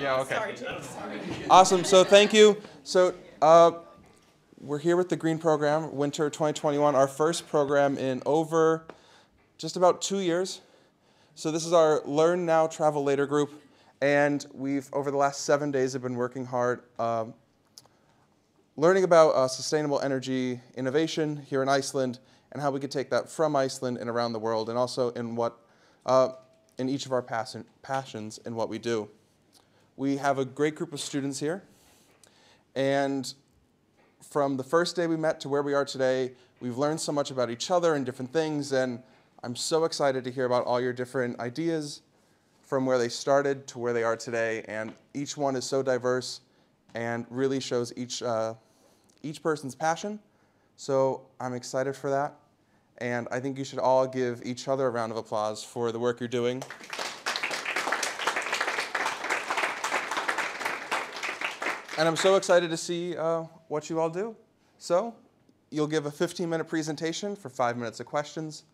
Yeah, okay. Awesome. So thank you. So uh, we're here with the Green Program, Winter 2021, our first program in over just about two years. So this is our Learn Now, Travel Later group, and we've over the last seven days have been working hard, um, learning about uh, sustainable energy innovation here in Iceland and how we could take that from Iceland and around the world, and also in what uh, in each of our passion, passions in what we do. We have a great group of students here, and from the first day we met to where we are today, we've learned so much about each other and different things, and I'm so excited to hear about all your different ideas from where they started to where they are today, and each one is so diverse and really shows each, uh, each person's passion. So I'm excited for that. And I think you should all give each other a round of applause for the work you're doing. And I'm so excited to see uh, what you all do. So you'll give a 15 minute presentation for five minutes of questions.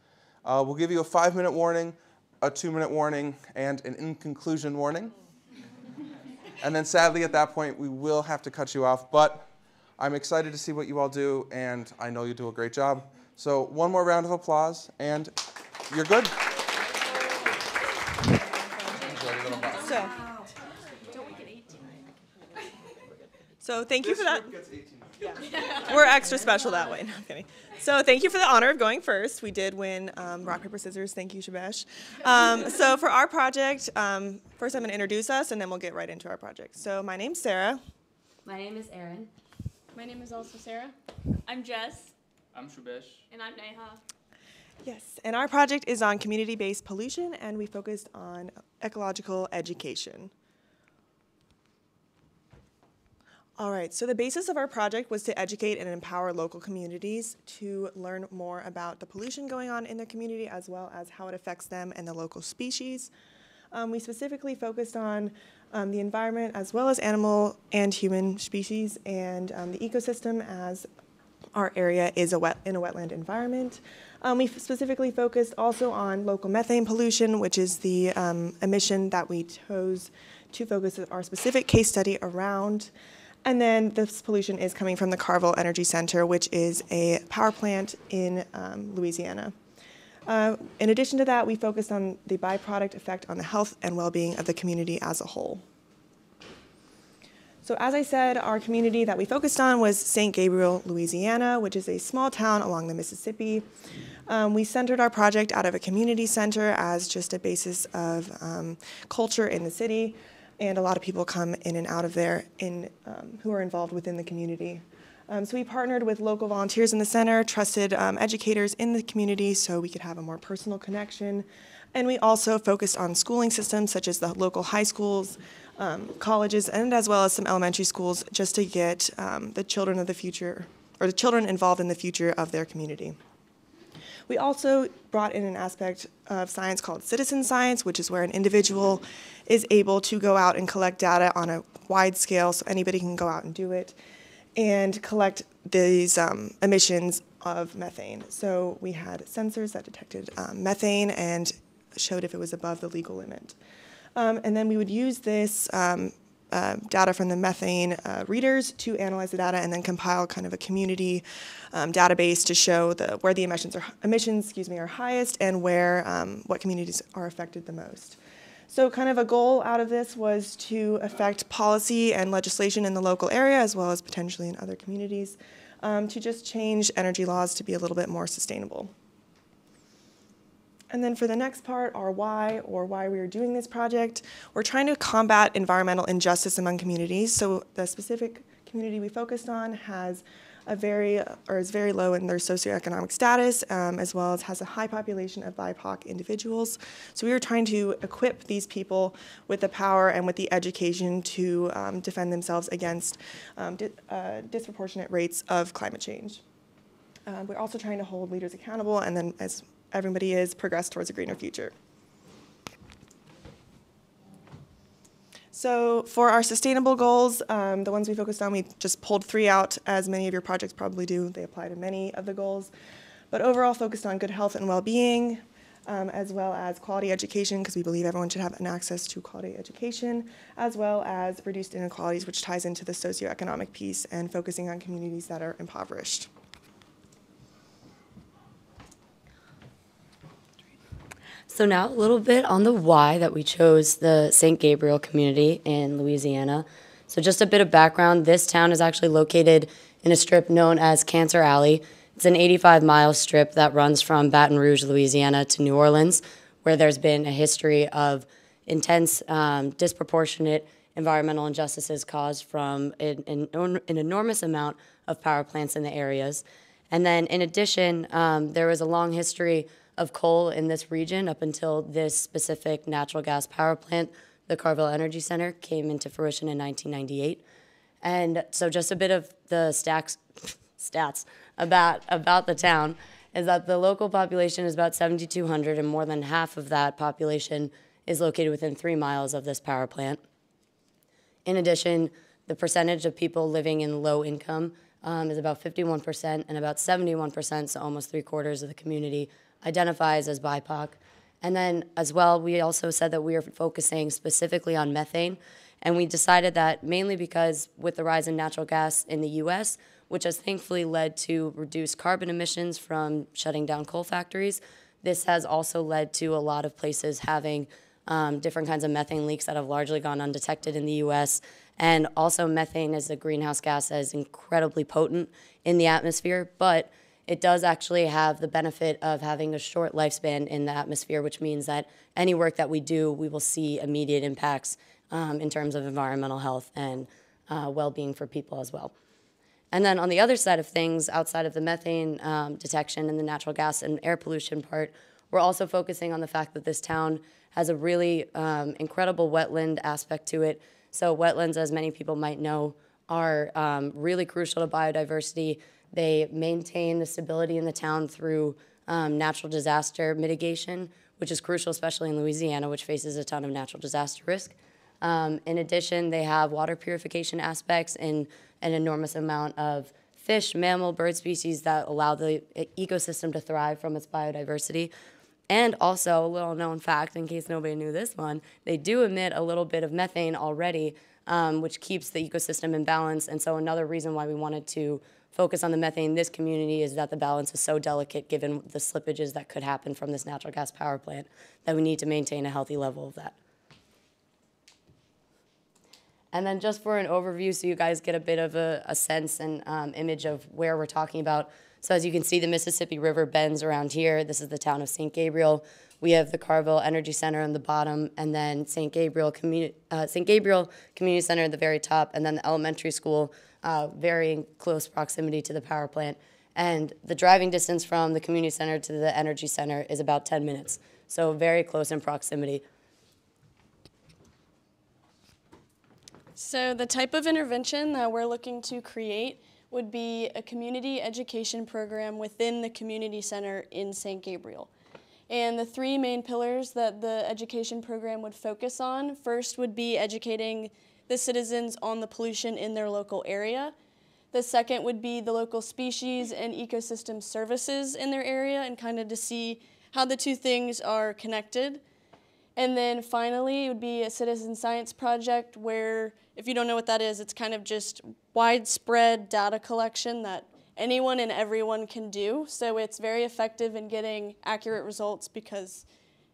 Uh, we'll give you a five minute warning, a two minute warning, and an in conclusion warning. and then sadly at that point, we will have to cut you off, but I'm excited to see what you all do, and I know you do a great job. So one more round of applause, and you're good. So, so thank you for that. We're extra special that way. No, I'm kidding. So thank you for the honor of going first. We did win um, rock, paper, scissors. Thank you, Shabesh. Um, so for our project, um, first I'm going to introduce us, and then we'll get right into our project. So my name's Sarah. My name is Erin. My name is also Sarah. I'm Jess. I'm Shubesh. And I'm Neha. Yes, and our project is on community-based pollution, and we focused on ecological education. All right, so the basis of our project was to educate and empower local communities to learn more about the pollution going on in their community as well as how it affects them and the local species. Um, we specifically focused on um, the environment as well as animal and human species and um, the ecosystem as our area is a wet, in a wetland environment. Um, we specifically focused also on local methane pollution, which is the um, emission that we chose to focus our specific case study around. And then this pollution is coming from the Carville Energy Center, which is a power plant in um, Louisiana. Uh, in addition to that, we focused on the byproduct effect on the health and well-being of the community as a whole. So as I said, our community that we focused on was St. Gabriel, Louisiana, which is a small town along the Mississippi. Um, we centered our project out of a community center as just a basis of um, culture in the city, and a lot of people come in and out of there in, um, who are involved within the community. Um, so we partnered with local volunteers in the center, trusted um, educators in the community so we could have a more personal connection. And we also focused on schooling systems such as the local high schools, um, colleges, and as well as some elementary schools just to get um, the children of the future, or the children involved in the future of their community. We also brought in an aspect of science called citizen science, which is where an individual is able to go out and collect data on a wide scale, so anybody can go out and do it, and collect these um, emissions of methane. So we had sensors that detected um, methane and showed if it was above the legal limit. Um, and then we would use this um, uh, data from the methane uh, readers to analyze the data and then compile kind of a community um, database to show the, where the emissions are emissions excuse me are highest and where um, what communities are affected the most. So kind of a goal out of this was to affect policy and legislation in the local area as well as potentially in other communities um, to just change energy laws to be a little bit more sustainable. And then for the next part, our why or why we are doing this project, we're trying to combat environmental injustice among communities. So the specific community we focused on has a very, or is very low in their socioeconomic status, um, as well as has a high population of BIPOC individuals. So we were trying to equip these people with the power and with the education to um, defend themselves against um, di uh, disproportionate rates of climate change. Uh, we're also trying to hold leaders accountable and then as everybody is progress towards a greener future. So for our sustainable goals, um, the ones we focused on, we just pulled three out, as many of your projects probably do. They apply to many of the goals. But overall focused on good health and well-being, um, as well as quality education, because we believe everyone should have an access to quality education, as well as reduced inequalities, which ties into the socioeconomic piece and focusing on communities that are impoverished. So now a little bit on the why that we chose the St. Gabriel community in Louisiana. So just a bit of background, this town is actually located in a strip known as Cancer Alley. It's an 85 mile strip that runs from Baton Rouge, Louisiana to New Orleans, where there's been a history of intense, um, disproportionate environmental injustices caused from an, an, an, enormous amount of power plants in the areas. And then, in addition, um, there was a long history of coal in this region up until this specific natural gas power plant, the Carville Energy Center, came into fruition in 1998. And so, just a bit of the stacks, stats about about the town is that the local population is about 7,200, and more than half of that population is located within three miles of this power plant. In addition, the percentage of people living in low income um, is about 51%, and about 71%, so almost three quarters of the community, identifies as BIPOC. And then, as well, we also said that we are focusing specifically on methane. And we decided that mainly because with the rise in natural gas in the US, which has thankfully led to reduced carbon emissions from shutting down coal factories, this has also led to a lot of places having um, different kinds of methane leaks that have largely gone undetected in the US. And also, methane is a greenhouse gas that is incredibly potent in the atmosphere, but it does actually have the benefit of having a short lifespan in the atmosphere, which means that any work that we do, we will see immediate impacts um, in terms of environmental health and uh, well being for people as well. And then on the other side of things, outside of the methane um, detection and the natural gas and air pollution part, we're also focusing on the fact that this town has a really um, incredible wetland aspect to it. So, wetlands, as many people might know, are um, really crucial to biodiversity. They maintain the stability in the town through um, natural disaster mitigation, which is crucial, especially in Louisiana, which faces a ton of natural disaster risk. Um, in addition, they have water purification aspects and an enormous amount of fish, mammal, bird species that allow the ecosystem to thrive from its biodiversity. And also, a little known fact, in case nobody knew this one, they do emit a little bit of methane already, um, which keeps the ecosystem in balance. And so, another reason why we wanted to focus on the methane in this community is that the balance is so delicate given the slippages that could happen from this natural gas power plant that we need to maintain a healthy level of that. And then just for an overview so you guys get a bit of a, a sense and um, image of where we're talking about. So as you can see, the Mississippi River bends around here. This is the town of St. Gabriel. We have the Carville Energy Center on the bottom, and then St. Gabriel, uh, St. Gabriel Community Center at the very top, and then the elementary school uh, very in close proximity to the power plant. And the driving distance from the community center to the energy center is about 10 minutes, so very close in proximity. So, the type of intervention that we're looking to create would be a community education program within the community center in St. Gabriel. And the three main pillars that the education program would focus on first would be educating the citizens on the pollution in their local area. The second would be the local species and ecosystem services in their area and kind of to see how the two things are connected. And then finally, it would be a citizen science project where, if you don't know what that is, it's kind of just widespread data collection that anyone and everyone can do. So it's very effective in getting accurate results because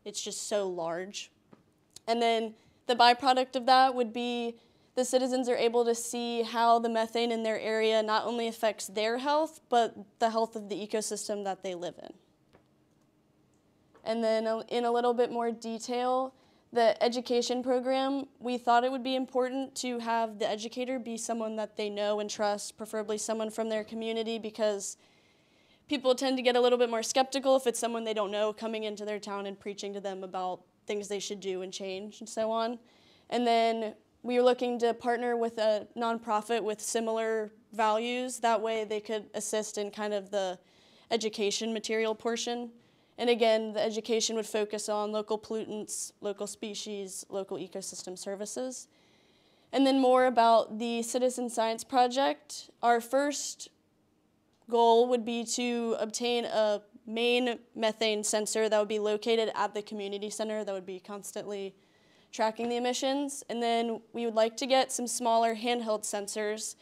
it's just so large. And then the byproduct of that would be the citizens are able to see how the methane in their area not only affects their health, but the health of the ecosystem that they live in. And then, uh, in a little bit more detail, the education program, we thought it would be important to have the educator be someone that they know and trust, preferably someone from their community, because people tend to get a little bit more skeptical if it's someone they don't know coming into their town and preaching to them about things they should do and change and so on. And then we were looking to partner with a nonprofit with similar values. That way they could assist in kind of the education material portion. And again, the education would focus on local pollutants, local species, local ecosystem services. And then more about the Citizen Science Project. Our first goal would be to obtain a main methane sensor that would be located at the community center that would be constantly tracking the emissions. And then we would like to get some smaller handheld sensors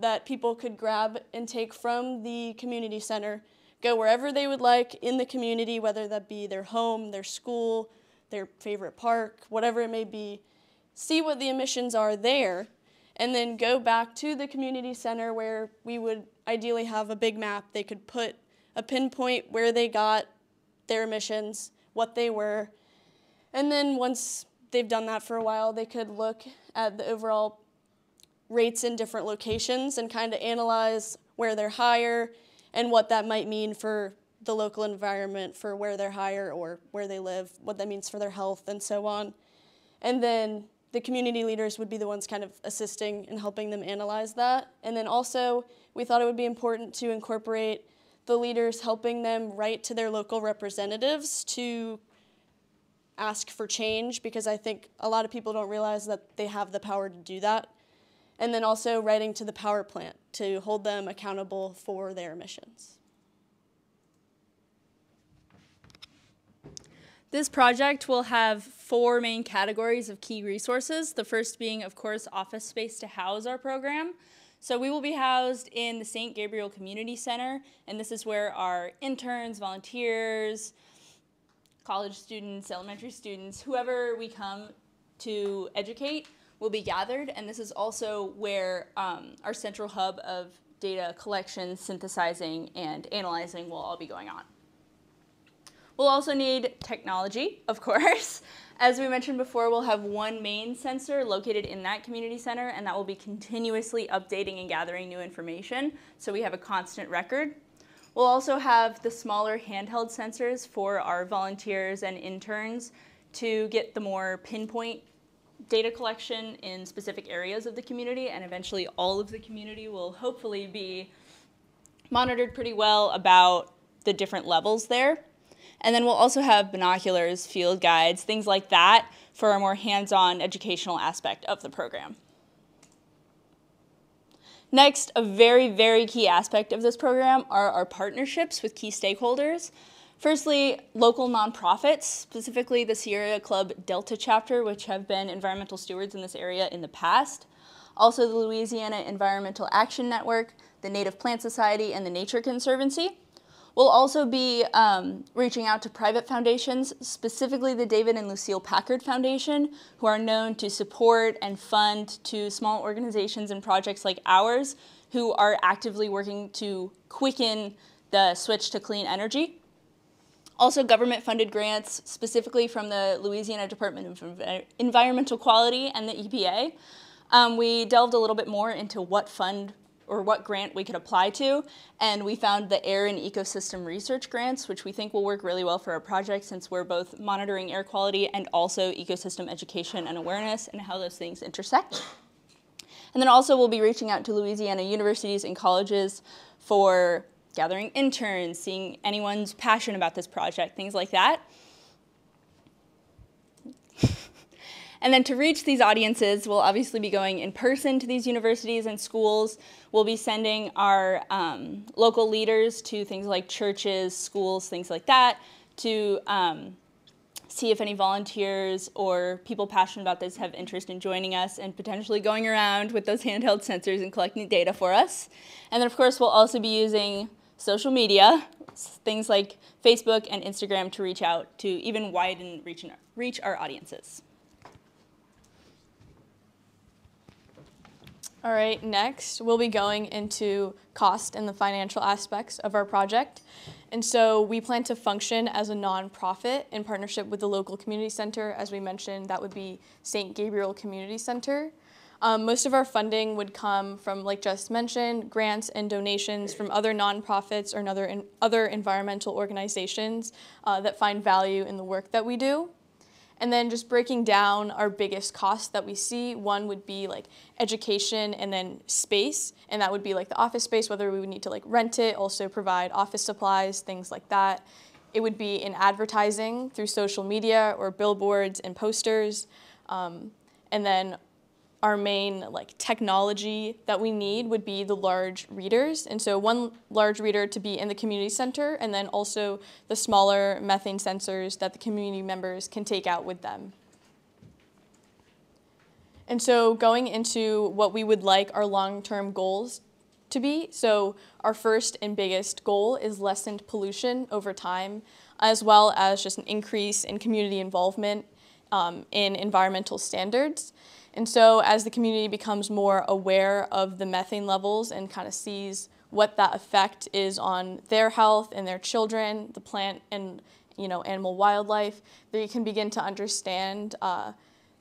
that people could grab and take from the community center, go wherever they would like in the community, whether that be their home, their school, their favorite park, whatever it may be, see what the emissions are there, and then go back to the community center where we would ideally have a big map. They could put a pinpoint where they got their emissions, what they were, and then once they've done that for a while, they could look at the overall rates in different locations and kind of analyze where they're higher and what that might mean for the local environment for where they're higher or where they live, what that means for their health and so on. And then the community leaders would be the ones kind of assisting and helping them analyze that. And then also, we thought it would be important to incorporate the leaders helping them write to their local representatives to ask for change because I think a lot of people don't realize that they have the power to do that. And then also writing to the power plant to hold them accountable for their emissions. This project will have four main categories of key resources. The first being, of course, office space to house our program. So we will be housed in the St. Gabriel Community Center, and this is where our interns, volunteers, college students, elementary students, whoever we come to educate will be gathered. And this is also where um, our central hub of data collection, synthesizing, and analyzing will all be going on. We'll also need technology, of course. As we mentioned before, we'll have one main sensor located in that community center, and that will be continuously updating and gathering new information, so we have a constant record. We'll also have the smaller handheld sensors for our volunteers and interns to get the more pinpoint data collection in specific areas of the community, and eventually all of the community will hopefully be monitored pretty well about the different levels there. And then we'll also have binoculars, field guides, things like that for a more hands-on educational aspect of the program. Next, a very, very key aspect of this program are our partnerships with key stakeholders. Firstly, local nonprofits, specifically the Sierra Club Delta chapter, which have been environmental stewards in this area in the past. Also the Louisiana Environmental Action Network, the Native Plant Society, and the Nature Conservancy. We'll also be um, reaching out to private foundations, specifically the David and Lucile Packard Foundation, who are known to support and fund to small organizations and projects like ours, who are actively working to quicken the switch to clean energy. Also government-funded grants, specifically from the Louisiana Department of Environmental Quality and the EPA. Um, we delved a little bit more into what fund or what grant we could apply to. And we found the air and ecosystem research grants, which we think will work really well for our project since we're both monitoring air quality and also ecosystem education and awareness and how those things intersect. And then also we'll be reaching out to Louisiana universities and colleges for gathering interns, seeing anyone's passion about this project, things like that. And then to reach these audiences, we'll obviously be going in person to these universities and schools. We'll be sending our um, local leaders to things like churches, schools, things like that, to um, see if any volunteers or people passionate about this have interest in joining us and potentially going around with those handheld sensors and collecting data for us. And then of course we'll also be using social media, things like Facebook and Instagram to reach out to even widen reach, reach our audiences. All right, next we'll be going into cost and the financial aspects of our project. And so we plan to function as a nonprofit in partnership with the local community center. As we mentioned, that would be St. Gabriel Community Center. Um, most of our funding would come from, like just mentioned, grants and donations from other nonprofits or other, other environmental organizations uh, that find value in the work that we do. And then just breaking down our biggest costs that we see, one would be like education and then space, and that would be like the office space, whether we would need to like rent it, also provide office supplies, things like that. It would be in advertising through social media or billboards and posters. Um, and then our main like technology that we need would be the large readers. And so one large reader to be in the community center and then also the smaller methane sensors that the community members can take out with them. And so going into what we would like our long-term goals to be so our first and biggest goal is lessened pollution over time as well as just an increase in community involvement um, in environmental standards and so as the community becomes more aware of the methane levels and kind of sees what that effect is on their health and their children, the plant and you know animal wildlife, they can begin to understand uh,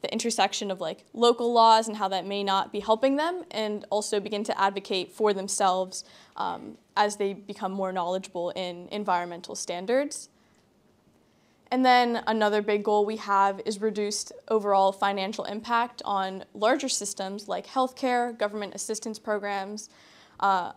the intersection of like local laws and how that may not be helping them, and also begin to advocate for themselves um, as they become more knowledgeable in environmental standards. And then another big goal we have is reduced overall financial impact on larger systems like healthcare, government assistance programs. Uh,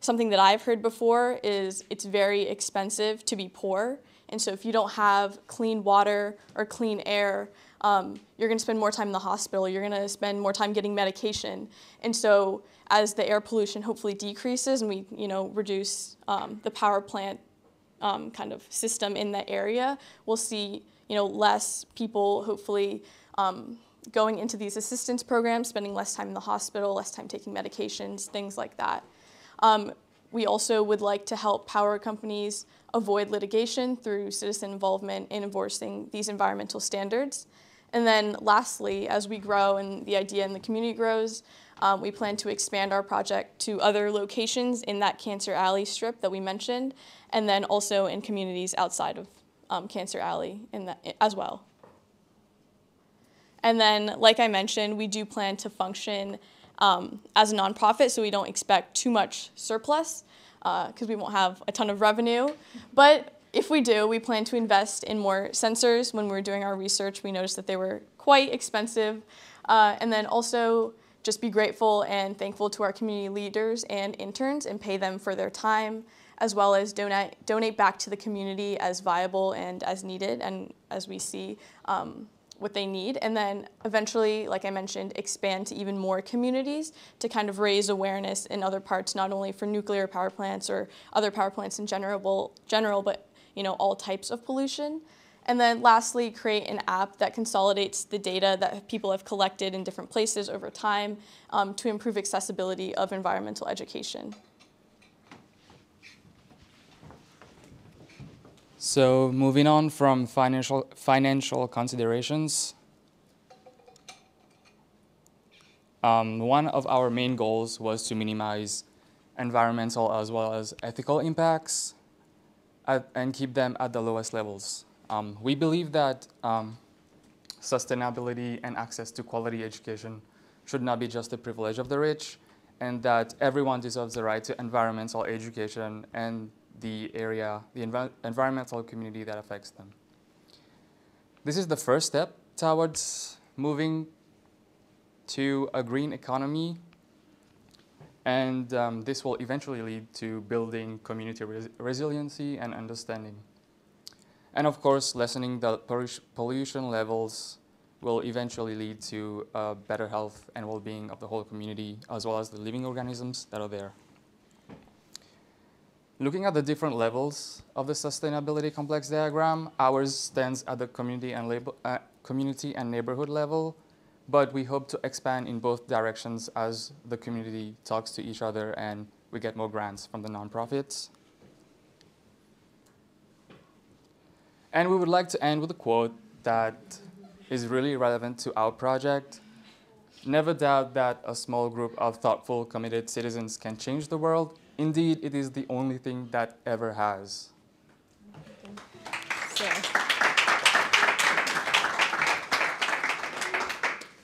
something that I've heard before is it's very expensive to be poor. And so if you don't have clean water or clean air, um, you're going to spend more time in the hospital. You're going to spend more time getting medication. And so as the air pollution hopefully decreases and we, you know, reduce um, the power plant um, kind of system in that area, we'll see you know less people hopefully um, going into these assistance programs, spending less time in the hospital, less time taking medications, things like that. Um, we also would like to help power companies avoid litigation through citizen involvement in enforcing these environmental standards. And then lastly, as we grow and the idea in the community grows, um, we plan to expand our project to other locations in that Cancer Alley strip that we mentioned, and then also in communities outside of um, Cancer Alley in that, as well. And then, like I mentioned, we do plan to function um, as a nonprofit, so we don't expect too much surplus because uh, we won't have a ton of revenue. But if we do, we plan to invest in more sensors. When we were doing our research, we noticed that they were quite expensive. Uh, and then also just be grateful and thankful to our community leaders and interns and pay them for their time, as well as donate, donate back to the community as viable and as needed and as we see um, what they need. And then eventually, like I mentioned, expand to even more communities to kind of raise awareness in other parts, not only for nuclear power plants or other power plants in general, general but you know, all types of pollution. And then lastly, create an app that consolidates the data that people have collected in different places over time um, to improve accessibility of environmental education. So moving on from financial, financial considerations, um, one of our main goals was to minimize environmental as well as ethical impacts at, and keep them at the lowest levels. Um, we believe that um, sustainability and access to quality education should not be just a privilege of the rich, and that everyone deserves the right to environmental education and the area, the env environmental community that affects them. This is the first step towards moving to a green economy and um, this will eventually lead to building community res resiliency and understanding. And of course, lessening the pollution levels will eventually lead to uh, better health and well-being of the whole community, as well as the living organisms that are there. Looking at the different levels of the sustainability complex diagram, ours stands at the community and, uh, community and neighborhood level, but we hope to expand in both directions as the community talks to each other and we get more grants from the nonprofits. And we would like to end with a quote that is really relevant to our project. Never doubt that a small group of thoughtful, committed citizens can change the world. Indeed, it is the only thing that ever has.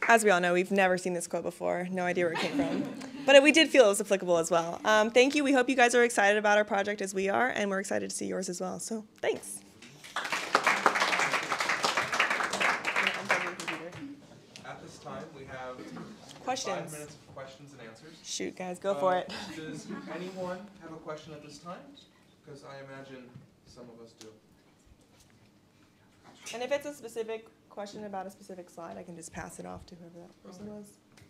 as we all know, we've never seen this quote before. No idea where it came from. But we did feel it was applicable as well. Um, thank you. We hope you guys are excited about our project as we are, and we're excited to see yours as well. So thanks. At this time, we have questions. five minutes of questions and answers. Shoot, guys, go for Uh, it. Does anyone have a question at this time? Because I imagine some of us do. And if it's a specific question about a specific slide, I can just pass it off to whoever that person was.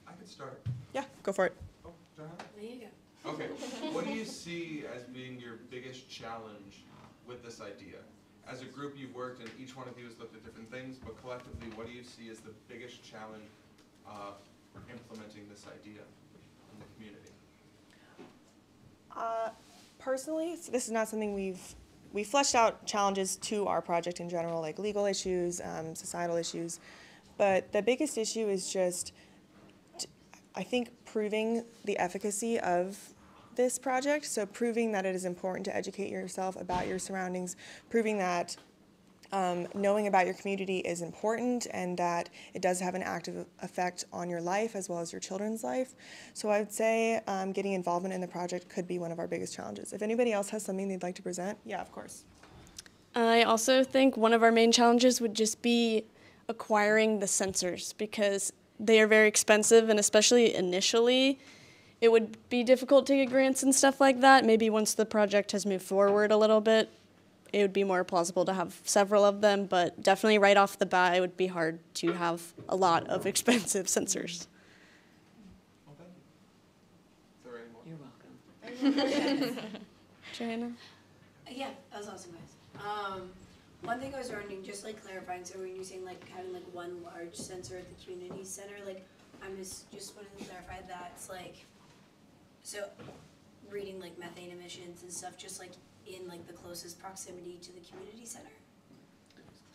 I could start. Yeah, go for it. Oh, Johanna? There you go. Okay. what do you see as being your biggest challenge with this idea? As a group, you've worked, and each one of you has looked at different things, but collectively, what do you see as the biggest challenge uh, for implementing this idea in the community? Uh, personally, so this is not something we've we fleshed out challenges to our project in general, like legal issues, um, societal issues, but the biggest issue is just, I think, proving the efficacy of this project. So proving that it is important to educate yourself about your surroundings, proving that um, knowing about your community is important and that it does have an active effect on your life as well as your children's life. So I would say um, getting involvement in the project could be one of our biggest challenges. If anybody else has something they'd like to present, yeah, of course. I also think one of our main challenges would just be acquiring the sensors because they are very expensive and especially initially it would be difficult to get grants and stuff like that. Maybe once the project has moved forward a little bit, it would be more plausible to have several of them, but definitely right off the bat, it would be hard to have a lot of expensive sensors. Well, thank you. Is there any more? You're welcome. Joanna? Yeah, that was awesome, guys. Um, one thing I was wondering, just like clarifying, so when you're saying like having like one large sensor at the community center, like I'm just just wanted to clarify that's like, so reading like methane emissions and stuff, just like in like the closest proximity to the community center.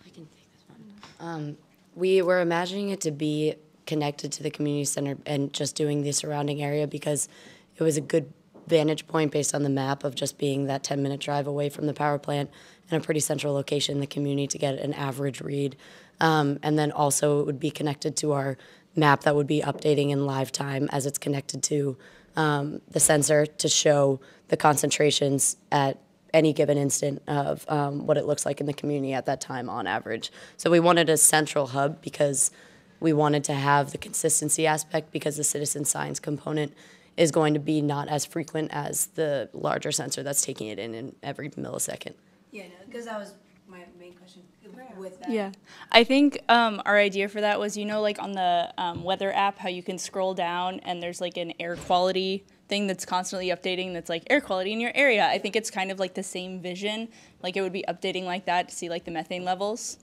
I can take this one. Um, we were imagining it to be connected to the community center and just doing the surrounding area because it was a good vantage point based on the map of just being that 10 minute drive away from the power plant and a pretty central location in the community to get an average read. Um, and then also it would be connected to our map that would be updating in live time as it's connected to um, the sensor to show the concentrations at any given instant of um, what it looks like in the community at that time on average. So we wanted a central hub because we wanted to have the consistency aspect because the citizen science component is going to be not as frequent as the larger sensor that's taking it in in every millisecond. Yeah, no, because that was my main question with that. Yeah, I think um, our idea for that was, you know, like on the um, weather app, how you can scroll down and there's like an air quality thing that's constantly updating that's like air quality in your area. I think it's kind of like the same vision, like it would be updating like that to see like the methane levels.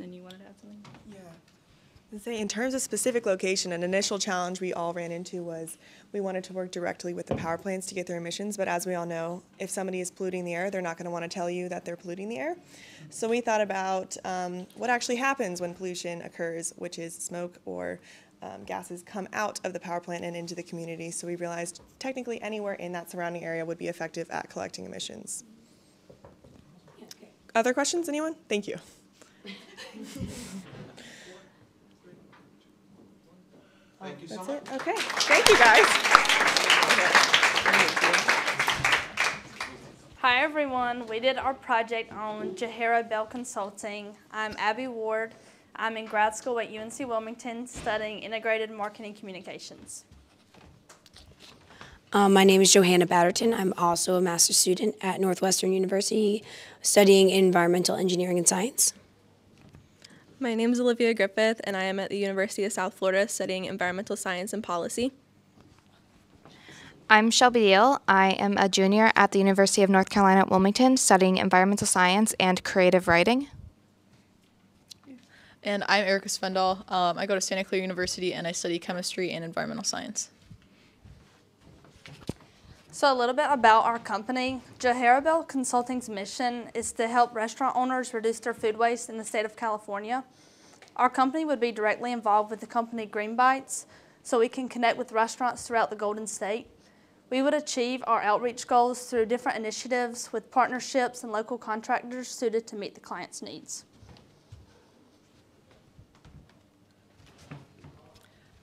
Then you wanted to add something? Yeah. Say in terms of specific location, an initial challenge we all ran into was we wanted to work directly with the power plants to get their emissions, but as we all know, if somebody is polluting the air, they're not going to want to tell you that they're polluting the air. So we thought about um, what actually happens when pollution occurs, which is smoke or um, gases come out of the power plant and into the community. So we realized technically anywhere in that surrounding area would be effective at collecting emissions. Other questions, anyone? Thank you. Thank you so That's much. it. Okay. Thank you, guys. Hi everyone, we did our project on Jahara Bell Consulting. I'm Abby Ward. I'm in grad school at UNC Wilmington studying integrated marketing communications. Um, my name is Johanna Batterton. I'm also a master's student at Northwestern University studying environmental engineering and science. My name is Olivia Griffith, and I am at the University of South Florida studying environmental science and policy. I'm Shelby Deal. I am a junior at the University of North Carolina at Wilmington studying environmental science and creative writing. And I'm Erica Svendal. Um, I go to Santa Clara University and I study chemistry and environmental science. So, a little bit about our company. Jahara Bell Consulting's mission is to help restaurant owners reduce their food waste in the state of California. Our company would be directly involved with the company GreenBytes so we can connect with restaurants throughout the Golden State. We would achieve our outreach goals through different initiatives with partnerships and local contractors suited to meet the client's needs.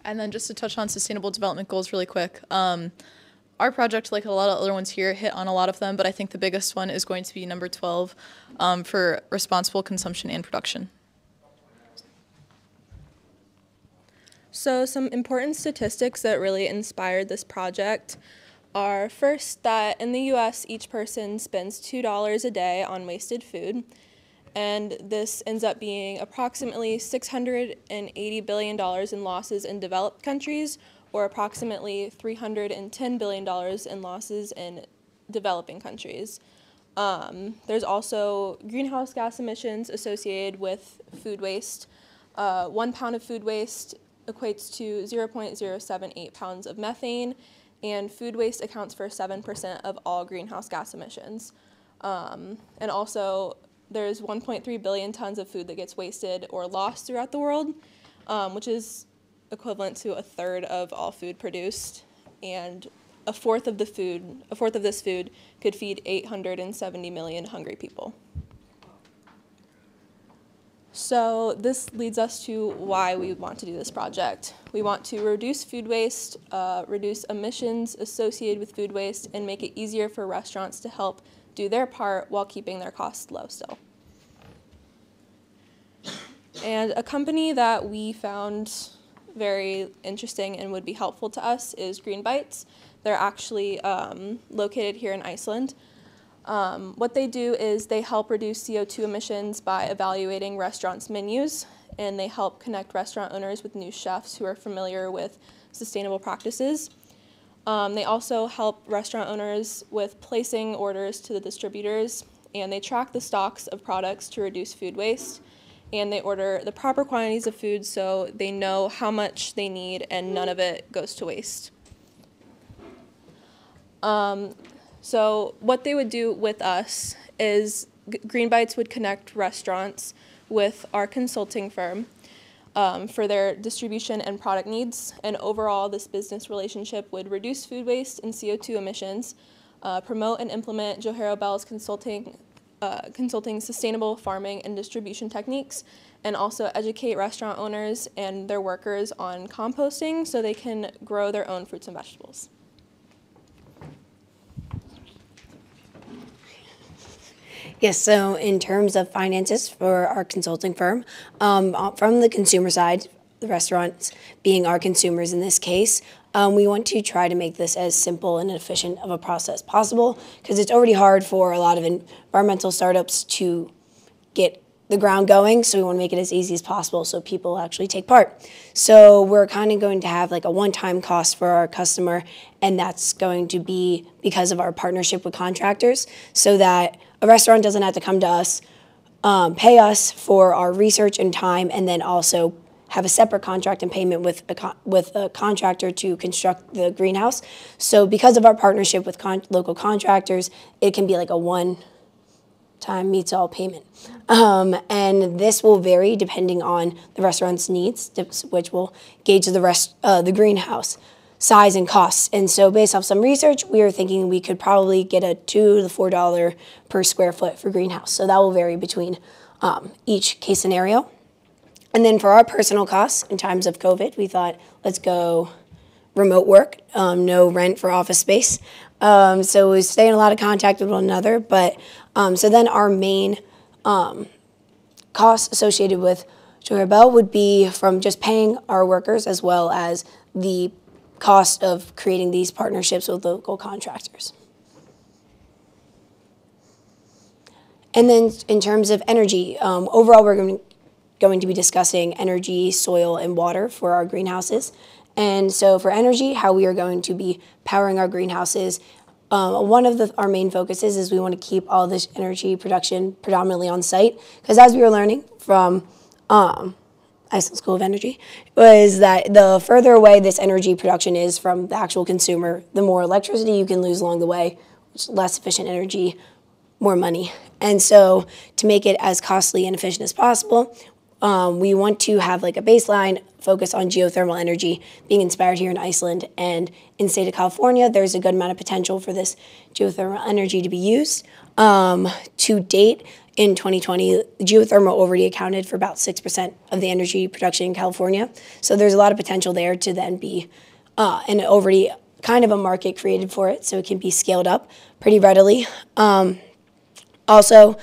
And then just to touch on sustainable development goals really quick. Um, our project, like a lot of other ones here, hit on a lot of them, but I think the biggest one is going to be number 12 um, for responsible consumption and production. So, some important statistics that really inspired this project are first, that in the US, each person spends $2 a day on wasted food. And this ends up being approximately $680 billion in losses in developed countries, or approximately $310 billion in losses in developing countries. Um, there's also greenhouse gas emissions associated with food waste. Uh, one pound of food waste equates to 0.078 pounds of methane, and food waste accounts for 7% of all greenhouse gas emissions. Um, and also, there's 1.3 billion tons of food that gets wasted or lost throughout the world, um, which is equivalent to a third of all food produced. And a fourth of the food, a fourth of this food could feed 870 million hungry people. So this leads us to why we want to do this project. We want to reduce food waste, uh, reduce emissions associated with food waste, and make it easier for restaurants to help do their part while keeping their costs low still. And a company that we found very interesting and would be helpful to us is GreenBytes. They're actually um, located here in Iceland. Um, what they do is they help reduce CO2 emissions by evaluating restaurants' menus, and they help connect restaurant owners with new chefs who are familiar with sustainable practices. Um, they also help restaurant owners with placing orders to the distributors, and they track the stocks of products to reduce food waste. And they order the proper quantities of food so they know how much they need and none of it goes to waste. Um, so what they would do with us is GreenBytes would connect restaurants with our consulting firm um, for their distribution and product needs. And overall, this business relationship would reduce food waste and CO2 emissions, uh, promote and implement Joharo Bell's consulting, uh, consulting sustainable farming and distribution techniques, and also educate restaurant owners and their workers on composting so they can grow their own fruits and vegetables. Yes, so in terms of finances for our consulting firm, um, uh, from the consumer side, the restaurants being our consumers in this case, um, we want to try to make this as simple and efficient of a process possible because it's already hard for a lot of environmental startups to get the ground going, so we want to make it as easy as possible so people actually take part. So we're kind of going to have like a one-time cost for our customer, and that's going to be because of our partnership with contractors, so that a restaurant doesn't have to come to us, um, pay us for our research and time, and then also have a separate contract and payment with a, con- with a contractor to construct the greenhouse. So because of our partnership with con- local contractors, it can be like a one time meets all payment. Um, and this will vary depending on the restaurant's needs, which will gauge the rest uh, the greenhouse size and costs. And so based off some research, we are thinking we could probably get a two to four dollar per square foot for greenhouse. So that will vary between um, each case scenario. And then for our personal costs in times of COVID, we thought let's go remote work, um, no rent for office space. Um, so we stay in a lot of contact with one another. But um, so then our main um, costs associated with Joharo Bell would be from just paying our workers as well as the cost of creating these partnerships with local contractors. And then in terms of energy, um, overall we're going to be discussing energy, soil, and water for our greenhouses. And so for energy, how we are going to be powering our greenhouses, um, one of the, our main focuses is we want to keep all this energy production predominantly on site. Because as we were learning from um, Iceland School of Energy, was that the further away this energy production is from the actual consumer, the more electricity you can lose along the way, less efficient energy, more money. And so to make it as costly and efficient as possible, um, we want to have like a baseline focus on geothermal energy being inspired here in Iceland and in the state of California. There's a good amount of potential for this geothermal energy to be used. Um, to date, in 2020, geothermal already accounted for about 6% of the energy production in California. So there's a lot of potential there to then be uh, and already kind of a market created for it, so it can be scaled up pretty readily. Um, also,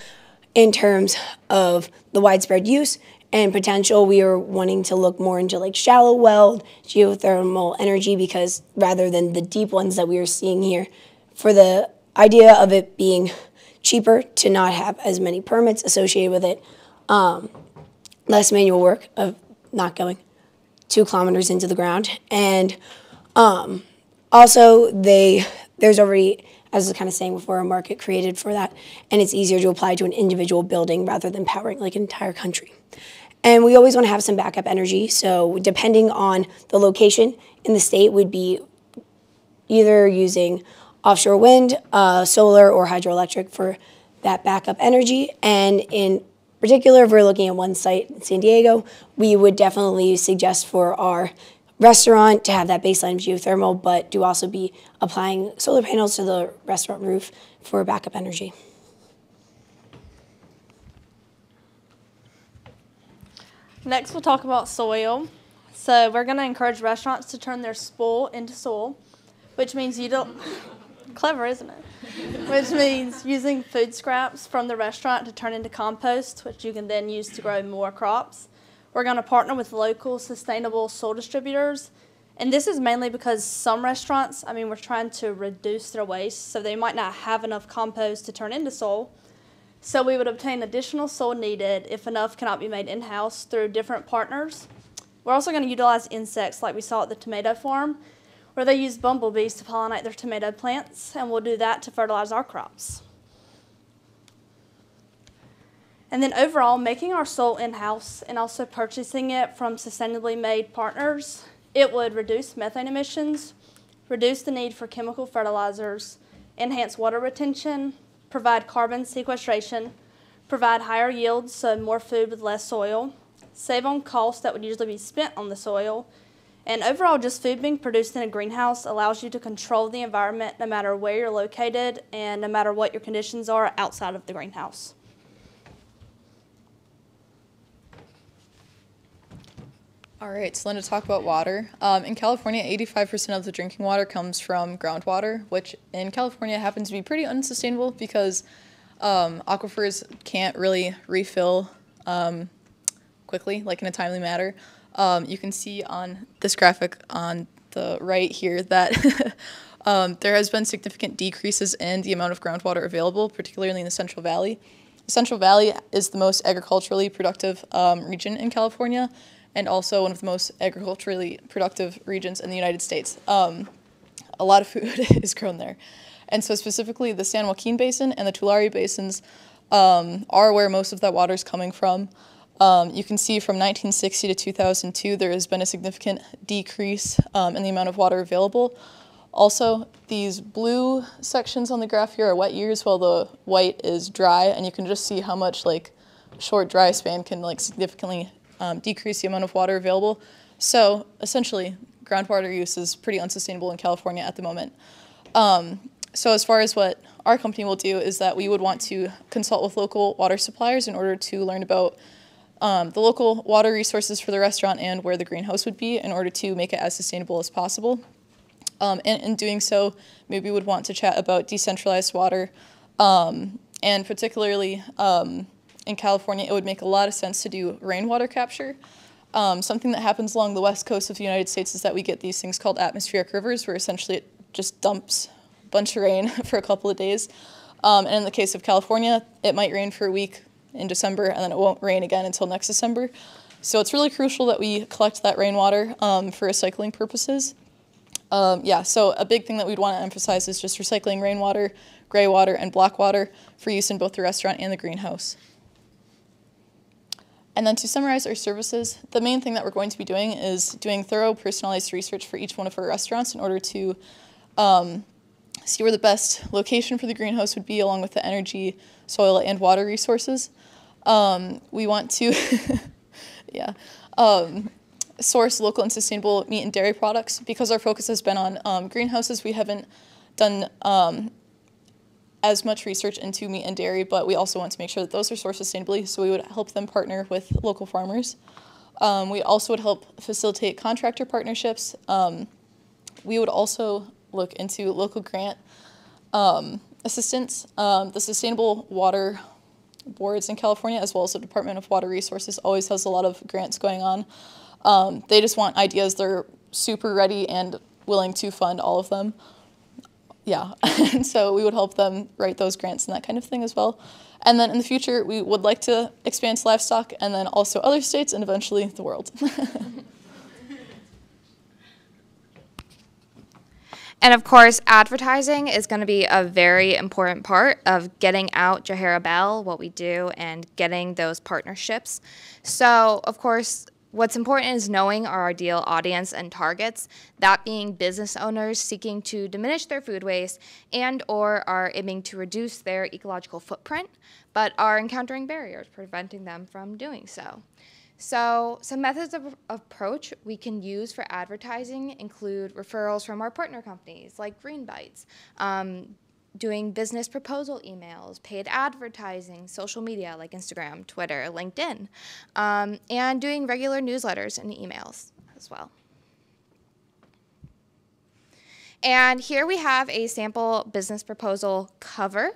in terms of the widespread use and potential, we are wanting to look more into like shallow well geothermal energy because rather than the deep ones that we are seeing here, for the idea of it being cheaper to not have as many permits associated with it, um, less manual work of not going two kilometers into the ground, and um, also they there's already as I was kind of saying before, a market created for that, and it's easier to apply to an individual building rather than powering like an entire country. And we always want to have some backup energy, so depending on the location in the state, would be either using offshore wind, uh, solar, or hydroelectric for that backup energy. And in particular, if we're looking at one site in San Diego, we would definitely suggest for our restaurant to have that baseline geothermal, but do also be applying solar panels to the restaurant roof for backup energy. Next, we'll talk about soil. So we're going to encourage restaurants to turn their spool into soil, which means you don't. Clever, isn't it? which means using food scraps from the restaurant to turn into compost, which you can then use to grow more crops. We're going to partner with local sustainable soil distributors. And this is mainly because some restaurants, I mean, we're trying to reduce their waste, so they might not have enough compost to turn into soil. So we would obtain additional soil needed if enough cannot be made in-house through different partners. We're also going to utilize insects like we saw at the tomato farm, where they use bumblebees to pollinate their tomato plants, and we'll do that to fertilize our crops. And then overall, making our soil in-house and also purchasing it from sustainably made partners, it would reduce methane emissions, reduce the need for chemical fertilizers, enhance water retention, provide carbon sequestration, provide higher yields, so more food with less soil, save on costs that would usually be spent on the soil, and overall, just food being produced in a greenhouse allows you to control the environment no matter where you're located and no matter what your conditions are outside of the greenhouse. All right, so to talk about water. Um, in California, 85% of the drinking water comes from groundwater, which in California happens to be pretty unsustainable because um, aquifers can't really refill um, quickly, like in a timely manner. Um, you can see on this graphic on the right here that um, there has been significant decreases in the amount of groundwater available, particularly in the Central Valley. The Central Valley is the most agriculturally productive um, region in California and also one of the most agriculturally productive regions in the United States. Um, a lot of food is grown there. And so specifically the San Joaquin Basin and the Tulare Basins um, are where most of that water is coming from. Um, you can see from 1960 to 2002, there has been a significant decrease um, in the amount of water available. Also, these blue sections on the graph here are wet years, while the white is dry, and you can just see how much like short dry span can like significantly um, decrease the amount of water available. So essentially, groundwater use is pretty unsustainable in California at the moment. Um, so as far as what our company will do is that we would want to consult with local water suppliers in order to learn about um, the local water resources for the restaurant and where the greenhouse would be in order to make it as sustainable as possible. Um, and in doing so, maybe we would want to chat about decentralized water, um, and particularly um, in California, it would make a lot of sense to do rainwater capture. Um, something that happens along the west coast of the United States is that we get these things called atmospheric rivers, where essentially it just dumps a bunch of rain for a couple of days. Um, and in the case of California, it might rain for a week, in December, and then it won't rain again until next December. So it's really crucial that we collect that rainwater um, for recycling purposes. Um, yeah, so a big thing that we'd want to emphasize is just recycling rainwater, gray water, and black water for use in both the restaurant and the greenhouse. And then to summarize our services, the main thing that we're going to be doing is doing thorough personalized research for each one of our restaurants in order to um, see where the best location for the greenhouse would be along with the energy, soil, and water resources. Um, we want to, yeah, um, source local and sustainable meat and dairy products. Because our focus has been on um, greenhouses, we haven't done um, as much research into meat and dairy, but we also want to make sure that those are sourced sustainably, so we would help them partner with local farmers. Um, we also would help facilitate contractor partnerships. Um, we would also look into local grant assistance. the Sustainable Water boards in California, as well as the Department of Water Resources, always has a lot of grants going on. Um, they just want ideas. They're super ready and willing to fund all of them. Yeah, and so we would help them write those grants and that kind of thing as well. And then in the future, we would like to expand to livestock and then also other states and eventually the world. And of course, advertising is going to be a very important part of getting out Jahara Bell, what we do, and getting those partnerships. So, of course, what's important is knowing our ideal audience and targets, that being business owners seeking to diminish their food waste and or are aiming to reduce their ecological footprint, but are encountering barriers preventing them from doing so. So some methods of approach we can use for advertising include referrals from our partner companies like GreenBytes, um, doing business proposal emails, paid advertising, social media like Instagram, Twitter, LinkedIn, um, and doing regular newsletters and emails as well. And here we have a sample business proposal cover.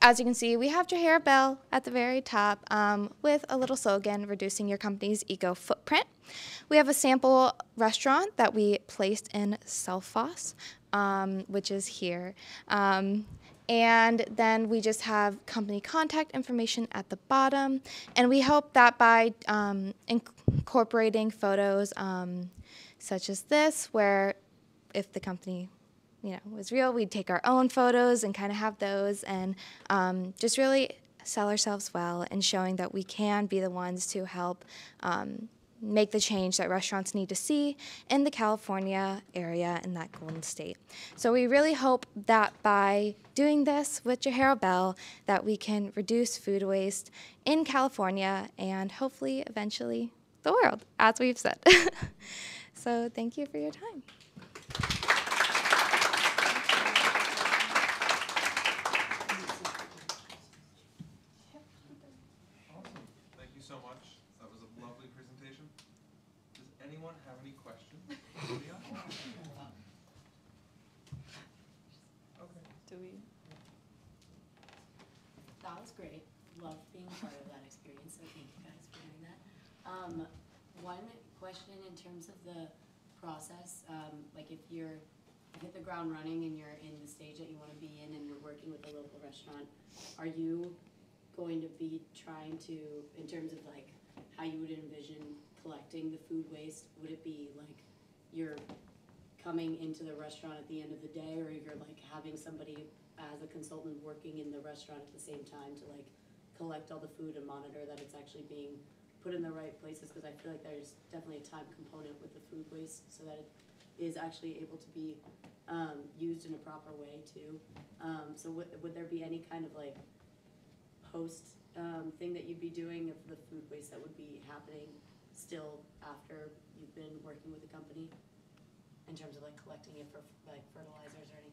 As you can see, we have Jahara Bell at the very top um, with a little slogan, reducing your company's eco footprint. We have a sample restaurant that we placed in Selfoss, um, which is here. Um, and then we just have company contact information at the bottom. And we hope that by um, incorporating photos um, such as this, where if the company you know, was real, we'd take our own photos and kind of have those and um, just really sell ourselves well and showing that we can be the ones to help um, make the change that restaurants need to see in the California area in that Golden State. So we really hope that by doing this with Jahara Bell that we can reduce food waste in California and hopefully eventually the world, as we've said. so thank you for your time. Process. Um, like if you're hit the ground running and you're in the stage that you want to be in and you're working with a local restaurant, are you going to be trying to, in terms of like how you would envision collecting the food waste, would it be like you're coming into the restaurant at the end of the day or you're like having somebody as a consultant working in the restaurant at the same time to like collect all the food and monitor that it's actually being put in the right places, because I feel like there's definitely a time component with the food waste, so that it is actually able to be, um, used in a proper way too. Um, so would, would there be any kind of like post, um, thing that you'd be doing of the food waste that would be happening still after you've been working with the company? In terms of like collecting it for like fertilizers or anything?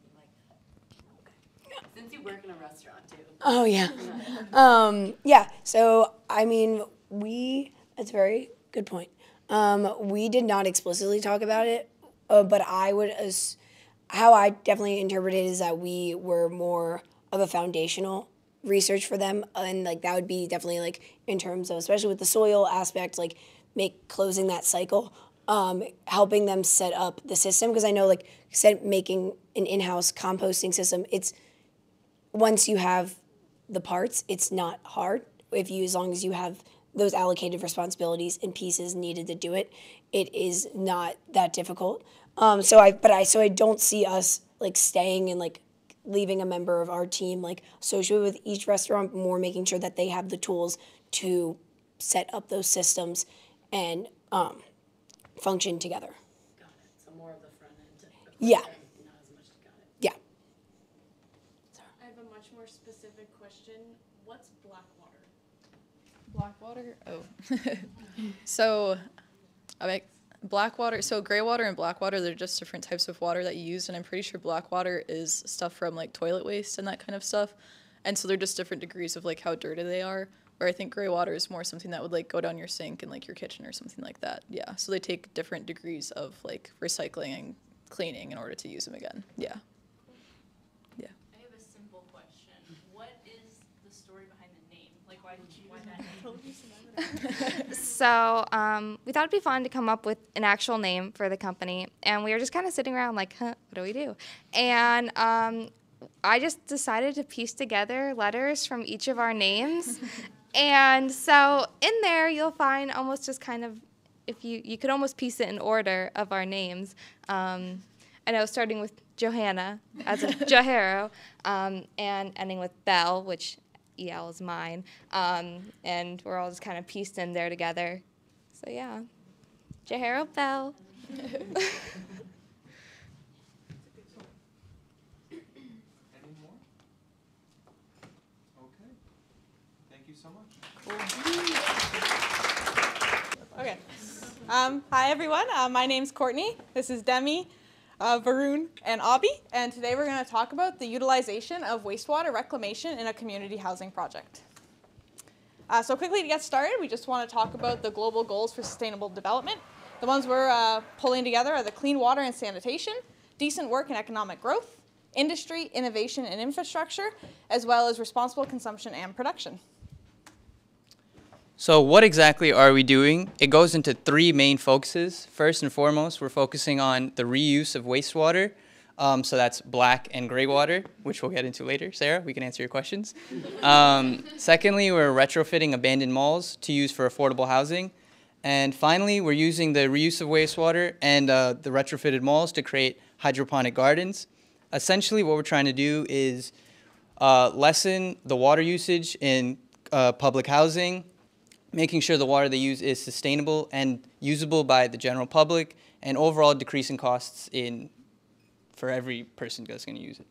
Since you work in a restaurant too. Oh yeah. um, yeah. So I mean, we that's a very good point. Um, we did not explicitly talk about it, uh, but I would as how I definitely interpreted it is that we were more of a foundational research for them, and like that would be definitely like in terms of especially with the soil aspect, like make closing that cycle, um, helping them set up the system because I know like set making an in-house composting system, it's once you have the parts, it's not hard if you as long as you have those allocated responsibilities and pieces needed to do it, it is not that difficult. Um, so I, but I, so I don't see us like staying and like leaving a member of our team like associated with each restaurant, more making sure that they have the tools to set up those systems and um, function together. Got it, so more of the front end. Yeah. Not as much, got it. Yeah. I have a much more specific question. What's Blackwater? Blackwater? Oh. so, I mean, Blackwater, so gray water and blackwater, they're just different types of water that you use, and I'm pretty sure blackwater is stuff from like toilet waste and that kind of stuff. And so they're just different degrees of like how dirty they are. Where I think gray water is more something that would like go down your sink in like your kitchen or something like that. Yeah. So they take different degrees of like recycling and cleaning in order to use them again. Yeah. I have a simple question. What is the story behind the name? Like, why did you why that name? So um, we thought it'd be fun to come up with an actual name for the company, and we were just kind of sitting around like, huh, what do we do? And um, I just decided to piece together letters from each of our names. and so in there, you'll find almost just kind of, if you, you could almost piece it in order of our names. Um, I know starting with Johanna as a Joharo, um, and ending with Bell, which EL is mine. Um, and we're all just kind of pieced in there together. So yeah, Jahero Bell. Okay. So much. Okay. Um, hi, everyone. Uh, my name's Courtney. This is Demi, uh, Varun, and Abhi. And today we're going to talk about the utilization of wastewater reclamation in a community housing project. Uh, so quickly to get started, we just want to talk about the global goals for sustainable development. The ones we're uh, pulling together are the clean water and sanitation, decent work and economic growth, industry, innovation, and infrastructure, as well as responsible consumption and production. So what exactly are we doing? It goes into three main focuses. First and foremost, we're focusing on the reuse of wastewater. Um, so that's black and gray water, which we'll get into later. Sarah, we can answer your questions. Um, secondly, we're retrofitting abandoned malls to use for affordable housing. And finally, we're using the reuse of wastewater and uh, the retrofitted malls to create hydroponic gardens. Essentially, what we're trying to do is uh, lessen the water usage in uh, public housing, making sure the water they use is sustainable and usable by the general public, and overall decreasing costs in for every person that's going to use it.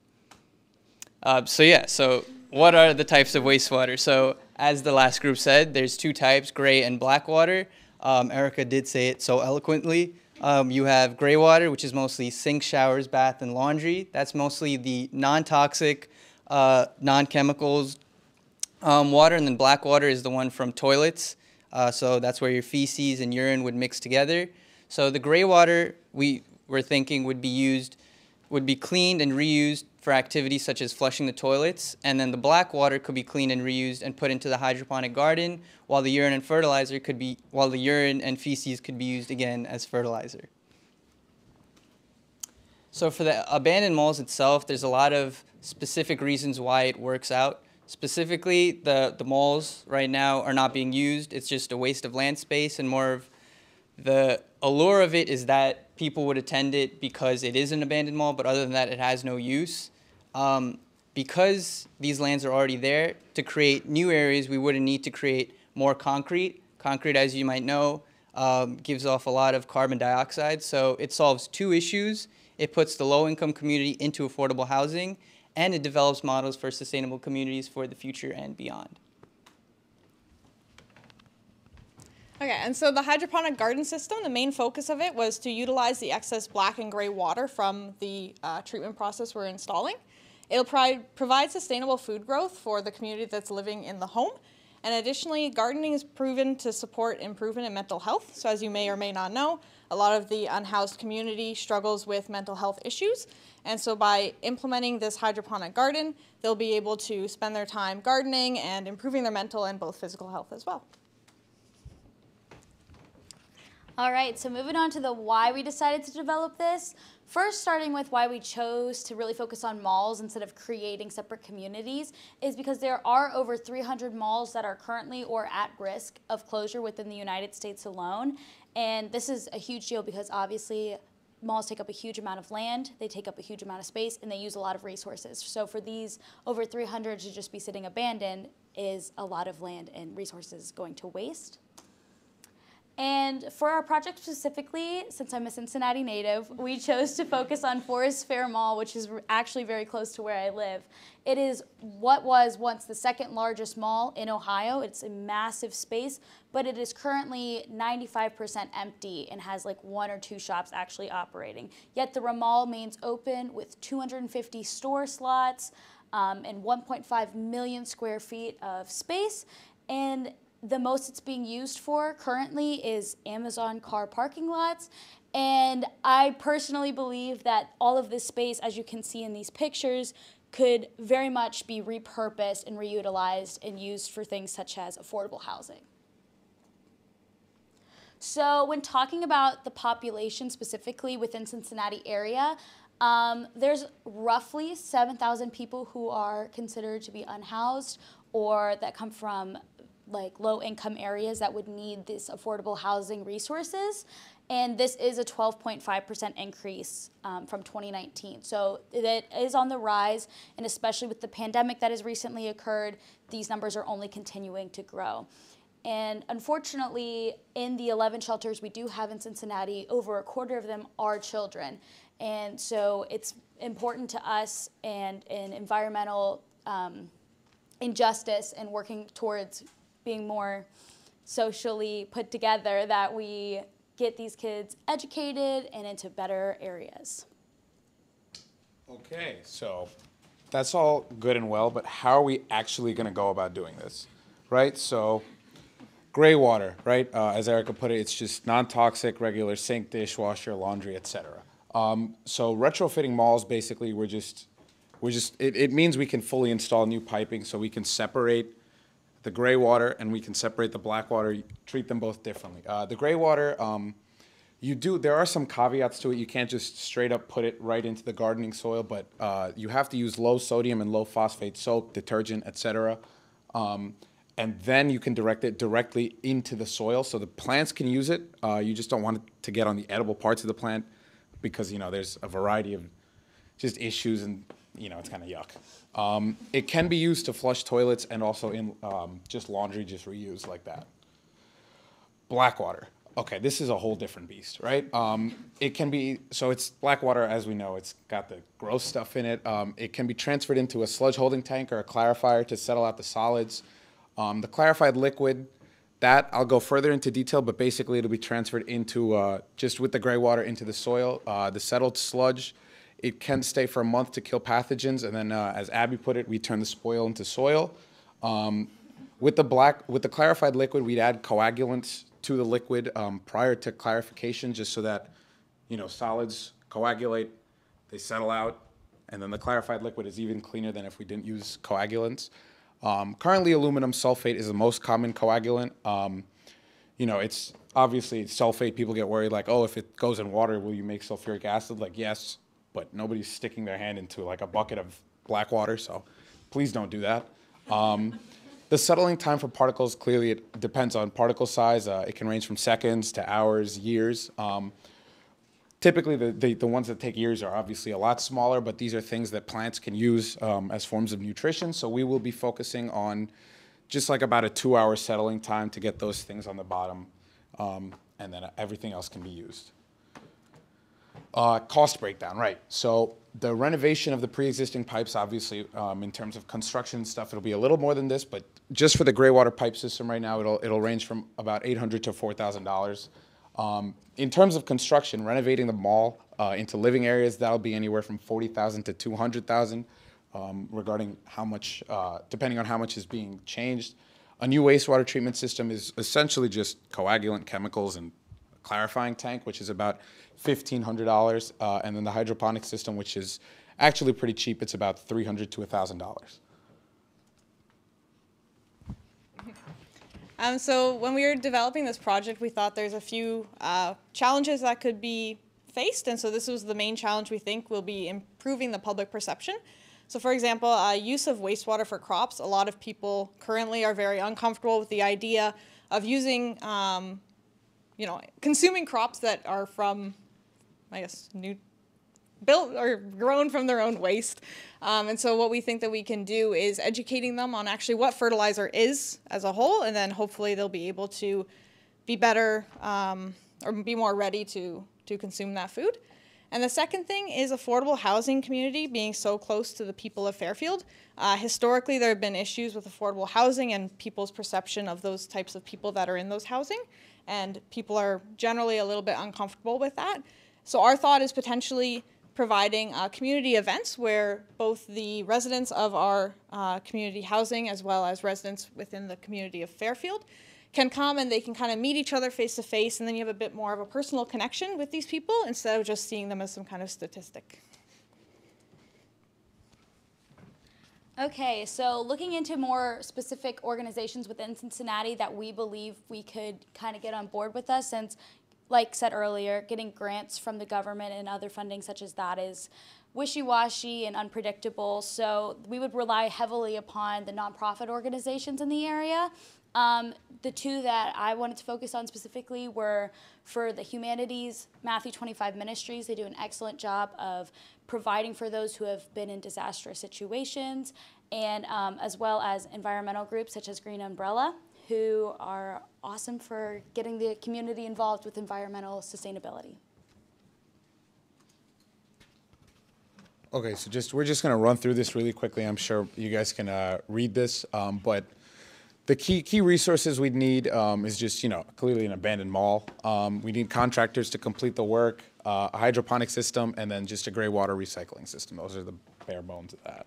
Uh, so yeah, so what are the types of wastewater? So as the last group said, there's two types, gray and black water. Um, Erica did say it so eloquently. Um, you have gray water, which is mostly sink, showers, bath, and laundry. That's mostly the non-toxic, uh, non-chemicals um, water. And then black water is the one from toilets. Uh, so that's where your feces and urine would mix together. So the gray water we were thinking would be used, would be cleaned and reused for activities such as flushing the toilets, and then the black water could be cleaned and reused and put into the hydroponic garden, while the urine and fertilizer could be, while the urine and feces could be used again as fertilizer. So for the abandoned malls itself, there's a lot of specific reasons why it works out. Specifically, the, the malls right now are not being used. It's just a waste of land space and more of the allure of it is that people would attend it because it is an abandoned mall, but other than that, it has no use. Um, because these lands are already there, to create new areas, we wouldn't need to create more concrete. Concrete, as you might know, um, gives off a lot of carbon dioxide, so it solves two issues. It puts the low-income community into affordable housing, and it develops models for sustainable communities for the future and beyond. Okay, and so the hydroponic garden system, the main focus of it was to utilize the excess black and gray water from the uh, treatment process we're installing. It'll pri- provide sustainable food growth for the community that's living in the home. And additionally, gardening is proven to support improvement in mental health. So as you may or may not know, a lot of the unhoused community struggles with mental health issues. And so by implementing this hydroponic garden, they'll be able to spend their time gardening and improving their mental and both physical health as well. All right, so moving on to the why we decided to develop this. First, starting with why we chose to really focus on malls instead of creating separate communities is because there are over 300 malls that are currently or at risk of closure within the United States alone. And this is a huge deal because obviously malls take up a huge amount of land, they take up a huge amount of space, and they use a lot of resources. So for these over 300 to just be sitting abandoned is a lot of land and resources going to waste. And for our project specifically, since I'm a Cincinnati native, we chose to focus on Forest Fair Mall, which is actually very close to where I live. It is what was once the second largest mall in Ohio. It's a massive space, but it is currently 95% empty and has like one or two shops actually operating. Yet the mall remains open with 250 store slots um, and 1.5 million square feet of space. And the most it's being used for currently is Amazon car parking lots. And I personally believe that all of this space, as you can see in these pictures, could very much be repurposed and reutilized and used for things such as affordable housing. So when talking about the population specifically within Cincinnati area, Um, there's roughly 7,000 people who are considered to be unhoused or that come from like low income areas that would need this affordable housing resources. And this is a 12.5% increase um, from 2019. So it is on the rise, and especially with the pandemic that has recently occurred, these numbers are only continuing to grow. And unfortunately, in the 11 shelters we do have in Cincinnati, over a quarter of them are children. And so it's important to us and in environmental um, injustice and working towards being more socially put together that we get these kids educated and into better areas. Okay, so that's all good and well, but how are we actually going to go about doing this? Right? So, gray water, right? Uh, as Erica put it, it's just non toxic, regular sink, dishwasher, laundry, etc. Um, so, retrofitting malls basically, we're just, we're just it, it means we can fully install new piping so we can separate the gray water and we can separate the black water, treat them both differently. Uh, the gray water, um, you do, there are some caveats to it. You can't just straight up put it right into the gardening soil, but uh, you have to use low sodium and low phosphate soap, detergent, etc. Um, and then you can direct it directly into the soil so the plants can use it. Uh, you just don't want it to get on the edible parts of the plant because, you know, there's a variety of just issues and you know, it's kind of yuck. Um, it can be used to flush toilets and also in um, just laundry, just reuse like that. Black water. Okay, this is a whole different beast, right? Um, it can be, so it's black water, as we know, it's got the gross stuff in it. Um, it can be transferred into a sludge holding tank or a clarifier to settle out the solids. Um, the clarified liquid, that I'll go further into detail, but basically it'll be transferred into, uh, just with the gray water into the soil. Uh, the settled sludge, it can stay for a month to kill pathogens, and then, uh, as Abby put it, we turn the spoil into soil. Um, with the black, with the clarified liquid, we'd add coagulants to the liquid um, prior to clarification, just so that, you know, solids coagulate, they settle out, and then the clarified liquid is even cleaner than if we didn't use coagulants. Um, currently, aluminum sulfate is the most common coagulant. Um, you know, it's obviously sulfate. People get worried, like, oh, if it goes in water, will you make sulfuric acid? Like, yes, but nobody's sticking their hand into like a bucket of black water, so please don't do that. Um, the settling time for particles, clearly it depends on particle size. Uh, it can range from seconds to hours, years. Um, typically the, the, the, ones that take years are obviously a lot smaller, but these are things that plants can use um, as forms of nutrition. So we will be focusing on just like about a two hour settling time to get those things on the bottom, um, and then everything else can be used. Uh, cost breakdown, right. So the renovation of the pre-existing pipes, obviously, um, in terms of construction stuff, it'll be a little more than this, but just for the gray water pipe system right now, it'll, it'll range from about 800 to $4,000. Um, in terms of construction, renovating the mall uh, into living areas, that'll be anywhere from 40,000 to 200,000 um, regarding how much, uh, depending on how much is being changed. A new wastewater treatment system is essentially just coagulant chemicals and clarifying tank, which is about $1,500, uh, and then the hydroponic system, which is actually pretty cheap. It's about $300 to $1,000. Um, so when we were developing this project, we thought there's a few uh, challenges that could be faced, and so this was the main challenge we think will be improving the public perception. So for example, uh, use of wastewater for crops. A lot of people currently are very uncomfortable with the idea of using, um, you know, consuming crops that are from I guess, new built or grown from their own waste. Um, and so what we think that we can do is educating them on actually what fertilizer is as a whole, and then hopefully they'll be able to be better um, or be more ready to, to consume that food. And the second thing is affordable housing community being so close to the people of Fairfield. Uh, historically, there have been issues with affordable housing and people's perception of those types of people that are in those housing. And people are generally a little bit uncomfortable with that. So our thought is potentially providing uh, community events where both the residents of our uh, community housing as well as residents within the community of Fairfield can come and they can kind of meet each other face to face and then you have a bit more of a personal connection with these people instead of just seeing them as some kind of statistic. Okay, so looking into more specific organizations within Cincinnati that we believe we could kind of get on board with us since like said earlier, getting grants from the government and other funding such as that is wishy-washy and unpredictable. So we would rely heavily upon the nonprofit organizations in the area. Um, the two that I wanted to focus on specifically were for the humanities, Matthew 25 Ministries. They do an excellent job of providing for those who have been in disastrous situations, and um, as well as environmental groups such as Green Umbrella, who are awesome for getting the community involved with environmental sustainability. Okay, so just we're just gonna run through this really quickly. I'm sure you guys can uh, read this, um, but the key key resources we'd need um, is just you know clearly an abandoned mall. Um, we need contractors to complete the work, uh, a hydroponic system, and then just a gray water recycling system. Those are the bare bones of that.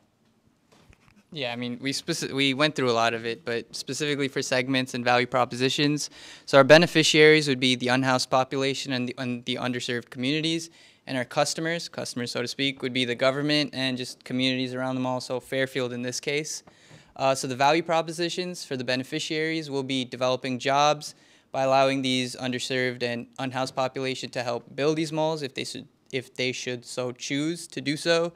Yeah, I mean, we speci- we went through a lot of it, but specifically for segments and value propositions. So our beneficiaries would be the unhoused population and the, and the underserved communities, and our customers, customers so to speak, would be the government and just communities around the mall. So Fairfield in this case. Uh, so the value propositions for the beneficiaries will be developing jobs by allowing these underserved and unhoused population to help build these malls if they should if they should so choose to do so.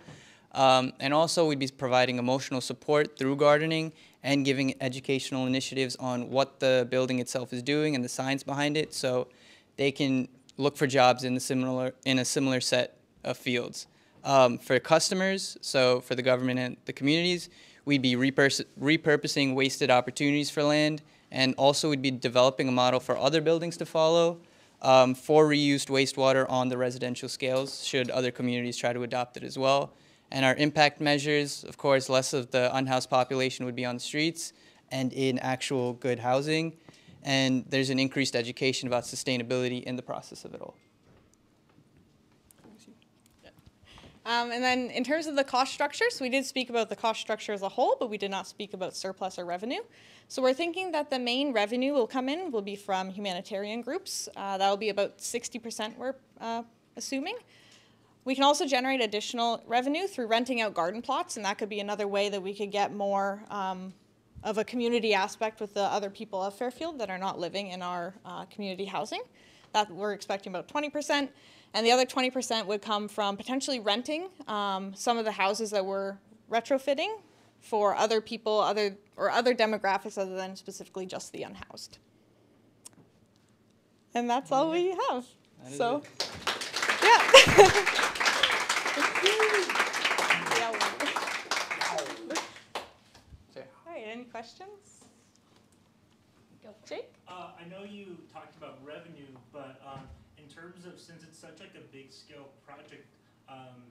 Um, and also we'd be providing emotional support through gardening and giving educational initiatives on what the building itself is doing and the science behind it so they can look for jobs in, the similar, in a similar set of fields. Um, for customers, so for the government and the communities, we'd be repurposing wasted opportunities for land and also we'd be developing a model for other buildings to follow um, for reused wastewater on the residential scales should other communities try to adopt it as well. And our impact measures, of course, less of the unhoused population would be on the streets and in actual good housing. And there's an increased education about sustainability in the process of it all. Um, and then in terms of the cost structure, so we did speak about the cost structure as a whole, but we did not speak about surplus or revenue. So we're thinking that the main revenue will come in will be from humanitarian groups. Uh, that will be about 60% we're uh, assuming. We can also generate additional revenue through renting out garden plots, and that could be another way that we could get more um, of a community aspect with the other people of Fairfield that are not living in our uh, community housing. That we're expecting about 20%, and the other 20% would come from potentially renting um, some of the houses that we're retrofitting for other people, other or other demographics other than specifically just the unhoused. And that's all we have. So, yeah. All right, any questions? Go, Jake? Uh, I know you talked about revenue, but um, in terms of, since it's such like a big scale project, um,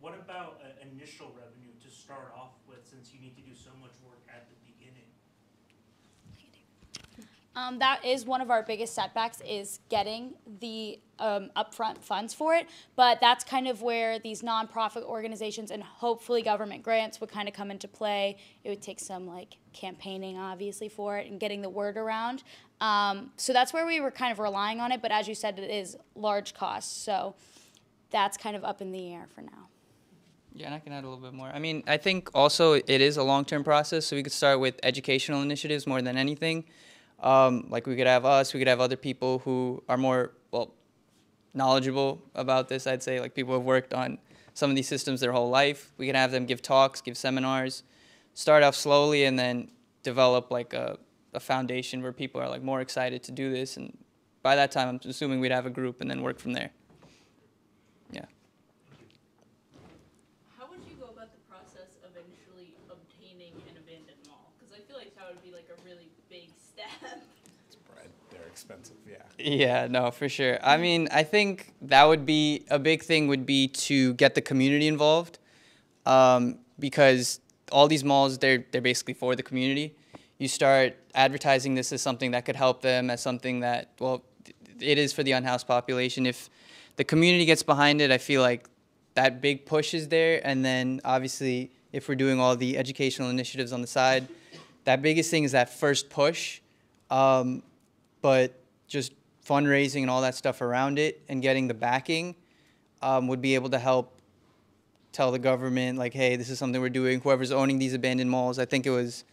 what about uh, initial revenue to start off with, since you need to do so much work at the beginning? Um, that is one of our biggest setbacks is getting the um, upfront funds for it. But that's kind of where these nonprofit organizations and hopefully government grants would kind of come into play. It would take some like campaigning, obviously, for it and getting the word around. Um, so that's where we were kind of relying on it. But as you said, it is large costs. So that's kind of up in the air for now. Yeah, and I can add a little bit more. I mean, I think also it is a long-term process, so we could start with educational initiatives more than anything. Um, like we could have us, we could have other people who are more well knowledgeable about this. I'd say like people who have worked on some of these systems their whole life. We can have them give talks, give seminars, start off slowly, and then develop like a, a foundation where people are like more excited to do this. And by that time, I'm assuming we'd have a group and then work from there. Yeah. How would you go about the process of initially obtaining an abandoned mall? Because I feel like that would be like a really big step. They're expensive, yeah. No, for sure. I mean, I think that would be a big thing would be to get the community involved, um, because all these malls they're they're basically for the community. You start advertising this as something that could help them, as something that well, it is for the unhoused population. If the community gets behind it, I feel like that big push is there, and then obviously if we're doing all the educational initiatives on the side, that biggest thing is that first push. Um, but just fundraising and all that stuff around it and getting the backing um, would be able to help tell the government like hey this is something we're doing whoever's owning these abandoned malls i think it was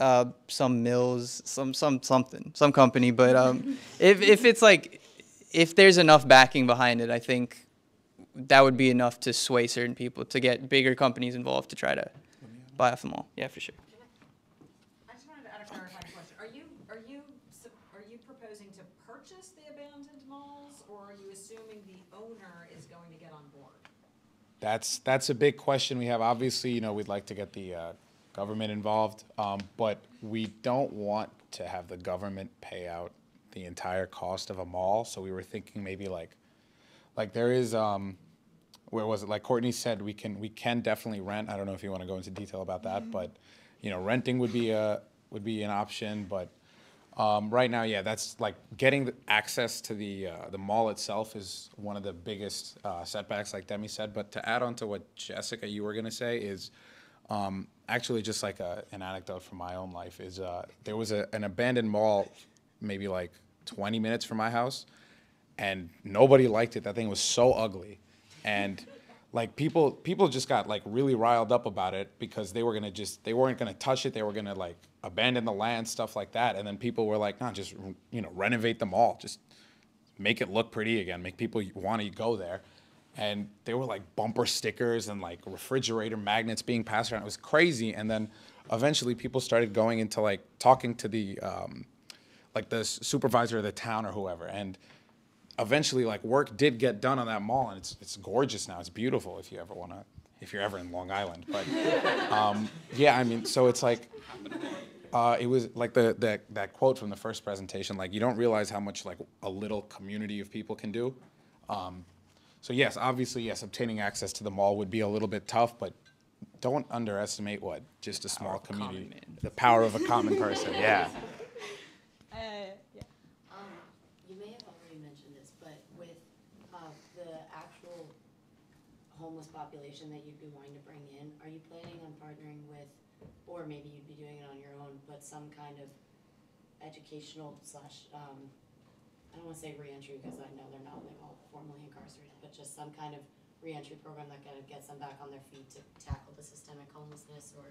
uh, some mills some some something some company but um, if, if it's like if there's enough backing behind it, I think that would be enough to sway certain people to get bigger companies involved to try to buy off the mall. Yeah, for sure. I just wanted to add a clarifying question. Are you, are you, sup- are you proposing to purchase the abandoned malls, or are you assuming the owner is going to get on board? That's that's a big question we have. Obviously, you know, we'd like to get the uh, government involved, um, but we don't want to have the government pay out the entire cost of a mall. So we were thinking maybe like, like there is, um, where was it? Like Courtney said, we can we can definitely rent. I don't know if you want to go into detail about that, but you know, renting would be a would be an option. But um, right now, yeah, that's like getting the access to the uh, the mall itself is one of the biggest uh, setbacks, like Demi said. But to add on to what Jessica you were gonna say is, um, actually just like a, an anecdote from my own life is uh, there was a, an abandoned mall, maybe like 20 minutes from my house, and nobody liked it. That thing was so ugly, and like people people just got like really riled up about it because they were gonna just they weren't gonna touch it. They were gonna like abandon the land, stuff like that. And then people were like, no, just you know renovate the mall, just make it look pretty again, make people want to go there. And they were like bumper stickers and like refrigerator magnets being passed around. It was crazy. And then eventually people started going into like talking to the um, like the supervisor of the town or whoever. And eventually like work did get done on that mall and it's it's gorgeous now. It's beautiful if you ever want to if you're ever in Long Island. But um, yeah, I mean, so it's like uh, it was like the, the that quote from the first presentation. Like you don't realize how much like a little community of people can do. Um, so yes, obviously yes, obtaining access to the mall would be a little bit tough, but don't underestimate what just a small community, the power of a common person. Yeah. Um, you may have already mentioned this, but with, uh, the actual homeless population that you'd be wanting to bring in, are you planning on partnering with, or maybe you'd be doing it on your own, but some kind of educational slash, um, I don't wanna say reentry, because I know they're not like all formally incarcerated, but just some kind of reentry program that kind of gets them back on their feet to tackle the systemic homelessness, or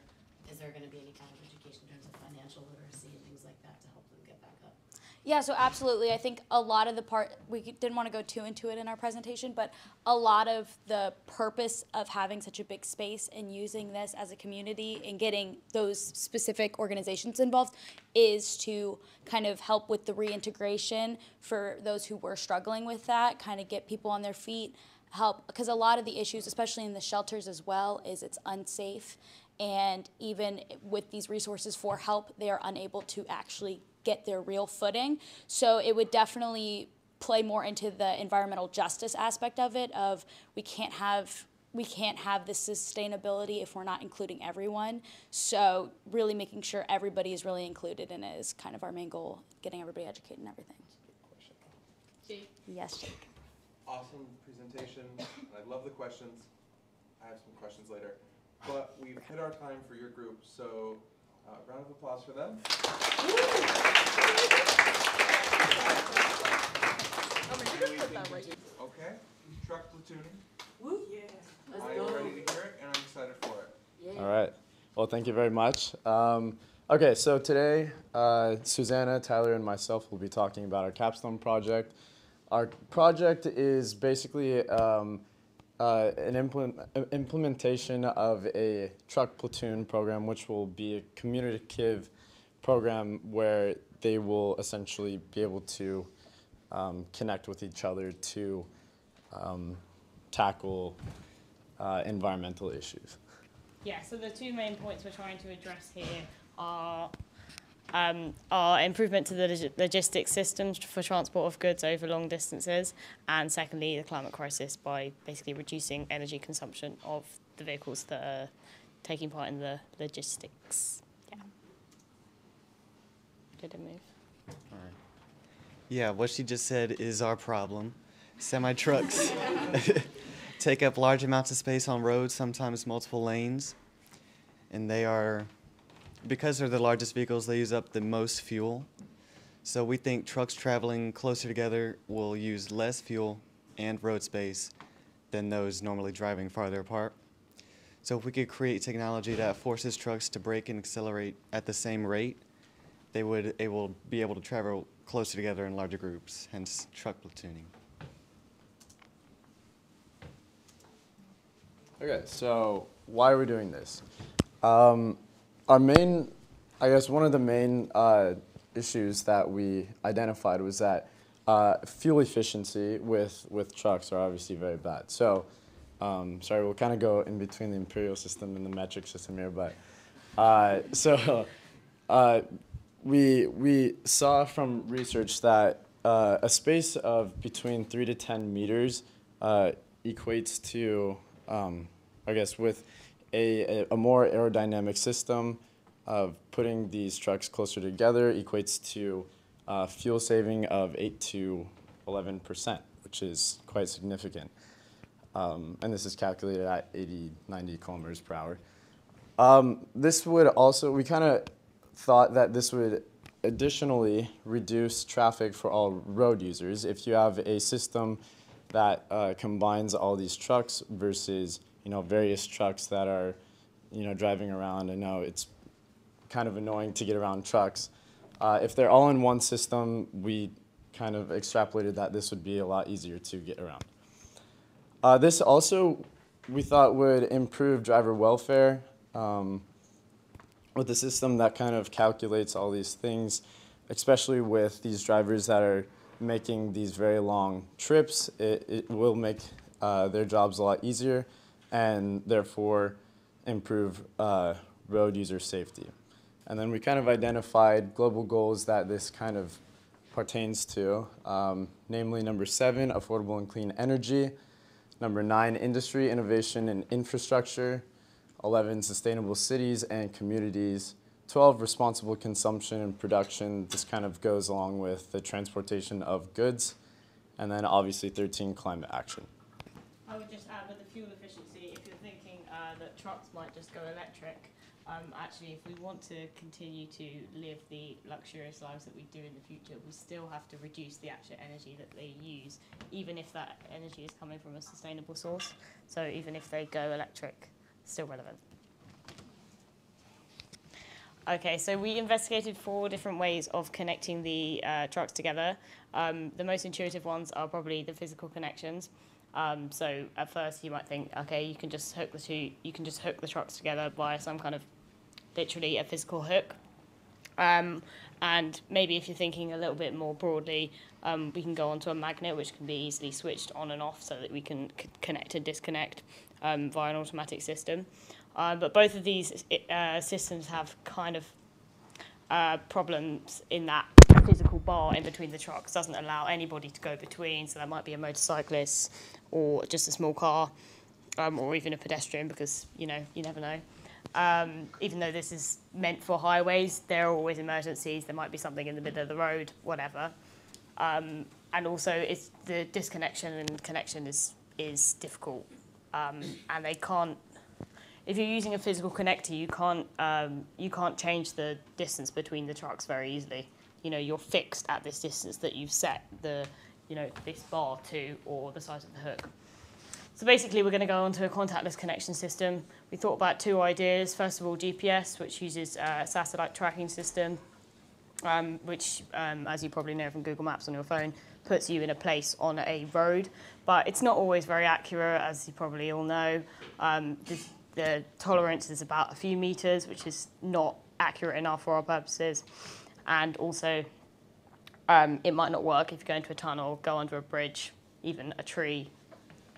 is there gonna be any kind of education in terms of financial literacy and things like that to help them get back up? Yeah, so absolutely. I think a lot of the part, we didn't want to go too into it in our presentation, but a lot of the purpose of having such a big space and using this as a community and getting those specific organizations involved is to kind of help with the reintegration for those who were struggling with that, kind of get people on their feet, help, because a lot of the issues, especially in the shelters as well, is it's unsafe. And even with these resources for help, they are unable to actually get their real footing. So it would definitely play more into the environmental justice aspect of it of we can't have we can't have this sustainability if we're not including everyone. So really making sure everybody is really included in it is kind of our main goal, getting everybody educated and everything. Yes, Jake. Awesome presentation. I love the questions. I have some questions later. But we've hit our time for your group, so round of applause for them. Okay, truck platooning. Woo, yeah. I am ready to hear it, and I'm excited for it. All right. Well, thank you very much. Um, okay, so today, uh, Susanna, Tyler, and myself will be talking about our capstone project. Our project is basically um, uh, an implement, implementation of a truck platoon program, which will be a communicative program where they will essentially be able to um, connect with each other to um, tackle uh, environmental issues. Yeah, so the two main points we're trying to address here are um, are improvement to the log- logistics systems for transport of goods over long distances, and secondly, the climate crisis by basically reducing energy consumption of the vehicles that are taking part in the logistics. Yeah. Did it move? Yeah, what she just said is our problem. Semi trucks take up large amounts of space on roads, sometimes multiple lanes, and they are, because they're the largest vehicles, they use up the most fuel. So we think trucks traveling closer together will use less fuel and road space than those normally driving farther apart. So if we could create technology that forces trucks to brake and accelerate at the same rate, they would able be able to travel closer together in larger groups, hence truck platooning. Okay, so why are we doing this? Um, our main, I guess one of the main uh, issues that we identified was that uh, fuel efficiency with, with trucks are obviously very bad. So, um, sorry, we'll kind of go in between the imperial system and the metric system here, but uh, so uh, we, we saw from research that uh, a space of between three to 10 meters uh, equates to, um, I guess, with a, a, more aerodynamic system of putting these trucks closer together equates to uh, fuel saving of 8 to 11%, which is quite significant. Um, and this is calculated at 80, 90 kilometers per hour. Um, this would also, we kind of thought that this would additionally reduce traffic for all road users. If you have a system that uh, combines all these trucks versus, you know, various trucks that are, you know, driving around. I know it's kind of annoying to get around trucks. Uh, if they're all in one system, we kind of extrapolated that this would be a lot easier to get around. Uh, this also, we thought, would improve driver welfare. Um, with a system that kind of calculates all these things, especially with these drivers that are making these very long trips, it, it will make uh, their jobs a lot easier and therefore improve uh, road user safety. And then we kind of identified global goals that this kind of pertains to, um, namely number seven, affordable and clean energy, number nine, industry, innovation, and infrastructure, 11, sustainable cities and communities, 12, responsible consumption and production. This kind of goes along with the transportation of goods, and then obviously 13, climate action. I would just add with the fuel efficiency, if you're thinking uh, trucks might just go electric, um, actually, if we want to continue to live the luxurious lives that we do in the future, we still have to reduce the actual energy that they use, even if that energy is coming from a sustainable source. So even if they go electric, still relevant. Okay, so we investigated four different ways of connecting the uh, trucks together. Um, the most intuitive ones are probably the physical connections. Um, so at first you might think, okay, you can just hook the two, you can just hook the trucks together via some kind of literally a physical hook. Um, and maybe if you're thinking a little bit more broadly, um, we can go onto a magnet which can be easily switched on and off so that we can connect and disconnect um, via an automatic system. Uh, but both of these uh, systems have kind of uh, problems in that physical bar in between the trucks doesn't allow anybody to go between. So that might be a motorcyclist or just a small car um, or even a pedestrian because, you know, you never know. Um, even though this is meant for highways, there are always emergencies. There might be something in the middle of the road, whatever. Um, and also, it's the disconnection and connection is is difficult, um, and they can't if you're using a physical connector, you can't um, you can't change the distance between the trucks very easily. You know, you're fixed at this distance that you've set the you know this bar to or the size of the hook. So basically, we're going to go onto a contactless connection system. We thought about two ideas. First of all, GPS, which uses a satellite tracking system, um, which, um, as you probably know from Google Maps on your phone, puts you in a place on a road. But it's not always very accurate, as you probably all know. Um, the tolerance is about a few meters, which is not accurate enough for our purposes. And also, um, it might not work if you go into a tunnel, go under a bridge, even a tree.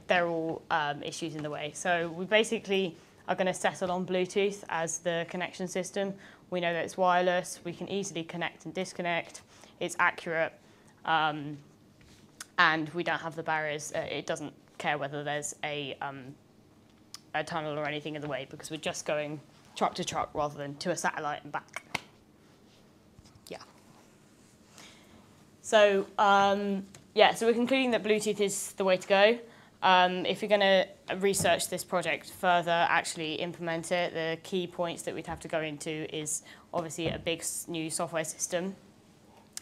They're all um, issues in the way. So we basically are going to settle on Bluetooth as the connection system. We know that it's wireless. We can easily connect and disconnect. It's accurate. Um, and we don't have the barriers. Uh, it doesn't care whether there's a um, a tunnel or anything in the way because we're just going truck to truck rather than to a satellite and back. So um, yeah, so we're concluding that Bluetooth is the way to go. Um, if you're going to research this project further, actually implement it, the key points that we'd have to go into is obviously a big new software system.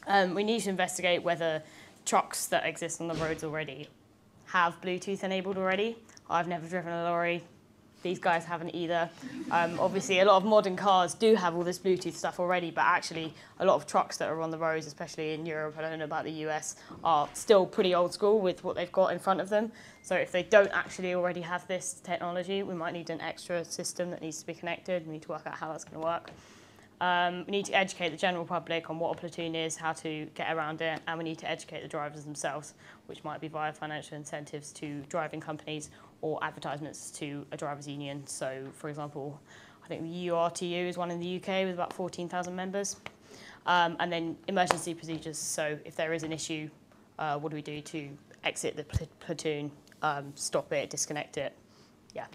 Um, we need to investigate whether trucks that exist on the roads already have Bluetooth enabled already. I've never driven a lorry, these guys haven't either. Um, obviously, a lot of modern cars do have all this Bluetooth stuff already, but actually, a lot of trucks that are on the roads, especially in Europe, I don't know about the US, are still pretty old school with what they've got in front of them. So if they don't actually already have this technology, we might need an extra system that needs to be connected. We need to work out how that's going to work. Um, we need to educate the general public on what a platoon is, how to get around it, and we need to educate the drivers themselves, which might be via financial incentives to driving companies or advertisements to a drivers' union. So, for example, I think the URTU is one in the UK with about 14,000 members. Um, and then emergency procedures. So, if there is an issue, uh, what do we do to exit the pl platoon, um, stop it, disconnect it? Yeah.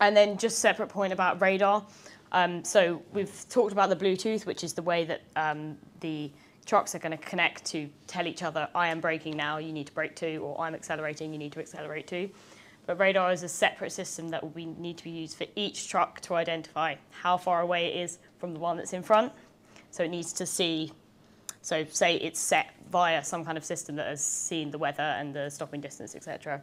And then just separate point about radar. Um, so we've talked about the Bluetooth, which is the way that um, the trucks are going to connect to tell each other, I am braking now, you need to brake too, or I'm accelerating, you need to accelerate too. But radar is a separate system that will need to be used for each truck to identify how far away it is from the one that's in front. So it needs to see, so say it's set via some kind of system that has seen the weather and the stopping distance, etc.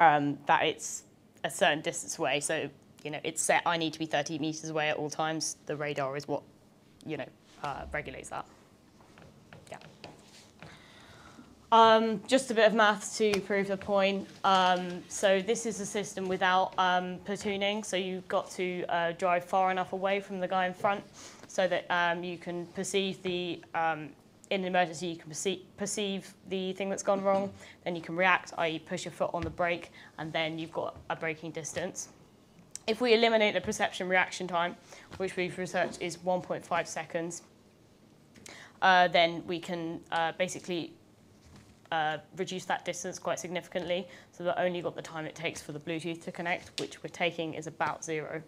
Um, that it's a certain distance away. So you know, it's set, I need to be 30 meters away at all times. The radar is what, you know, uh, regulates that. Yeah. Um, just a bit of maths to prove the point. Um, so this is a system without um, platooning. So you've got to uh, drive far enough away from the guy in front so that um, you can perceive the, um, in an emergency, you can perceive, perceive the thing that's gone wrong. Then you can react, i.e. push your foot on the brake, and then you've got a braking distance. If we eliminate the perception reaction time, which we've researched is 1.5 seconds, uh, then we can uh, basically uh, reduce that distance quite significantly so that only got the time it takes for the Bluetooth to connect, which we're taking is about zero.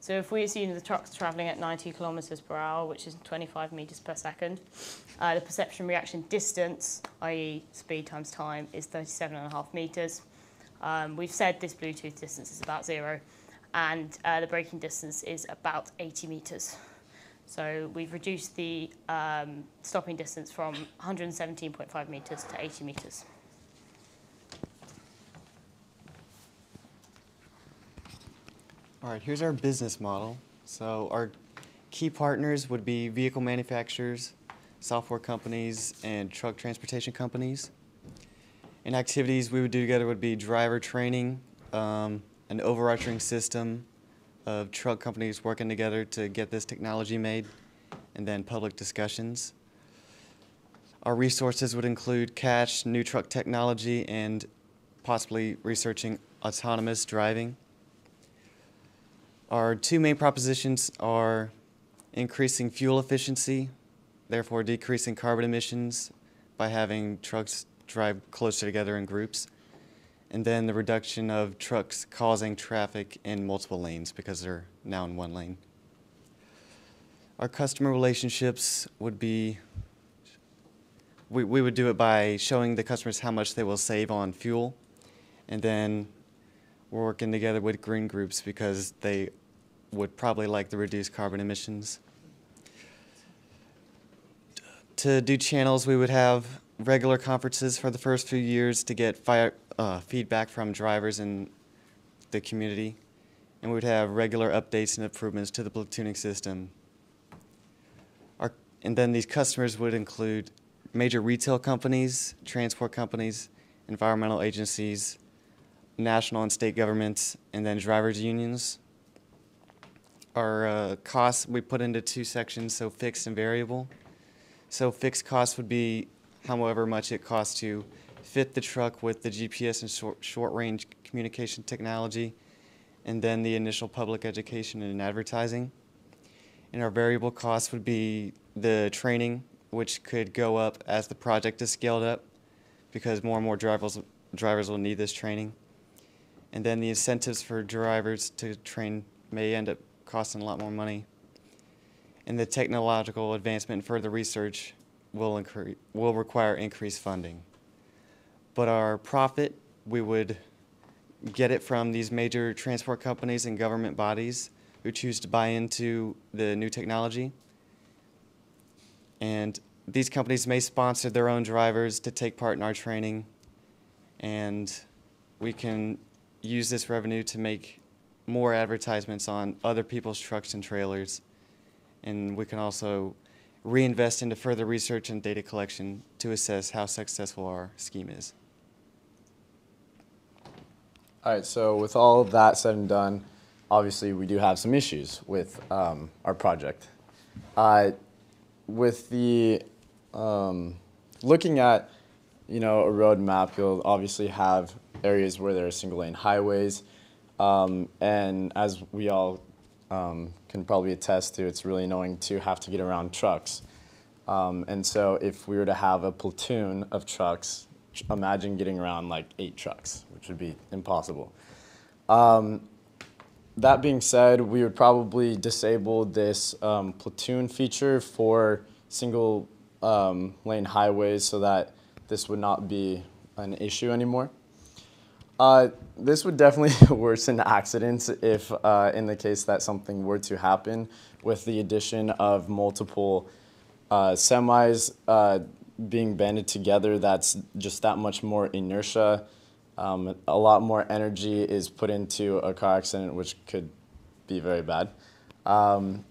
So if we assume the truck's traveling at 90 kilometers per hour, which is 25 meters per second, uh, the perception reaction distance, i.e. speed times time, is 37 and a half meters. Um, we've said this Bluetooth distance is about zero and uh, the braking distance is about 80 meters. So we've reduced the um, stopping distance from 117.5 meters to 80 meters. All right, here's our business model. So our key partners would be vehicle manufacturers, software companies, and truck transportation companies. And activities we would do together would be driver training, um, an overarching system of truck companies working together to get this technology made, and then public discussions. Our resources would include cash, new truck technology, and possibly researching autonomous driving. Our two main propositions are increasing fuel efficiency, therefore decreasing carbon emissions by having trucks drive closer together in groups, and then the reduction of trucks causing traffic in multiple lanes because they're now in one lane. Our customer relationships would be, we, we would do it by showing the customers how much they will save on fuel, and then we're working together with green groups because they would probably like the reduced carbon emissions. To do channels, we would have regular conferences for the first few years to get fire, uh, feedback from drivers in the community, and we would have regular updates and improvements to the platooning system. Our, and then these customers would include major retail companies, transport companies, environmental agencies, national and state governments, and then drivers unions. Our uh, costs we put into two sections, so fixed and variable. So fixed costs would be however much it costs to fit the truck with the GPS and short, short range communication technology, and then the initial public education and advertising. And our variable costs would be the training, which could go up as the project is scaled up, because more and more drivers, drivers will need this training. And then the incentives for drivers to train may end up costing a lot more money. And the technological advancement and further research will, will require increased funding but our profit, we would get it from these major transport companies and government bodies who choose to buy into the new technology. And these companies may sponsor their own drivers to take part in our training, and we can use this revenue to make more advertisements on other people's trucks and trailers. And we can also reinvest into further research and data collection to assess how successful our scheme is. All right, so with all that said and done, obviously we do have some issues with um, our project. Uh, with the um, looking at you know a road map, you'll obviously have areas where there are single lane highways, um, and as we all um, can probably attest to, it's really annoying to have to get around trucks. Um, and so if we were to have a platoon of trucks, imagine getting around like eight trucks, which would be impossible. Um, that being said, we would probably disable this um, platoon feature for single um, lane highways so that this would not be an issue anymore. Uh, this would definitely worsen accidents if, uh, in the case that something were to happen, with the addition of multiple uh, semis uh, being banded together. That's just that much more inertia. Um, a lot more energy is put into a car accident, which could be very bad. Um,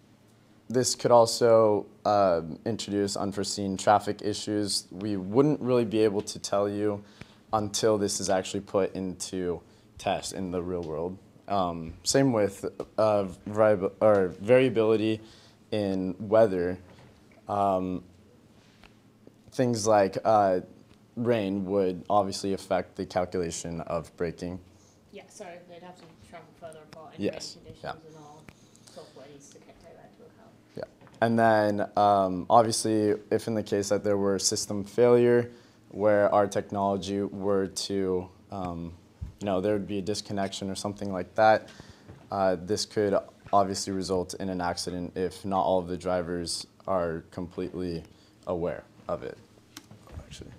this could also uh, introduce unforeseen traffic issues. We wouldn't really be able to tell you until this is actually put into test in the real world. Um, same with uh, or variability in weather. Um, things like uh, rain would obviously affect the calculation of braking. Yeah, so they'd have to travel further apart in Yes, rain conditions yeah. and all software needs to take that into account. Yeah. And then um, obviously, if in the case that there were system failure, where our technology were to, um, you know, there would be a disconnection or something like that, uh, this could obviously result in an accident if not all of the drivers are completely aware of it. Actually.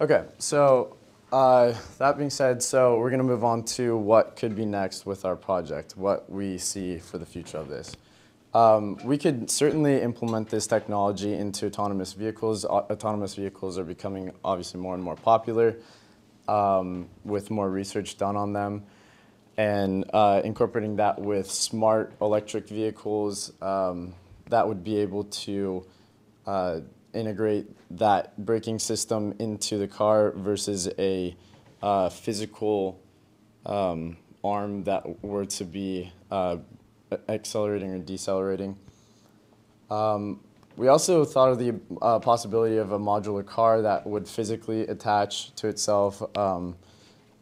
Okay, so uh, that being said, so we're going to move on to what could be next with our project, what we see for the future of this. Um, we could certainly implement this technology into autonomous vehicles. Au- autonomous vehicles are becoming obviously more and more popular um, with more research done on them. And uh, incorporating that with smart electric vehicles, um, that would be able to uh, integrate that braking system into the car versus a uh, physical um, arm that were to be uh, accelerating or decelerating. Um, we also thought of the uh, possibility of a modular car that would physically attach to itself, um,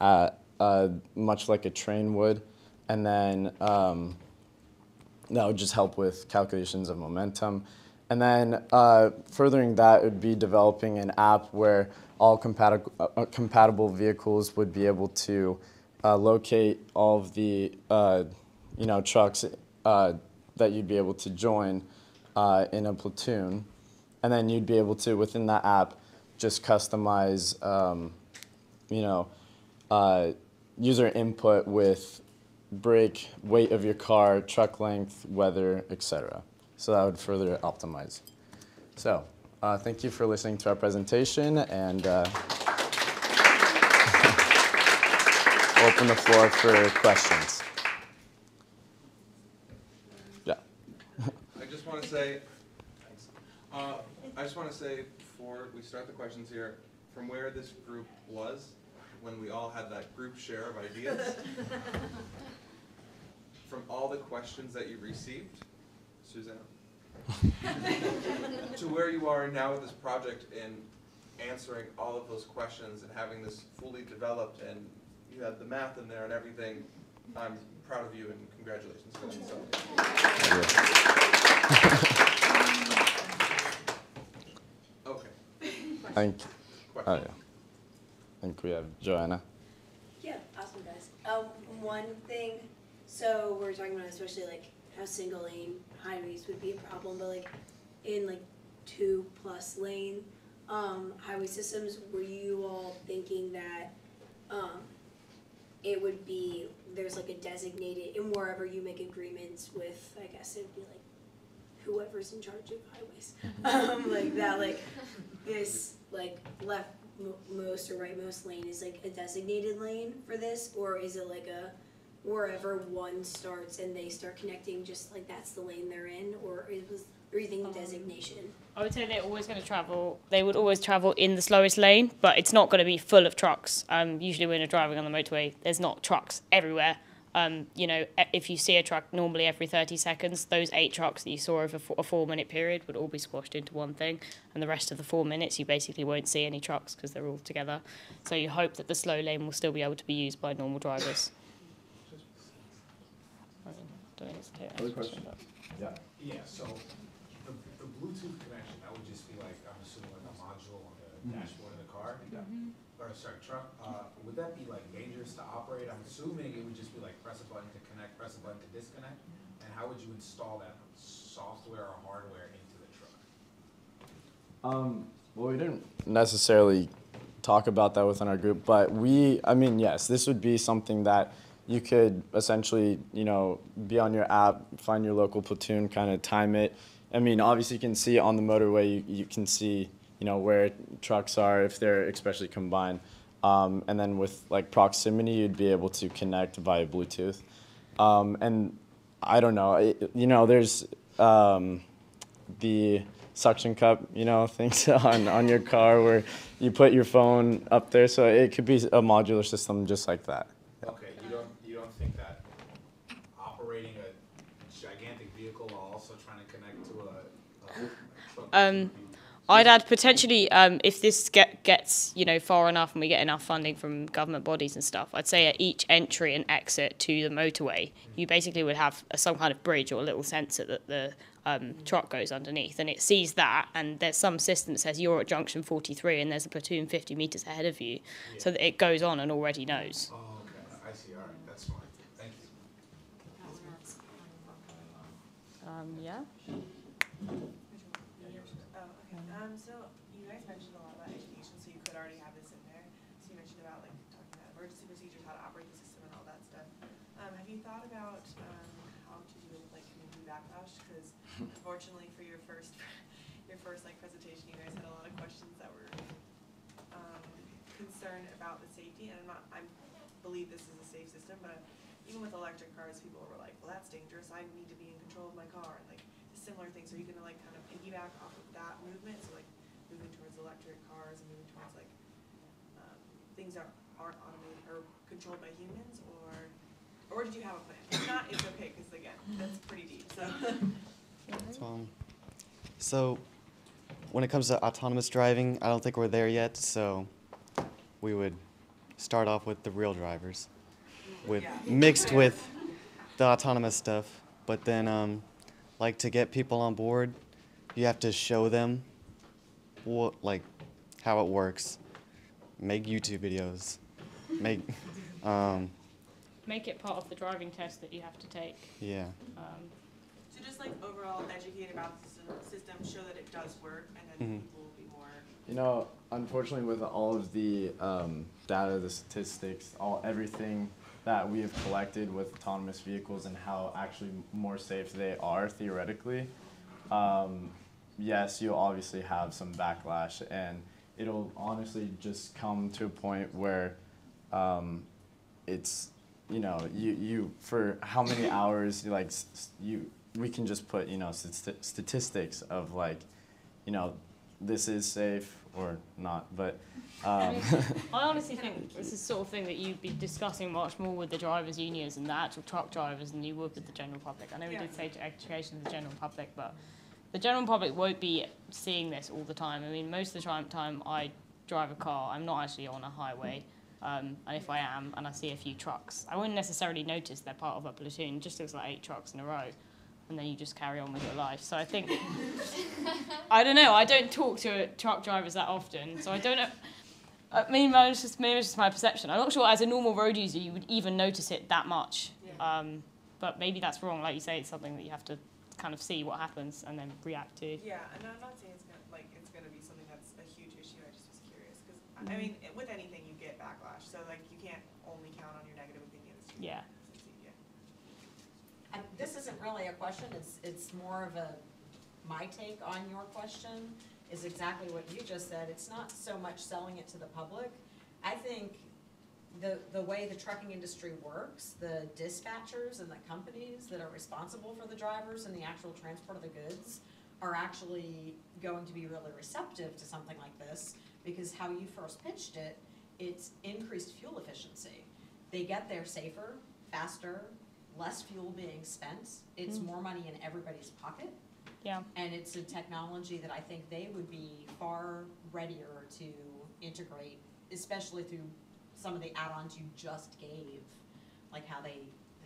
at, uh, much like a train would, and then um, that would just help with calculations of momentum. And then uh, furthering that would be developing an app where all compatible, uh, compatible vehicles would be able to uh, locate all of the uh, you know trucks uh, that you'd be able to join uh, in a platoon, and then you'd be able to within that app just customize um, you know user input with brake, weight of your car, truck length, weather, etc. So that would further optimize. So uh, thank you for listening to our presentation and uh, open the floor for questions. Yeah. I just want to say, uh, I just want to say before we start the questions here, from where this group was when we all had that group share of ideas, from all the questions that you received, Susanna, to where you are now with this project and answering all of those questions and having this fully developed and you had the math in there and everything, I'm proud of you and congratulations. Okay. I think, oh yeah. I think we have Joanna. Yeah, awesome guys. Um, one thing, so we're talking about especially like how single lane highways would be a problem, but like in like two plus lane um, highway systems, were you all thinking that um, it would be there's like a designated and wherever you make agreements with, I guess it'd be like whoever's in charge of highways, um, like that, like this like left most or rightmost lane is like a designated lane for this, or is it like a wherever one starts and they start connecting, just like that's the lane they're in, or it was, or you think designation? I would say they're always going to travel. They would always travel in the slowest lane, but it's not going to be full of trucks. Um, usually, when you're driving on the motorway, there's not trucks everywhere. Um, you know, if you see a truck normally every 30 seconds, those eight trucks that you saw over a four minute period would all be squashed into one thing. And the rest of the four minutes, you basically won't see any trucks because they're all together. So you hope that the slow lane will still be able to be used by normal drivers. I mean, to Other question, question? but- Yeah. Yeah, so the, the Bluetooth connection, that would just be like, I'm assuming like a module on the Mhm. dashboard of the car? Mhm. Or sorry, truck, uh, would that be like dangerous to operate? I'm assuming it would just be like press a button to connect, press a button to disconnect? And how would you install that software or hardware into the truck? Um, well, we didn't necessarily talk about that within our group, but we, I mean, yes, this would be something that you could essentially, you know, be on your app, find your local platoon, kind of time it. I mean, obviously, you can see on the motorway, you, you can see, you know, where trucks are if they're especially combined. Um, and then with like proximity, you'd be able to connect via Bluetooth. Um, and I don't know, it, you know, there's um, the suction cup, you know, things on, on your car where you put your phone up there. So it could be a modular system just like that. Okay, you don't, you don't think that operating a gigantic vehicle while also trying to connect to a, a? Um, I'd add potentially um, if this get, gets you know far enough and we get enough funding from government bodies and stuff. I'd say at each entry and exit to the motorway, you basically would have a, some kind of bridge or a little sensor that the um, truck goes underneath, and it sees that. And there's some system that says you're at junction 43, and there's a platoon 50 meters ahead of you, so that it goes on and already knows. Oh, okay, I see, all right, that's fine, thank you. Um, yeah. Oh. Um, so you guys mentioned a lot about education, so you could already have this in there. So you mentioned about like talking about emergency procedures, how to operate the system and all that stuff. Um, have you thought about, um, how to deal with like community backlash? Cause unfortunately for your first, your first like presentation, you guys had a lot of questions that were, um, concerned about the safety and I'm not, I believe this is a safe system, but even with electric cars, people were like, well, that's dangerous. I need to be in control of my car and like similar things. Are you gonna like kind of piggyback off of that movement? So like moving towards electric cars and moving towards like um, things that aren't automated or controlled by humans, or or did you have a plan? If not, it's okay because again, that's pretty deep. So. So, when it comes to autonomous driving, I don't think we're there yet. So, we would start off with the real drivers, with mixed with the autonomous stuff. But then, um, like to get people on board, you have to show them what like how it works. Make YouTube videos. Make um, Make it part of the driving test that you have to take. yeah. Um, So just like overall educate about the system, show that it does work, and then Mhm. people will be more. You know, unfortunately, with all of the um, data, the statistics, all everything that we have collected with autonomous vehicles and how actually more safe they are theoretically, um, yes, you'll obviously have some backlash, and it'll honestly just come to a point where um, it's you know you you for how many hours like you we can just put you know st- statistics of like you know this is safe or not. But I um, mean, I honestly think this is the sort of thing that you'd be discussing much more with the drivers' unions and the actual truck drivers than you would with the general public. I know we Yeah. did say to education of the general public, but the general public won't be seeing this all the time. I mean, most of the time, time I drive a car, I'm not actually on a highway. Um, and if I am, and I see a few trucks, I wouldn't necessarily notice they're part of a platoon. It just looks like eight trucks in a row. And then you just carry on with your life. So I think, I don't know, I don't talk to truck drivers that often. So I don't know. I mean, maybe it's just maybe it's just my perception. I'm not sure as a normal road user you would even notice it that much. Um, but maybe that's wrong. Like you say, it's something that you have to kind of see what happens and then react to. Yeah, and I'm not saying it's gonna like it's gonna be something that's a huge issue. I just was curious because I Mhm. mean, it- with anything you get backlash, so like you can't only count on your negative opinions. to Yeah. succeed, yeah. And this isn't really a question, it's, it's more of a, my take on your question, is exactly what you just said. It's not so much selling it to the public. I think the, the way the trucking industry works, the dispatchers and the companies that are responsible for the drivers and the actual transport of the goods are actually going to be really receptive to something like this because how you first pitched it, it's increased fuel efficiency. They get there safer, faster, less fuel being spent. It's Mm. more money in everybody's pocket. Yeah. And it's a technology that I think they would be far readier to integrate, especially through some of the add-ons you just gave, like how they,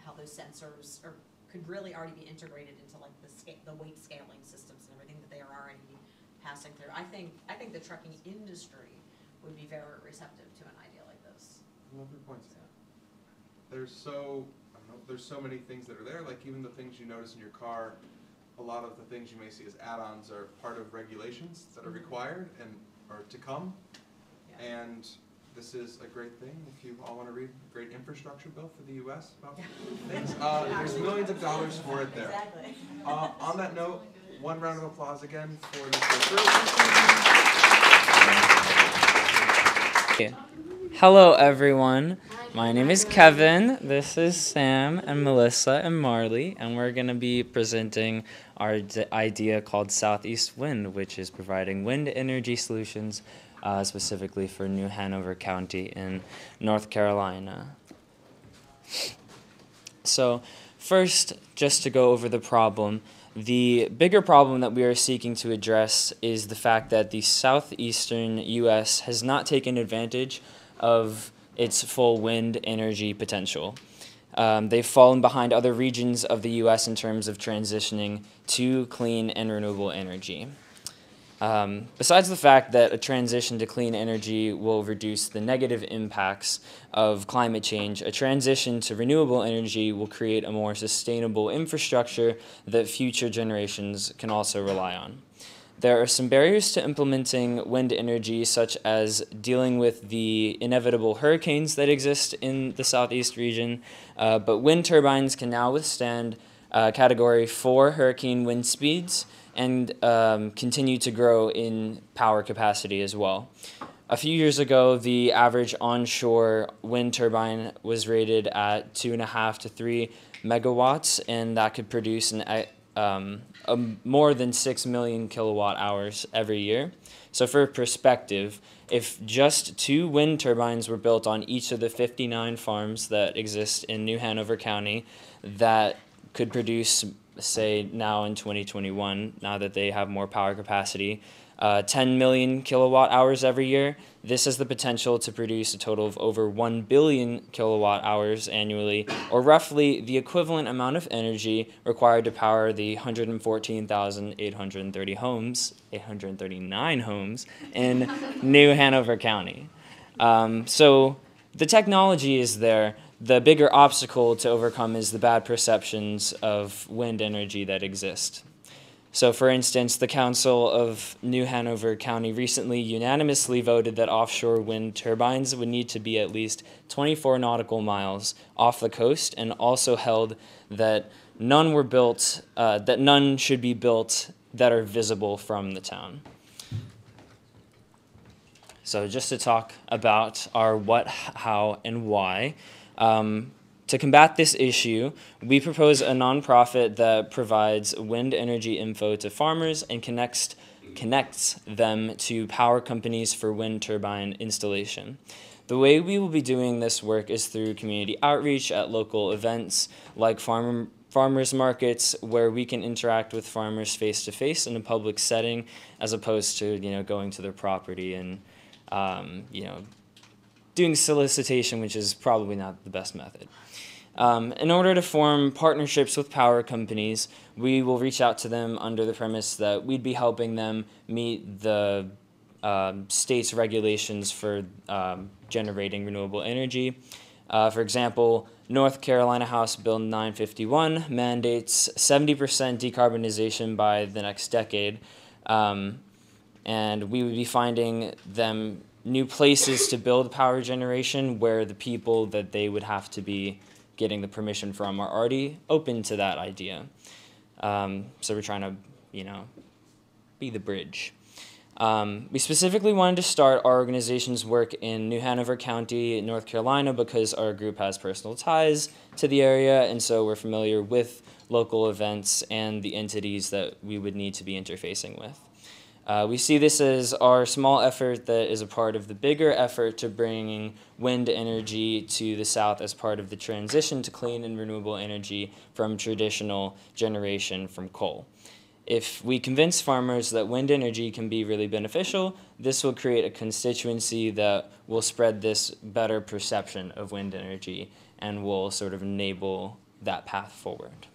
how those sensors are, could really already be integrated into like the sca- the weight scaling systems and everything that they are already passing through. I think, I think the trucking industry would be very receptive to an idea like this. Love your points. There's so, I don't know, there's so many things that are there, like even the things you notice in your car, a lot of the things you may see as add-ons are part of regulations that are Mhm. required and are to come. Yeah. And this is a great thing, if you all want to read, a great infrastructure bill for the US about things. Uh, there's millions of dollars for it there. Exactly. Uh, on that note, one round of applause again for this group. Hello, everyone. My name is Kevin. This is Sam and Melissa and Marley, and we're going to be presenting our idea called Southeast Wind, which is providing wind energy solutions uh, specifically for New Hanover County in North Carolina. So, first, just to go over the problem, the bigger problem that we are seeking to address is the fact that the southeastern U.S. has not taken advantage of its full wind energy potential. Um, they've fallen behind other regions of the U.S. in terms of transitioning to clean and renewable energy. Um, besides the fact that a transition to clean energy will reduce the negative impacts of climate change, a transition to renewable energy will create a more sustainable infrastructure that future generations can also rely on. There are some barriers to implementing wind energy, such as dealing with the inevitable hurricanes that exist in the southeast region, uh, but wind turbines can now withstand uh, Category 4 hurricane wind speeds and um, continue to grow in power capacity as well. A few years ago, the average onshore wind turbine was rated at two and a half to three megawatts, and that could produce an, e- a more than six million kilowatt hours every year. So, for perspective, if just two wind turbines were built on each of the 59 farms that exist in New Hanover County, that could produce, say, now in 2021, now that they have more power capacity, uh, 10 million kilowatt hours every year. This has the potential to produce a total of over 1 billion kilowatt hours annually, or roughly the equivalent amount of energy required to power the 114,830 homes, 839 homes in New Hanover County. Um, so the technology is there. The bigger obstacle to overcome is the bad perceptions of wind energy that exist. So, for instance, the Council of New Hanover County recently unanimously voted that offshore wind turbines would need to be at least 24 nautical miles off the coast, and also held that none were built, uh, that none should be built that are visible from the town. So, just to talk about our what, how, and why. Um, to combat this issue, we propose a nonprofit that provides wind energy info to farmers and connects, connects them to power companies for wind turbine installation. The way we will be doing this work is through community outreach at local events like farm, farmers markets where we can interact with farmers face to face in a public setting as opposed to you know going to their property and um, you know doing solicitation which is probably not the best method. Um, in order to form partnerships with power companies, we will reach out to them under the premise that we'd be helping them meet the um, state's regulations for um, generating renewable energy. Uh, for example, North Carolina House Bill 951 mandates 70% decarbonization by the next decade, um, and we would be finding them new places to build power generation where the people that they would have to be getting the permission from are already open to that idea. Um, so we're trying to, you know, be the bridge. Um, we specifically wanted to start our organization's work in New Hanover County, North Carolina, because our group has personal ties to the area, and so we're familiar with local events and the entities that we would need to be interfacing with. Uh, we see this as our small effort that is a part of the bigger effort to bringing wind energy to the South as part of the transition to clean and renewable energy from traditional generation from coal. If we convince farmers that wind energy can be really beneficial, this will create a constituency that will spread this better perception of wind energy and will sort of enable that path forward.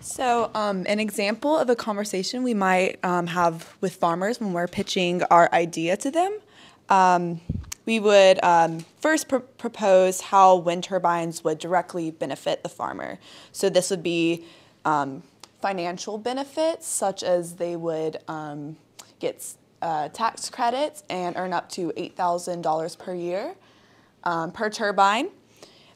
So, um, an example of a conversation we might um, have with farmers when we're pitching our idea to them. Um, we would um, first pr- propose how wind turbines would directly benefit the farmer. So, this would be um, financial benefits, such as they would um, get uh, tax credits and earn up to $8,000 per year per turbine.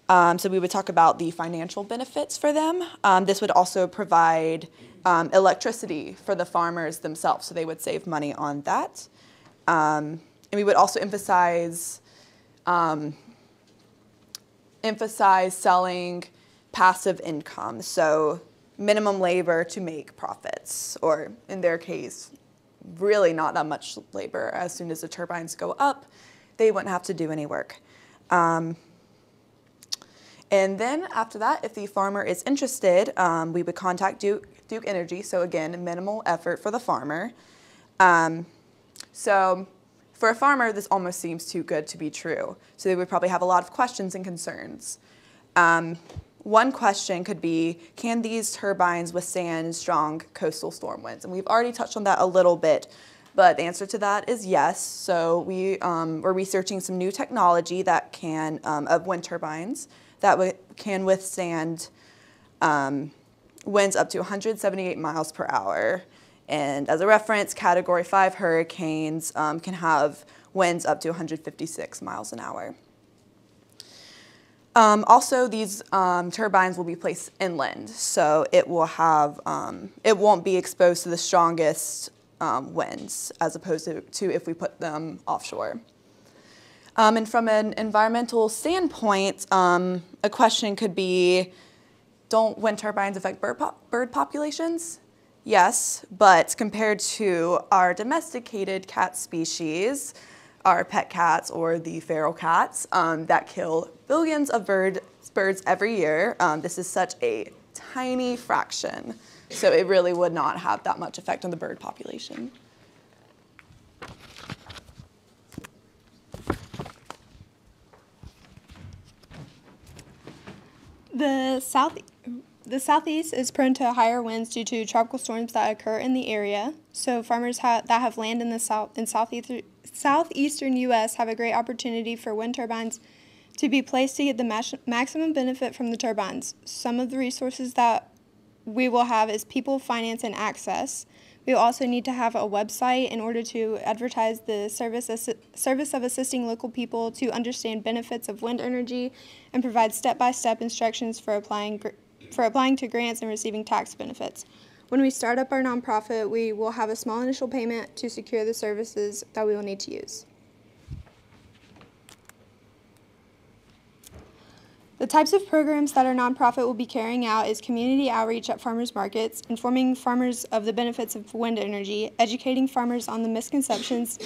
Um, so we would talk about the financial benefits for them. Um, this would also provide um, electricity for the farmers themselves, so they would save money on that. Um, and we would also emphasize um, emphasize selling passive income, so minimum labor to make profits, or in their case, really not that much labor. As soon as the turbines go up, they wouldn't have to do any work. And then after that, if the farmer is interested, um, we would contact Duke, Duke Energy. So again, minimal effort for the farmer. Um, so for a farmer, this almost seems too good to be true. So they would probably have a lot of questions and concerns. Um, one question could be, can these turbines withstand strong coastal storm winds? And we've already touched on that a little bit, but the answer to that is yes. So we, um, we're researching some new technology that can, um, of wind turbines that can withstand um, winds up to 178 miles per hour. And as a reference, Category 5 hurricanes um, can have winds up to 156 miles an hour. Um, also, these um, turbines will be placed inland, so it will have um, it won't be exposed to the strongest um, winds as opposed to, to if we put them offshore. Um, and from an environmental standpoint, um, a question could be, don't wind turbines affect bird, bird populations? Yes, but compared to our domesticated cat species, our pet cats or the feral cats um, that kill billions of bird, birds every year, um, this is such a tiny fraction. So it really would not have that much effect on the bird population. The south the southeast is prone to higher winds due to tropical storms that occur in the area. So farmers ha- that have land in the south in southeastern southeastern U.S. have a great opportunity for wind turbines to be placed to get the mas- maximum benefit from the turbines. Some of the resources that we will have is people, finance, and access. We also need to have a website in order to advertise the service, service of assisting local people to understand benefits of wind energy and provide step-by-step instructions for applying, for applying to grants and receiving tax benefits. When we start up our nonprofit, we will have a small initial payment to secure the services that we will need to use. The types of programs that our nonprofit will be carrying out is community outreach at farmers markets, informing farmers of the benefits of wind energy, educating farmers on the misconceptions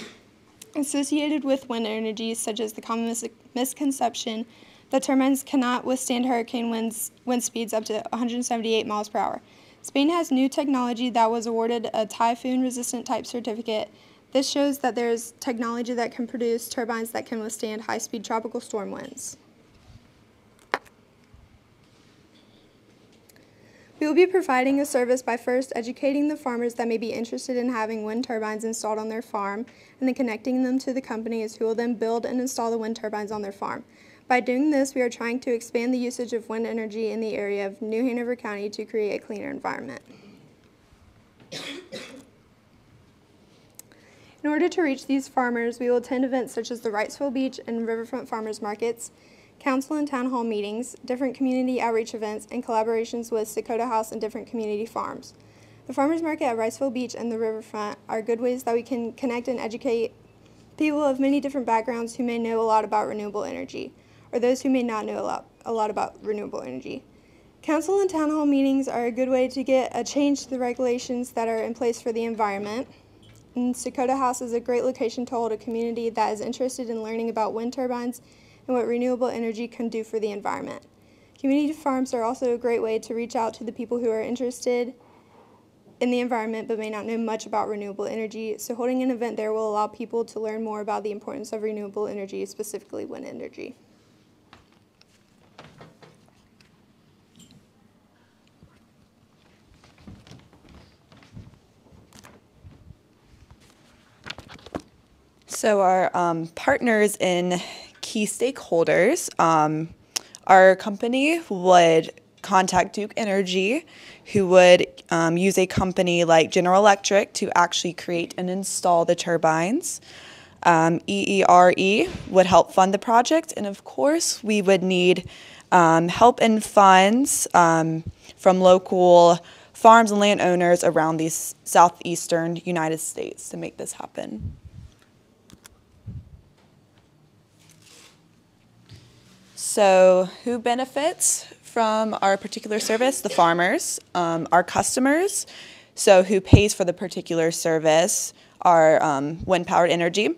associated with wind energy, such as the common mis- misconception that turbines cannot withstand hurricane winds, wind speeds up to 178 miles per hour. Spain has new technology that was awarded a typhoon resistant type certificate. This shows that there is technology that can produce turbines that can withstand high speed tropical storm winds. We will be providing a service by first educating the farmers that may be interested in having wind turbines installed on their farm and then connecting them to the companies who will then build and install the wind turbines on their farm. By doing this, we are trying to expand the usage of wind energy in the area of New Hanover County to create a cleaner environment. In order to reach these farmers, we will attend events such as the Wrightsville Beach and Riverfront Farmers Markets, council and town hall meetings, different community outreach events, and collaborations with Dakota House and different community farms. The farmers market at Wrightsville Beach and the riverfront are good ways that we can connect and educate people of many different backgrounds who may know a lot about renewable energy, or those who may not know a lot, a lot about renewable energy. Council and town hall meetings are a good way to get a change to the regulations that are in place for the environment. And Dakota House is a great location to hold a community that is interested in learning about wind turbines and what renewable energy can do for the environment. Community farms are also a great way to reach out to the people who are interested in the environment but may not know much about renewable energy. So holding an event there will allow people to learn more about the importance of renewable energy, specifically wind energy. So our um, partners in key stakeholders, um, our company would contact Duke Energy, who would um, use a company like General Electric to actually create and install the turbines. Um, EERE would help fund the project, and of course, we would need um, help and funds um, from local farms and landowners around the southeastern United States to make this happen. So, who benefits from our particular service? The farmers, um, our customers. So, who pays for the particular service? Our um, wind powered energy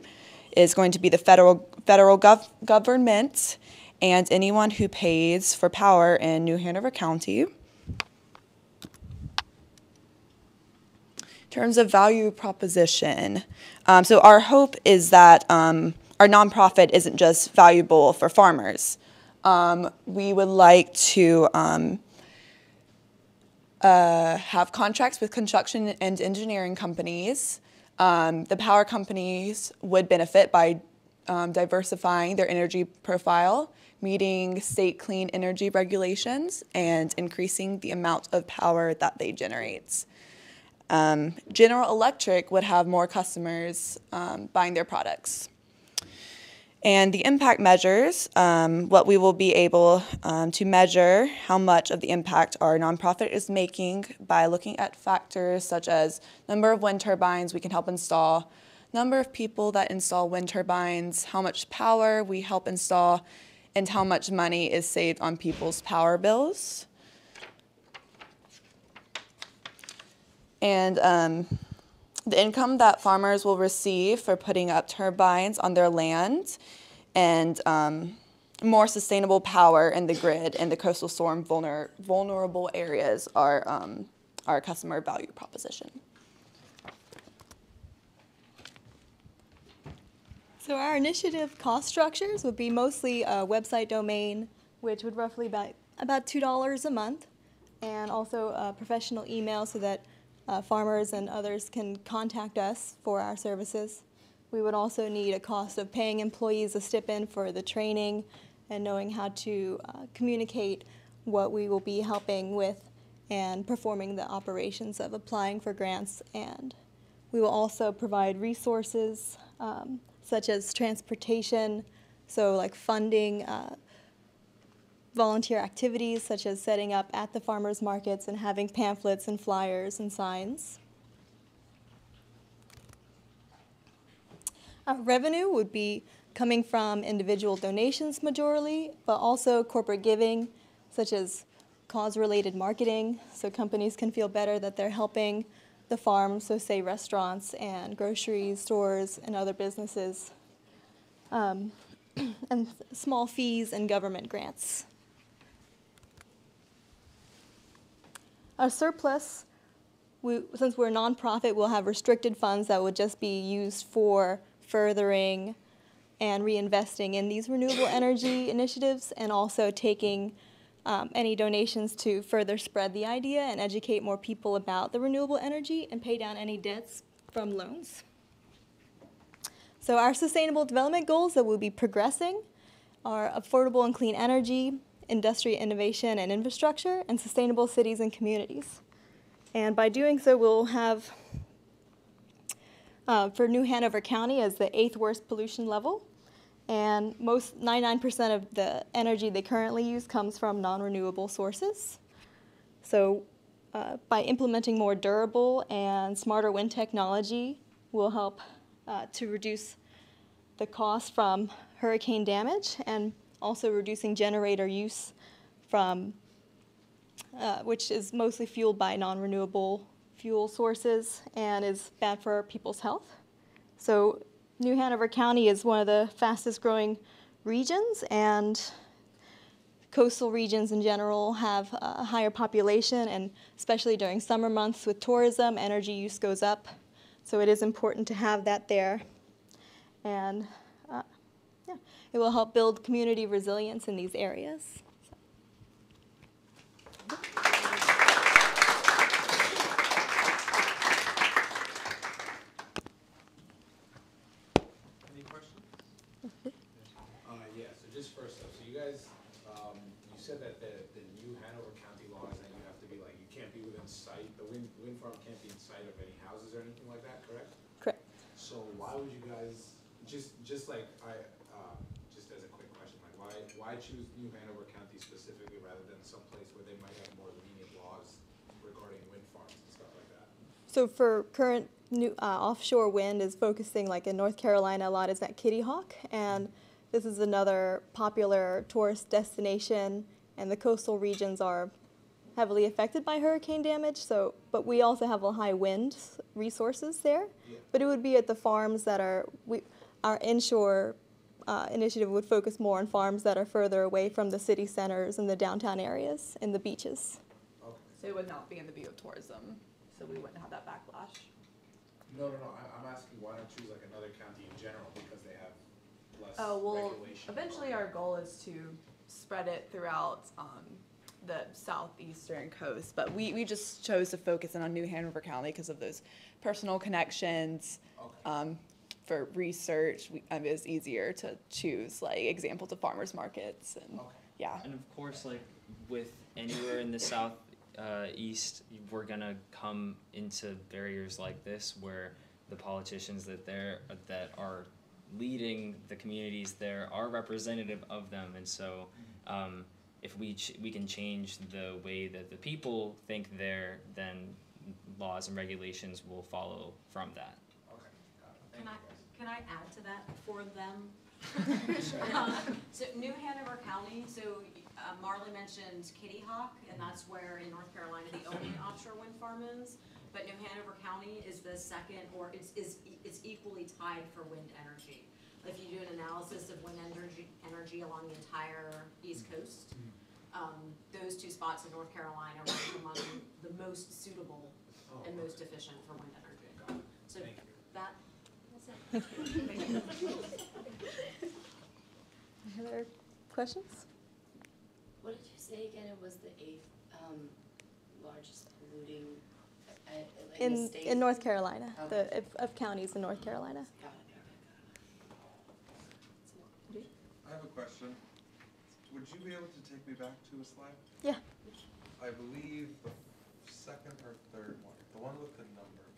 is going to be the federal federal gov- government and anyone who pays for power in New Hanover County. In terms of value proposition, um, so our hope is that um, our nonprofit isn't just valuable for farmers. Um, we would like to um, uh, have contracts with construction and engineering companies. Um, the power companies would benefit by um, diversifying their energy profile, meeting state clean energy regulations, and increasing the amount of power that they generate. Um, General Electric would have more customers um, buying their products. And the impact measures, um, what we will be able um, to measure how much of the impact our nonprofit is making by looking at factors such as number of wind turbines we can help install, number of people that install wind turbines, how much power we help install, and how much money is saved on people's power bills. And um, the income that farmers will receive for putting up turbines on their land and um, more sustainable power in the grid and the coastal storm vulner vulnerable areas are um, our customer value proposition. So our initiative cost structures would be mostly a website domain, which would roughly be about $2 a month, and also a professional email so that uh, farmers and others can contact us for our services. We would also need a cost of paying employees a stipend for the training and knowing how to uh, communicate what we will be helping with and performing the operations of applying for grants. And we will also provide resources um, such as transportation, so like funding uh, volunteer activities such as setting up at the farmers markets and having pamphlets and flyers and signs. Uh, revenue would be coming from individual donations majorly, but also corporate giving, such as cause-related marketing, so companies can feel better that they're helping the farm, so say restaurants and grocery stores and other businesses, um, and small fees and government grants. Our surplus, we, since we're a nonprofit, we'll have restricted funds that would just be used for furthering and reinvesting in these renewable energy initiatives and also taking um, any donations to further spread the idea and educate more people about the renewable energy and pay down any debts from loans. So our sustainable development goals that we'll be progressing are affordable and clean energy, industry innovation and infrastructure, and sustainable cities and communities. And by doing so, we'll have, uh, for New Hanover County, as the eighth worst pollution level, and most 99% of the energy they currently use comes from non-renewable sources. So uh, by implementing more durable and smarter wind technology will help uh, to reduce the cost from hurricane damage and also reducing generator use from uh, which is mostly fueled by non-renewable fuel sources and is bad for people's health. So New Hanover County is one of the fastest growing regions and coastal regions in general have a higher population and especially during summer months with tourism, energy use goes up. So it is important to have that there. And it will help build community resilience in these areas. Any questions? Uh, yeah, so just first up, so you guys, um, you said that the, the new Hanover County law is that you have to be like, you can't be within sight, the wind, wind farm can't be in sight of any houses or anything like that, correct? Correct. So why would you guys, just, just like, I, uh, just as a quick question, like, why, why choose New Hanover County specifically rather than someplace where they might have more lenient laws regarding wind farms and stuff like that? So for current new uh, offshore wind is focusing like in North Carolina a lot is at Kitty Hawk and this is another popular tourist destination and the coastal regions are heavily affected by hurricane damage so but we also have a high wind resources there. But it would be at the farms that are we our inshore uh, initiative would focus more on farms that are further away from the city centers and the downtown areas and the beaches. So it would not be in the view of tourism, so we wouldn't have that backlash. No, no, no, I, I'm asking why not choose like another county in general, because they have less Oh, well, regulation? eventually our goal is to spread it throughout, um, the southeastern coast, but we, we just chose to focus in on New Hanover County because of those personal connections. Um, for research, we, um, it was easier to choose like examples of farmers markets and, yeah. And of course, like with anywhere in the south uh, east, we're gonna come into barriers like this where the politicians that there that are leading the communities there are representative of them, and so um, if we ch- we can change the way that the people think there, then laws and regulations will follow from that. Can I, can I add to that for them? Um, So New Hanover County, so uh, Marley mentioned Kitty Hawk, and that's where in North Carolina the only offshore wind farm is. But New Hanover County is the second, or it's, is, it's equally tied for wind energy. If you do an analysis of wind energy, energy along the entire east coast, um, those two spots in North Carolina rank among the most suitable and most efficient for wind energy. So that, that's it. Any other questions? What say again? It was the eighth um, largest polluting uh, in, In, in North Carolina, Okay. the, of, of counties in North Carolina. I have a question. Would you be able to take me back to a slide? Yeah. I believe the second or third one, the one with the numbers.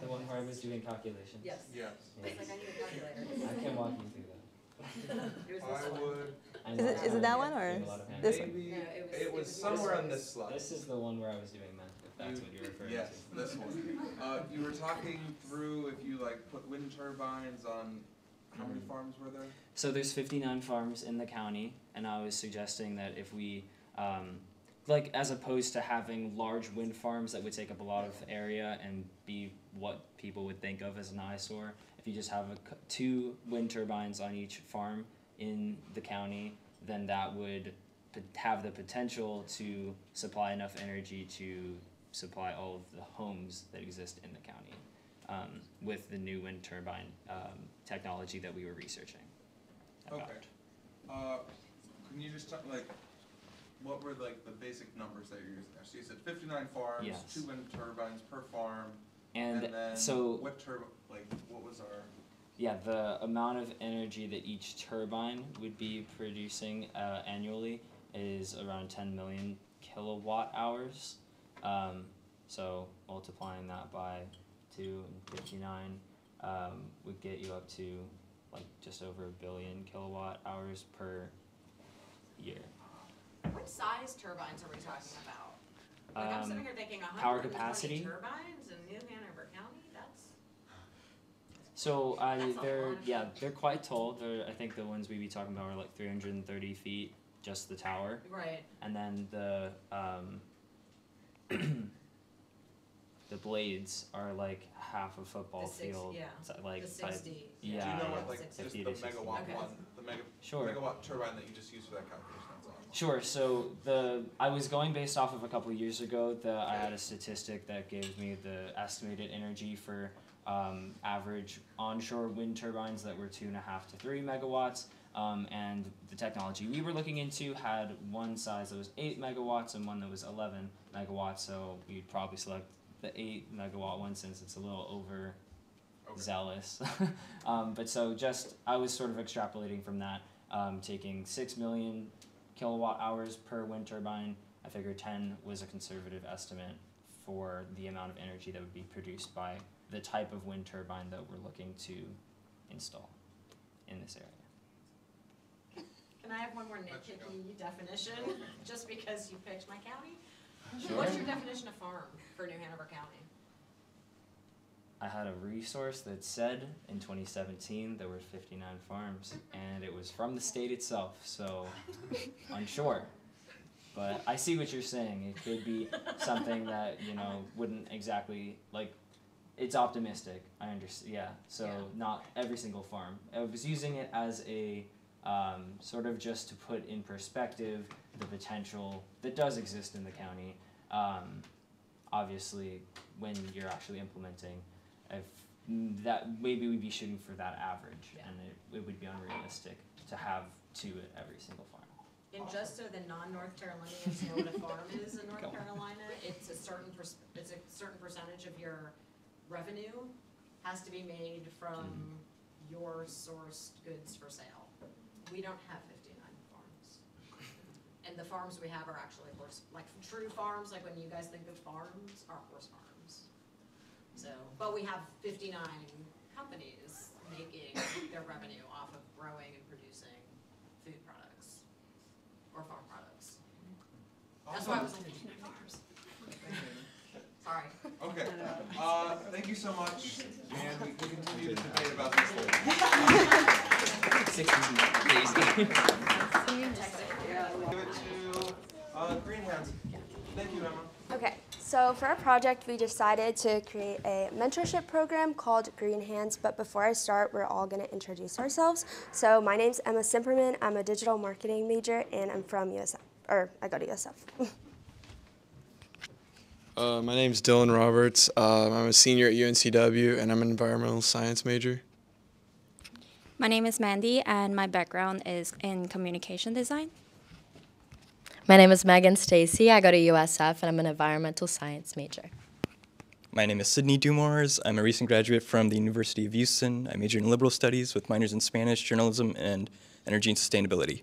The one where I was doing calculations. Yes. Yes. It's like I need a. I can walk you through that. I would. I Is it- is it that one or Doing a lot of hand this one? Maybe, No, it was- it it was was somewhere this on this slide. This is the one where I was doing math, if that's what you're referring Yes, to. this one. Uh, you were talking through if you like put wind turbines on, how many Mhm. farms were there? So there's 59 farms in the county, and I was suggesting that if we, um, like, as opposed to having large wind farms that would take up a lot of area and be what people would think of as an eyesore, if you just have a, c- two wind turbines on each farm in the county, then that would have the potential to supply enough energy to supply all of the homes that exist in the county um, with the new wind turbine um, technology that we were researching. Okay. Uh, can you just talk, like, what were like the basic numbers that you're using there? So you said fifty-nine farms, Yes. two wind turbines per farm. And then so- what turb, like, what was our? Yeah, the amount of energy that each turbine would be producing uh, annually is around 10 million kilowatt hours. Um, so multiplying that by 2 and 59 um, would get you up to like just over a billion kilowatt hours per year. What size turbines are we talking about? Like I'm Um, sitting here thinking power 120 capacity? turbines in New Hanover County, So uh, they're yeah they're quite tall. They're I think the ones we be talking about are like 330 feet, just the tower. Right. And then the um, the blades are like half a football The six- field. yeah, si- like the size- 60, Yeah. Do you know yeah, what, like, just the 60. megawatt Okay. one, the mega, Sure. megawatt turbine that you just used for that calculation. Sure. So the I was going based off of a couple years ago. The I had a statistic that gave me the estimated energy for um, average onshore wind turbines that were two and a half to three megawatts. Um, and the technology we were looking into had one size that was eight megawatts and one that was eleven megawatts. So we'd probably select the eight megawatt one since it's a little over zealous. um, but so just I was sort of extrapolating from that, um, taking six million kilowatt hours per wind turbine. I figured 10 was a conservative estimate for the amount of energy that would be produced by the type of wind turbine that we're looking to install in this area. can I have one more nitpicky definition, just because you picked my county? Sure. What's your definition of farm for New Hanover County? I had a resource that said in 2017 there were 59 farms, and it was from the state itself, so unsure. But I see what you're saying. It could be something that you uh-huh. know wouldn't exactly like. It's optimistic. I understand. Yeah. So Yeah. not every single farm. I was using it as a um, sort of just to put in perspective the potential that does exist in the county. Um, obviously, when you're actually implementing, if that maybe we'd be shooting for that average, and it, it would be unrealistic to have two at every single farm. And just so the non-North Carolinians know what a farm is in North Carolina, it's a certain pers- it's a certain percentage of your revenue has to be made from mm-hmm. your sourced goods for sale. We don't have fifty-nine farms. And the farms we have are actually horse, like true farms, like when you guys think of farms, are horse farms. So, but we have fifty-nine companies making their revenue off of growing and producing food products or farm products. That's why I was looking at farms. Sorry. Okay, uh, thank you so much, and we can continue to debate about this later. Give it to, uh, Green Hands. Thank you, Emma. Okay, so for our project, we decided to create a mentorship program called Green Hands. But before I start, we're all going to introduce ourselves. So my name's Emma Simperman. I'm a digital marketing major, and I'm from USF, or I go to USF. Uh, my is Dylan Roberts. Um, I'm a senior at UNCW, and I'm an environmental science major. My name is Mandy, and my background is in communication design. My name is Megan Stacy. I go to USF and I'm an environmental science major. My name is Sydney Dumars. I'm a recent graduate from the University of Houston. I majored in liberal studies with minors in Spanish, journalism, and energy and sustainability.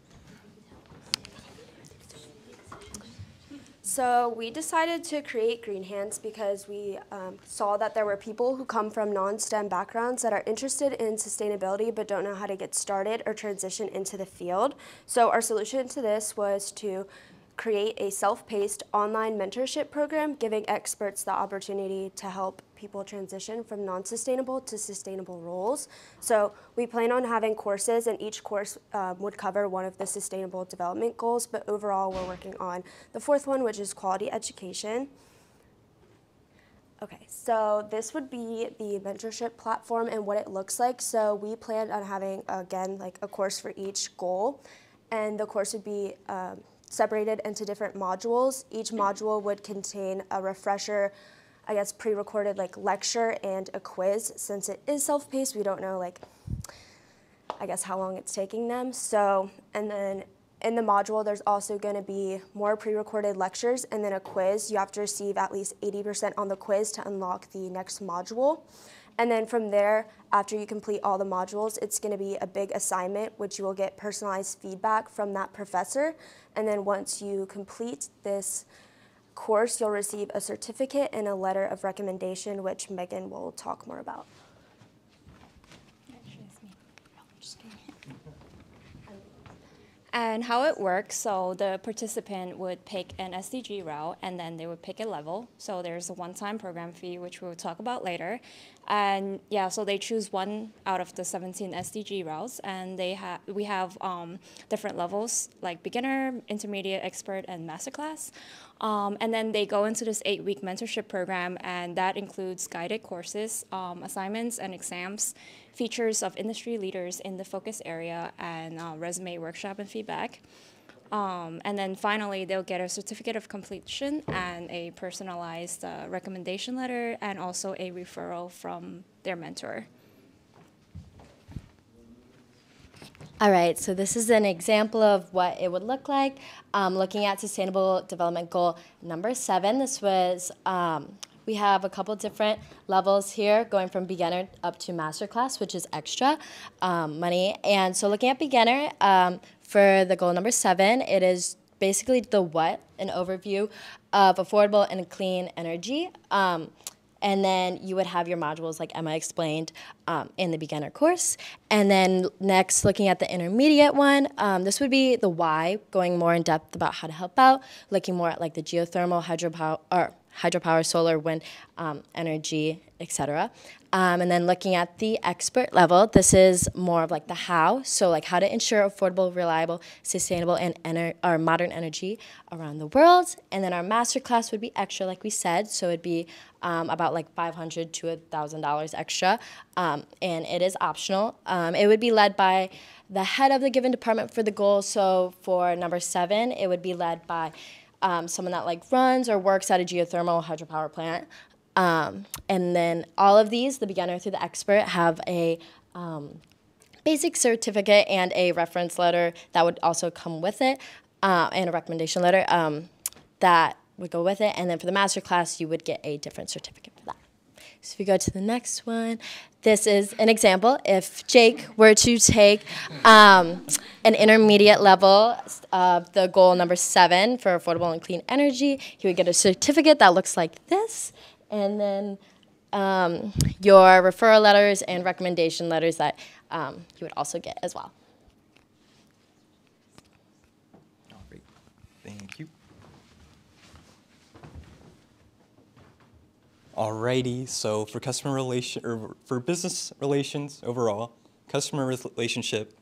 So we decided to create Green Hands because we um, saw that there were people who come from non-STEM backgrounds that are interested in sustainability but don't know how to get started or transition into the field. So our solution to this was to create a self-paced online mentorship program giving experts the opportunity to help people transition from non-sustainable to sustainable roles. So we plan on having courses and each course um, would cover one of the sustainable development goals, but overall we're working on the fourth one, which is quality education. Okay, so this would be the mentorship platform and what it looks like. So we plan on having, again, like a course for each goal. And the course would be um, separated into different modules. Each mm-hmm. module would contain a refresher, I guess, pre-recorded like lecture and a quiz. Since it is self-paced, we don't know like, I guess, how long it's taking them. So, and then in the module, there's also going to be more pre-recorded lectures and then a quiz. You have to receive at least 80% on the quiz to unlock the next module. And then from there, after you complete all the modules, it's going to be a big assignment, which you will get personalized feedback from that professor. And then once you complete this course, you'll receive a certificate and a letter of recommendation, which Megan will talk more about. And how it works, so the participant would pick an SDG route and then they would pick a level. So there's a one-time program fee, which we'll talk about later. And yeah, so they choose one out of the 17 SDG routes and they have we have um, different levels like beginner, intermediate, expert, and masterclass. Um, and then they go into this eight-week mentorship program and that includes guided courses, um, assignments, and exams features of industry leaders in the focus area and uh, resume workshop and feedback. Um, and then finally, they'll get a certificate of completion and a personalized uh, recommendation letter and also a referral from their mentor. All right, so this is an example of what it would look like. Um, looking at Sustainable Development Goal number seven, this was um, we have a couple different levels here, going from beginner up to masterclass, which is extra um, money. And so looking at beginner, um, for the goal number seven, it is basically the what, an overview of affordable and clean energy. Um, and then you would have your modules like Emma explained um, in the beginner course. And then next, looking at the intermediate one, um, this would be the why, going more in depth about how to help out, looking more at like the geothermal, hydropower, or hydropower, solar, wind, um, energy, etc. Um, and then looking at the expert level, this is more of like the how, so like how to ensure affordable, reliable, sustainable, and ener- modern energy around the world. And then our master class would be extra, like we said, so it'd be um, about like 500 to $1,000 extra, um, and it is optional. Um, it would be led by the head of the given department for the goal. So for number seven, it would be led by um, someone that like runs or works at a geothermal hydropower plant. Um, and then all of these, the beginner through the expert, have a um, basic certificate and a reference letter that would also come with it, uh, and a recommendation letter um, that would go with it. And then for the master class, you would get a different certificate. So if you go to the next one, this is an example. If Jake were to take um, an intermediate level of the goal number seven for affordable and clean energy, he would get a certificate that looks like this, and then um, your referral letters and recommendation letters that um, you would also get as well. Thank you. Alrighty, so for customer relation or for business relations overall, customer relationship,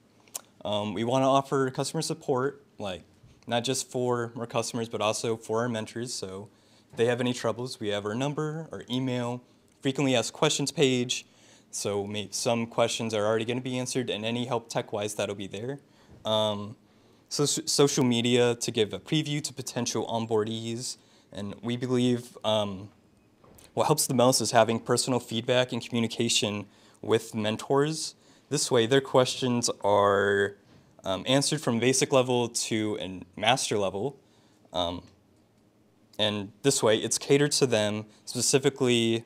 um, we want to offer customer support, like not just for our customers, but also for our mentors. So if they have any troubles, we have our number, our email, frequently asked questions page. So some questions are already going to be answered, and any help tech-wise that'll be there. Um, so, social media to give a preview to potential onboardees, and we believe. Um, what helps the most is having personal feedback and communication with mentors. This way, their questions are um, answered from basic level to a master level. Um, and this way, it's catered to them specifically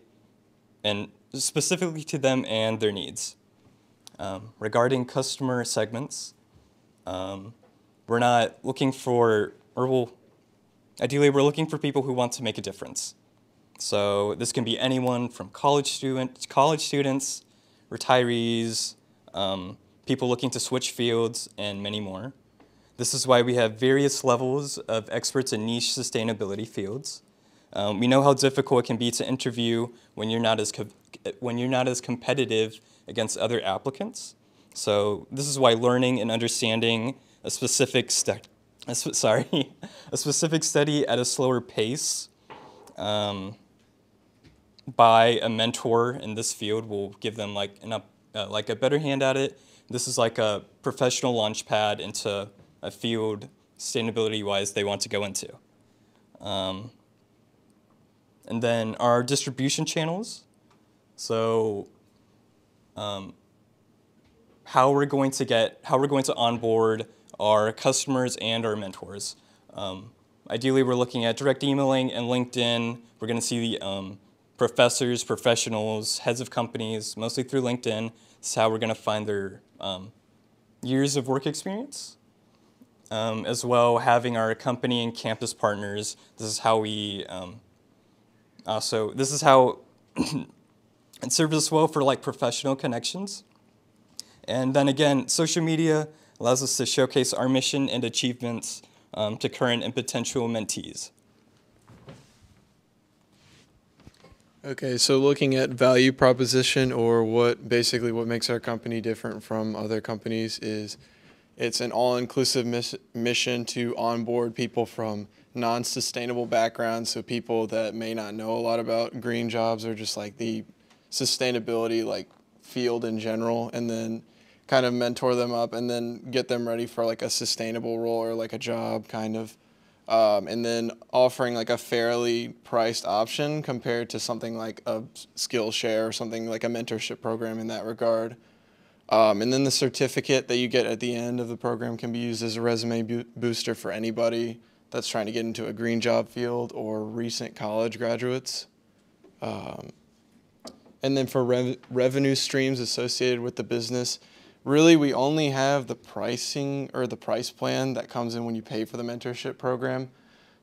and specifically to them and their needs. Um, regarding customer segments, um, we're not looking for, or we'll, ideally, we're looking for people who want to make a difference. So this can be anyone from college students, college students, retirees, um, people looking to switch fields, and many more. This is why we have various levels of experts in niche sustainability fields. Um, we know how difficult it can be to interview when you're not as when you're not as competitive against other applicants. So this is why learning and understanding a specific stu- a sp- sorry a specific study at a slower pace um, by a mentor in this field will give them like an up, uh, like a better hand at it. This is like a professional launch pad into a field sustainability wise they want to go into. Um, and then our distribution channels. So um, how we're going to get, how we're going to onboard our customers and our mentors. Um, ideally, we're looking at direct emailing and LinkedIn. We're going to see the um, professors, professionals, heads of companies, mostly through LinkedIn. This is how we're going to find their um, years of work experience. Um, as well, having our company and campus partners. This is how we um, also, this is how it serves us well for like professional connections. And then again, social media allows us to showcase our mission and achievements um, to current and potential mentees. Okay, so looking at value proposition or what basically what makes our company different from other companies is it's an all-inclusive miss- mission to onboard people from non-sustainable backgrounds, so people that may not know a lot about green jobs or just like the sustainability like field in general and then kind of mentor them up and then get them ready for like a sustainable role or like a job kind of um, and then offering like a fairly priced option compared to something like a Skillshare or something like a mentorship program in that regard. Um, and then the certificate that you get at the end of the program can be used as a resume bo- booster for anybody that's trying to get into a green job field or recent college graduates. Um, and then for rev- revenue streams associated with the business, really we only have the pricing or the price plan that comes in when you pay for the mentorship program.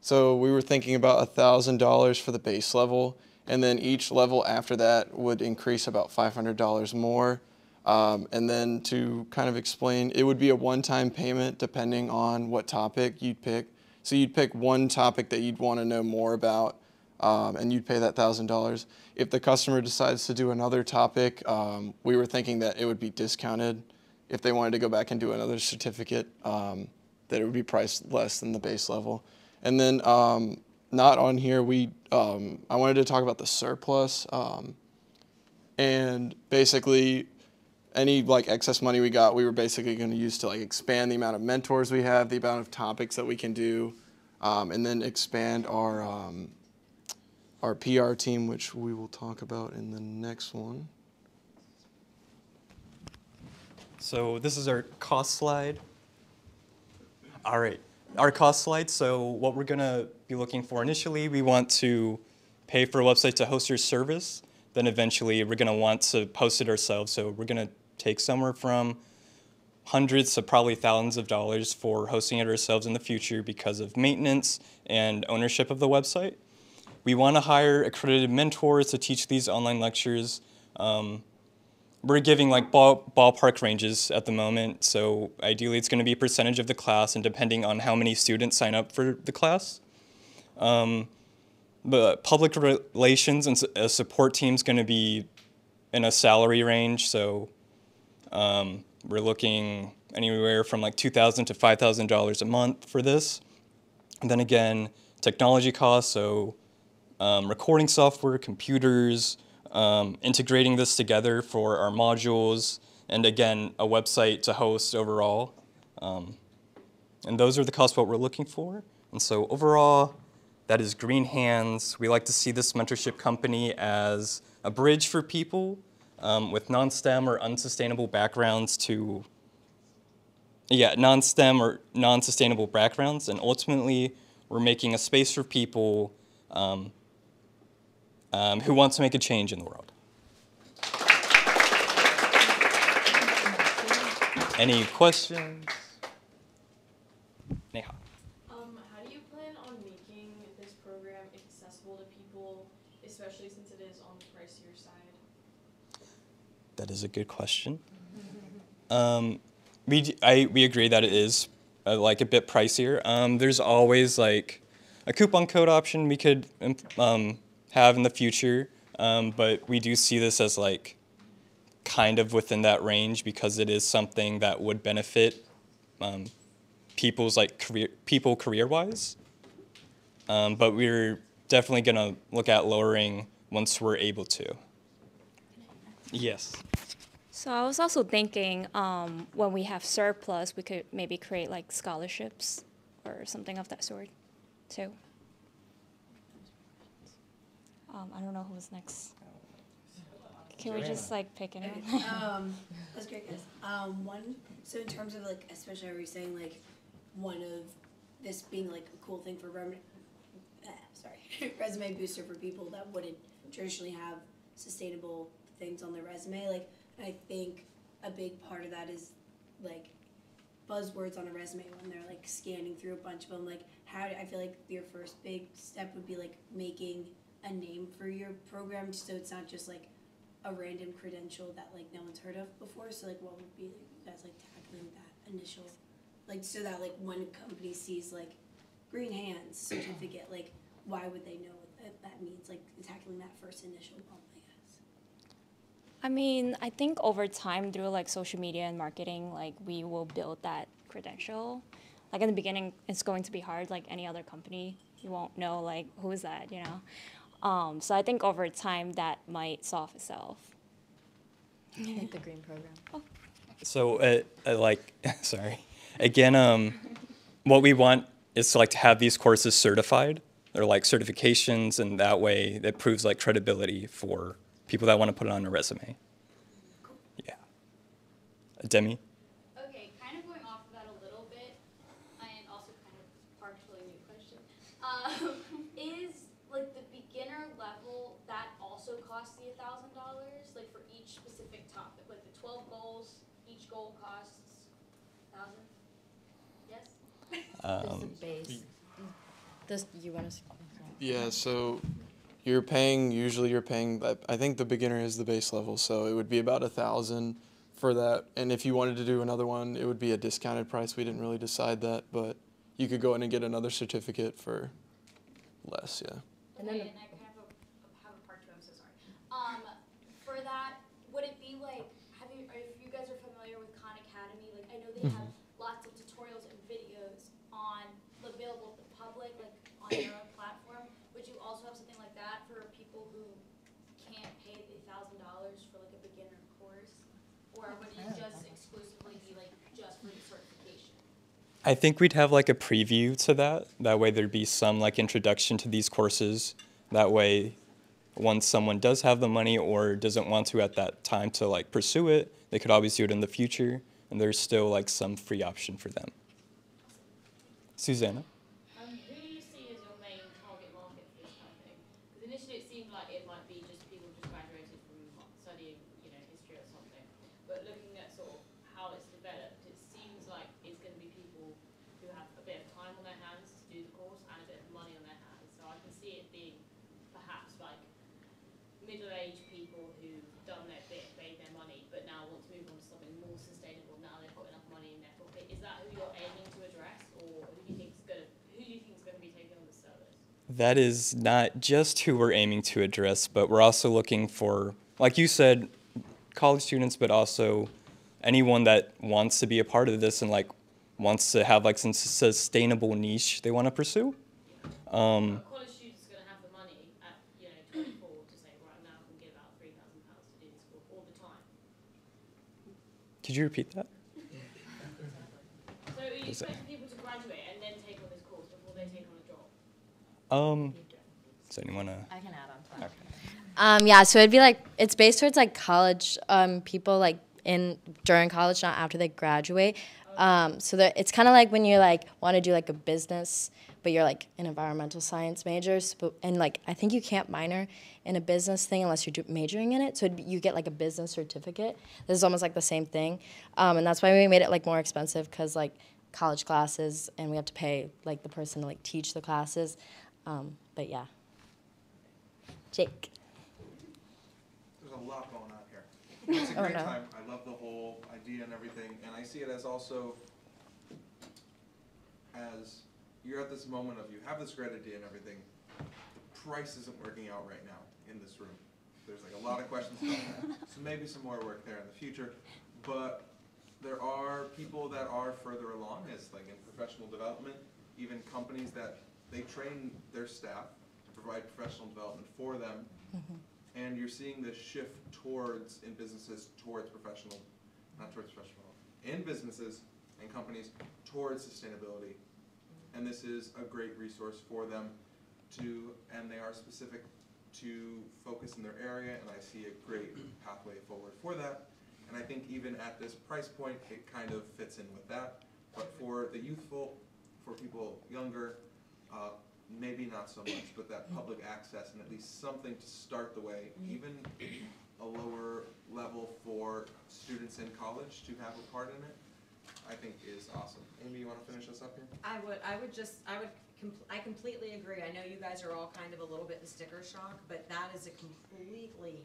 So we were thinking about $1,000 for the base level, and then each level after that would increase about $500 more. Um, and then to kind of explain, it would be a one time payment depending on what topic you'd pick. So you'd pick one topic that you'd want to know more about, um, and you'd pay that $1,000. If the customer decides to do another topic, um, we were thinking that it would be discounted if they wanted to go back and do another certificate, um, that it would be priced less than the base level. And then um, not on here, we um, I wanted to talk about the surplus, um, and basically any like excess money we got, we were basically going to use to like expand the amount of mentors we have, the amount of topics that we can do, um, and then expand our um, our PR team, which we will talk about in the next one. So this is our cost slide. All right, our cost slide. So what we're gonna be looking for initially, we want to pay for a website to host your service. Then eventually we're gonna want to post it ourselves. So we're gonna take somewhere from hundreds to probably thousands of dollars for hosting it ourselves in the future because of maintenance and ownership of the website. We want to hire accredited mentors to teach these online lectures. Um, we're giving like ball, ballpark ranges at the moment. So ideally, it's going to be a percentage of the class, and depending on how many students sign up for the class. Um, but public relations and a support team is going to be in a salary range. So um, we're looking anywhere from like 2,000 to five thousand dollars a month for this. And then again, technology costs. So um, recording software, computers um, integrating this together for our modules, and again, a website to host overall. Um, and those are the costs what we're looking for. And so overall, that is Green Hands. We like to see this mentorship company as a bridge for people um, with non-STEM or unsustainable backgrounds to, yeah, non-STEM or non-sustainable backgrounds. And ultimately, we're making a space for people um, um, who wants to make a change in the world. Any questions? Neha. Um, how do you plan on making this program accessible to people, especially since it is on the pricier side? That is a good question. Um, we, I, we agree that it is uh, like a bit pricier. Um, there's always like a coupon code option we could um, have in the future, um, but we do see this as like kind of within that range because it is something that would benefit um, people's like career people career wise. Um, but we're definitely gonna look at lowering once we're able to. Yes. So I was also thinking um, when we have surplus, we could maybe create like scholarships or something of that sort, too. Um, I don't know who's next. Can we just like pick anyone? um, that's great, guys. Um, one, so in terms of like, especially are we saying like one of this being like a cool thing for resume, uh, sorry, resume booster for people that wouldn't traditionally have sustainable things on their resume. Like, I think a big part of that is like buzzwords on a resume when they're like scanning through a bunch of them. Like, how do, I feel like your first big step would be like making a name for your program so it's not just like a random credential that like no one's heard of before. So like, what would be like, you guys like tackling that initial, like so that like a company sees like green hands certificate, like why would they know what that, that means? Like tackling that first initial bump, I guess. I mean, I think over time through like social media and marketing, like we will build that credential. Like in the beginning, it's going to be hard. Like any other company, you won't know like who is that, you know. Um, so I think over time that might solve itself. Like the green program. So, uh, uh, like, sorry. Again, um, what we want is to like to have these courses certified. They're like certifications, and that way it proves like credibility for people that want to put it on a resume. Yeah. Demi. Okay, kind of going off of that a little bit, and also kind of partially new question. Um, is like the beginner level that also costs the thousand dollars, like for each specific topic, like the twelve goals, each goal costs thousand? Yes. Um, base. This you want to? Yeah, so you're paying, usually you're paying, I- I think the beginner is the base level, so it would be about a thousand for that. And if you wanted to do another one, it would be a discounted price. We didn't really decide that, but you could go in and get another certificate for less, yeah. And then, and I kind of have a part two. I'm so sorry. Um, for that, would it be like, have you, or if you guys are familiar with Khan Academy, like I know they have lots of tutorials and videos on available to the public, like on their own platform. Would you also have something like that for people who can't pay the thousand dollars for like a beginner course, or would it just exclusively be like just for the certification? I think we'd have like a preview to that. That way there'd be some like introduction to these courses. That way, once someone does have the money or doesn't want to at that time to like pursue it, they could always do it in the future, and there's still like some free option for them. Susanna. Um, who do you see as your main target market for this kind of thing? Because initially it seemed like it might be just people just graduated from studying, you know, history or something. But looking at sort of how it's developed, it seems like it's going to be people who have a bit of time on their hands to do the course and a bit of money on their hands. So I can see it being perhaps like middle-aged people who've done their bit, made their money, but now want to move on to something more sustainable now they've got enough money in their pocket. Is that who you're aiming to address, or who do you think's gonna who do you think's gonna be taking on the service? That is not just who we're aiming to address, but we're also looking for, like you said, college students, but also anyone that wants to be a part of this and like wants to have like some sustainable niche they want to pursue. Um, college student's gonna have the money at you know 24 to say right now I can give out three thousand pounds to do this all the time. could you repeat that? So are you Is that- expecting people to graduate and then take on this course before they take on a job? Um, does anyone wanna? I can add on to that. Um, yeah, so it'd be like it's based towards like college um, people like in during college, not after they graduate. Um, so that it's kind of like when you like want to do like a business, but you're like an environmental science major, so, and like I think you can't minor in a business thing unless you're do- majoring in it. So it'd be, you get like a business certificate. This is almost like the same thing, um, and that's why we made it like more expensive because like college classes and we have to pay like the person to like teach the classes. Um, but yeah, Jake. There's a lot going on here. It's a Oh, great no. time. I love the whole idea and everything, and I see it as also as you're at this moment of you have this great idea and everything. The price isn't working out right now in this room. There's like a lot of questions about that. So maybe some more work there in the future. But there are people that are further along as like in professional development, even companies that they train their staff to provide professional development for them. Mm-hmm. And you're seeing this shift towards in businesses towards professional not towards professional in businesses and companies towards sustainability. And this is a great resource for them to and they are specific to focus in their area and i see a great pathway forward for that. And i think even at this price point it kind of fits in with that. But for the youthful for people younger uh, maybe not so much, but that public access and at least something to start the way, even a lower level for students in college to have a part in it, I think is awesome. Amy, you wanna finish us up here? I would, I would just, I would com- I completely agree. I know you guys are all kind of a little bit in sticker shock, but that is a completely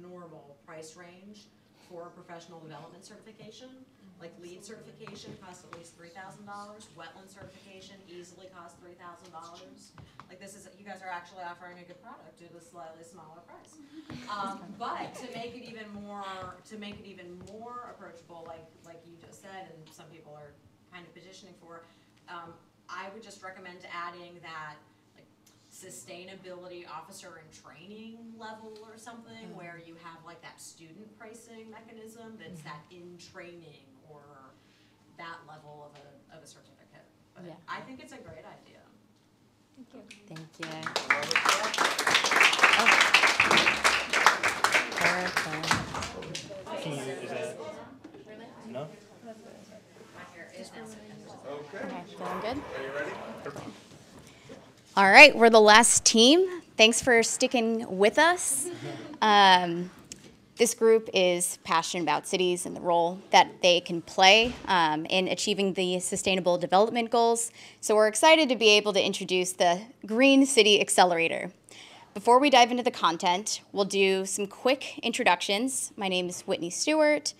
normal price range for a professional development certification. Like LEED certification costs at least three thousand dollars, wetland certification easily costs three thousand dollars. Like this is, you guys are actually offering a good product at a slightly smaller price. Um, but to make it even more, to make it even more approachable, like, like you just said, and some people are kind of petitioning for, um, I would just recommend adding that, like, sustainability officer and training level or something, where you have like that student pricing mechanism that's that in training or that level of a, of a certificate. But Yeah. I think it's a great idea. Thank you. Thank you, is that, no? Okay. Feeling good? Are you ready? All right, we're the last team. Thanks for sticking with us. Um, this group is passionate about cities and the role that they can play um, in achieving the Sustainable Development Goals. So we're excited to be able to introduce the Green City Accelerator. Before we dive into the content, we'll do some quick introductions. My name is Whitney Stewart.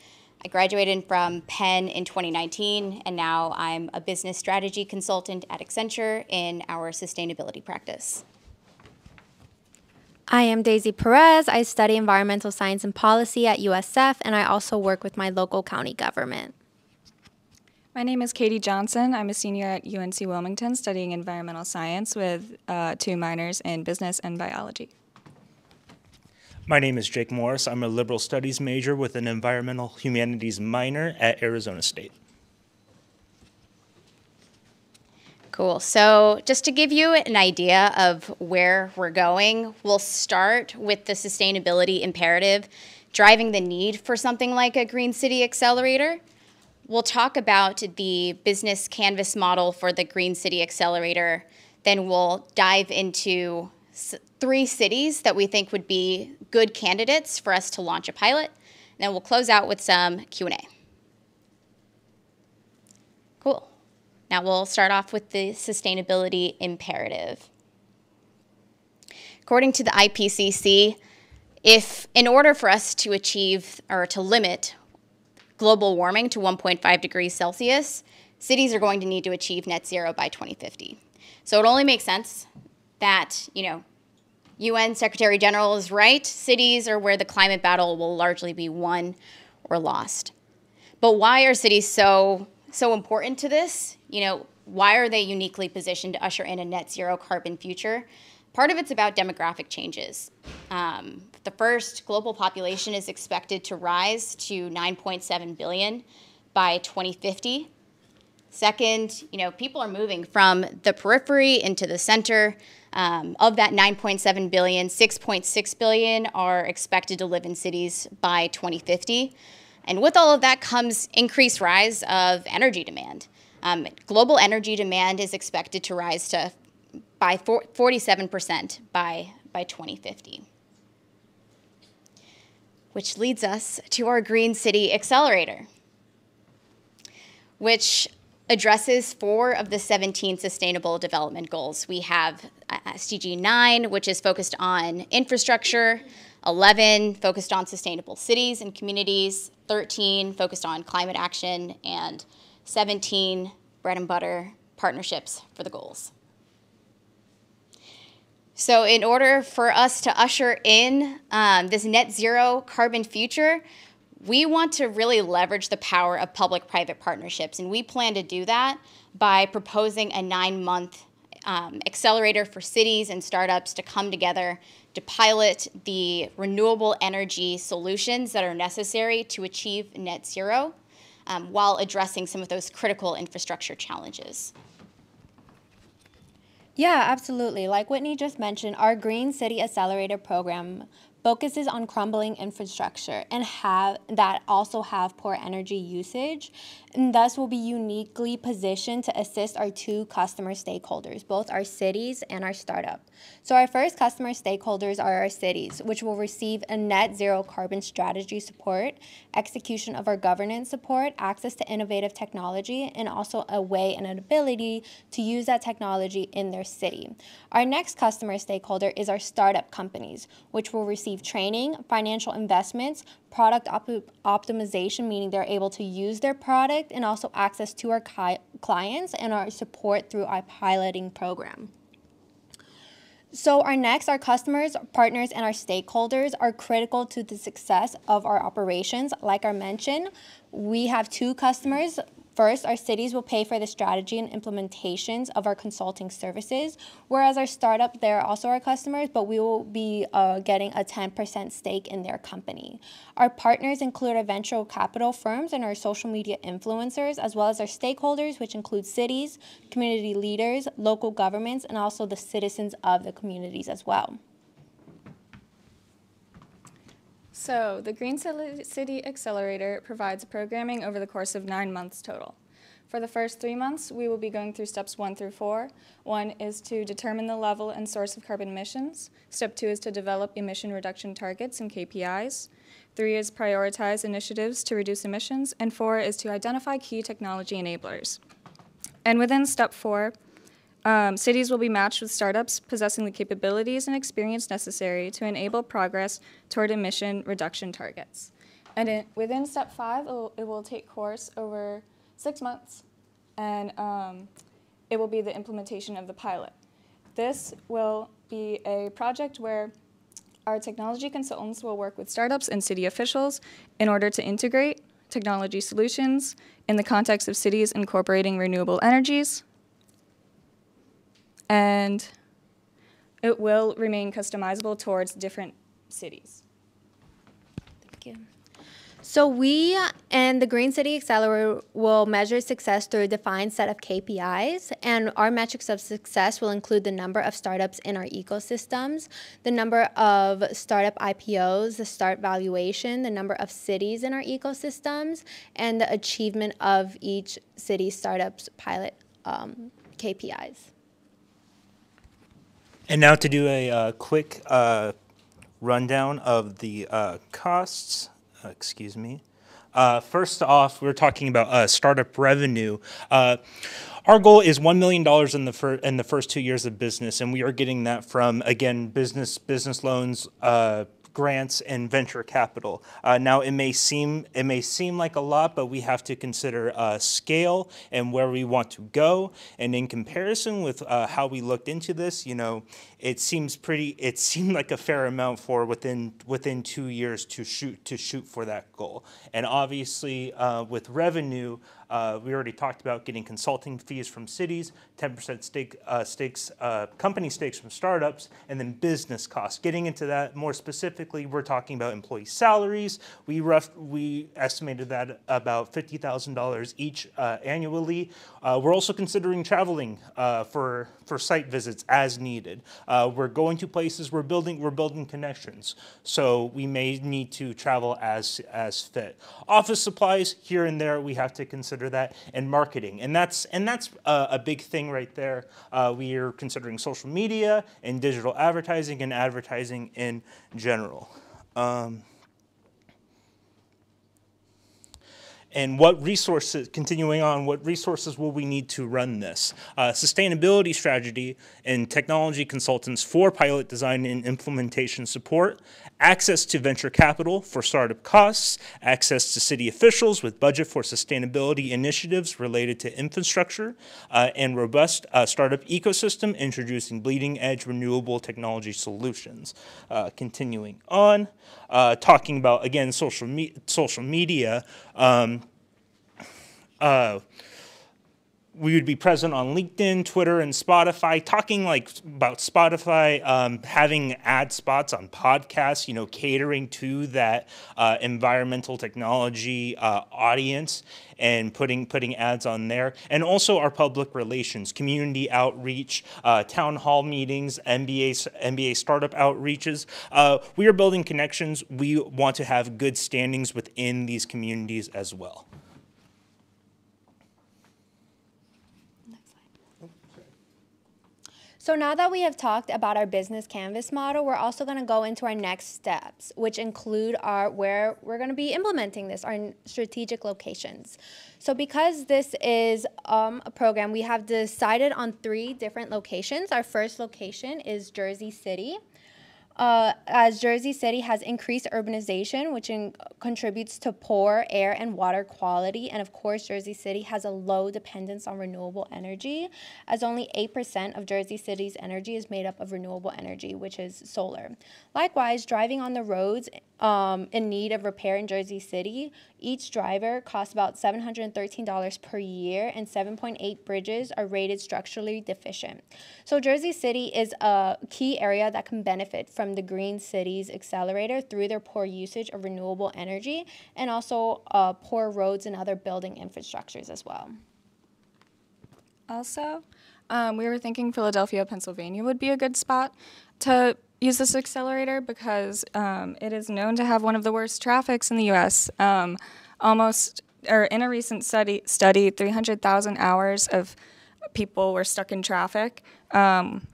I graduated from Penn in 2019, and now I'm a business strategy consultant at Accenture in our sustainability practice. I am Daisy Perez. I study environmental science and policy at USF, and I also work with my local county government. My name is Katie Johnson. I'm a senior at UNC Wilmington studying environmental science with uh, two minors in business and biology. My name is Jake Morris. I'm a liberal studies major with an environmental humanities minor at Arizona State. Cool. So, just to give you an idea of where we're going, we'll start with the sustainability imperative driving the need for something like a Green City Accelerator. We'll talk about the business canvas model for the Green City Accelerator. Then we'll dive into three cities that we think would be good candidates for us to launch a pilot. And then we'll close out with some Q&A. Cool. Now we'll start off with the sustainability imperative. According to the IPCC, if in order for us to achieve or to limit global warming to 1.5 degrees Celsius, cities are going to need to achieve net zero by 2050. So it only makes sense that, you know, UN Secretary General is right. Cities are where the climate battle will largely be won or lost. But why are cities so so important to this? You know, why are they uniquely positioned to usher in a net zero carbon future? Part of it's about demographic changes. Um, the first global population is expected to rise to 9.7 billion by 2050. Second, you know, people are moving from the periphery into the center. Um, of that 9.7 billion, 6.6 billion are expected to live in cities by 2050. And with all of that comes increased rise of energy demand. Um, global energy demand is expected to rise to by 47% by, by 2050. Which leads us to our Green City Accelerator, which addresses four of the 17 Sustainable Development Goals. We have uh, SDG 9, which is focused on infrastructure, 11 focused on sustainable cities and communities, 13 focused on climate action, and 17 bread and butter partnerships for the goals. So, in order for us to usher in um, this net zero carbon future, we want to really leverage the power of public private partnerships. And we plan to do that by proposing a nine month um, accelerator for cities and startups to come together to pilot the renewable energy solutions that are necessary to achieve net zero um, while addressing some of those critical infrastructure challenges. Yeah, absolutely. Like Whitney just mentioned, our Green City Accelerator program focuses on crumbling infrastructure and have that also have poor energy usage and thus will be uniquely positioned to assist our two customer stakeholders, both our cities and our startup. So our first customer stakeholders are our cities, which will receive a net zero carbon strategy support, execution of our governance support, access to innovative technology, and also a way and an ability to use that technology in their city. Our next customer stakeholder is our startup companies, which will receive training, financial investments, product op optimization, meaning they're able to use their product and also access to our clients and our support through our piloting program. So our next, our customers, partners, and our stakeholders are critical to the success of our operations. Like I mentioned, we have two customers First, our cities will pay for the strategy and implementations of our consulting services, whereas our startup, they're also our customers, but we will be uh, getting a 10% stake in their company. Our partners include our venture capital firms and our social media influencers, as well as our stakeholders, which include cities, community leaders, local governments, and also the citizens of the communities as well. So, the Green City Accelerator provides programming over the course of nine months total. For the first three months, we will be going through steps one through four. One is to determine the level and source of carbon emissions. Step two is to develop emission reduction targets and KPIs. Three is prioritize initiatives to reduce emissions. And four is to identify key technology enablers. And within step four, um, cities will be matched with startups possessing the capabilities and experience necessary to enable progress toward emission reduction targets. And it, within step five, it will, it will, take course over six months, and um, it will be the implementation of the pilot. This will be a project where our technology consultants will work with startups and city officials in order to integrate technology solutions in the context of cities incorporating renewable energies, and it will remain customizable towards different cities. Thank you. So we and the Green City Accelerator will measure success through a defined set of KPIs, and our metrics of success will include the number of startups in our ecosystems, the number of startup IPOs, the start valuation, the number of cities in our ecosystems, and the achievement of each city startup's pilot um, KPIs. And now to do a uh, quick uh, rundown of the uh, costs. Uh, excuse me. Uh, first off, we're talking about uh, startup revenue. our goal is $1 million in the, in the first two years of business, and we are getting that from, again, business, business loans, grants and venture capital. Uh, now, it may seem it may seem like a lot, but we have to consider uh, scale and where we want to go. And in comparison with uh, how we looked into this, you know, it seems pretty. It seemed like a fair amount for within within two years to shoot to shoot for that goal. And obviously, uh, with revenue. Uh, we already talked about getting consulting fees from cities, 10% stake, uh, stakes, uh, company stakes from startups, and then business costs. Getting into that more specifically, we're talking about employee salaries. We rough, we estimated that about $50,000 each uh, annually. Uh, we're also considering traveling uh, for for site visits as needed. we're going to places. We're building we're building connections, so we may need to travel as as fit. Office supplies here and there we have to consider consider that, and marketing. And that's, and that's a, a big thing right there. Uh, we are considering social media and digital advertising and advertising in general. Um, and what resources, continuing on, what resources will we need to run this? Uh, sustainability strategy and technology consultants for pilot design and implementation support, access to venture capital for startup costs, access to city officials with budget for sustainability initiatives related to infrastructure, uh, and robust uh, startup ecosystem introducing bleeding edge renewable technology solutions. Uh, continuing on, uh, talking about, again, social, me social media. Um, uh, we would be present on LinkedIn, Twitter, and Spotify, talking like about Spotify um, having ad spots on podcasts, you know, catering to that uh, environmental technology uh, audience and putting putting ads on there, and also our public relations, community outreach, uh, town hall meetings, MBA MBA startup outreaches. Uh, we are building connections. We want to have good standings within these communities as well. So now that we have talked about our business canvas model, we're also going to go into our next steps, which include our where we're going to be implementing this, our strategic locations. So because this is um, a program, we have decided on three different locations. Our first location is Jersey City. Uh, as Jersey City has increased urbanization, which in, contributes to poor air and water quality, and of course, Jersey City has a low dependence on renewable energy, as only 8% of Jersey City's energy is made up of renewable energy, which is solar. Likewise, driving on the roads um, in need of repair in Jersey City, each driver costs about $713 per year, and 7.8 bridges are rated structurally deficient. So, Jersey City is a key area that can benefit from the Green Cities Accelerator through their poor usage of renewable energy and also uh, poor roads and other building infrastructures as well. Also, um, we were thinking Philadelphia, Pennsylvania would be a good spot to use this accelerator because um, it is known to have one of the worst traffics in the U.S. Um, almost, or in a recent study, study 300,000 hours of people were stuck in traffic. Um,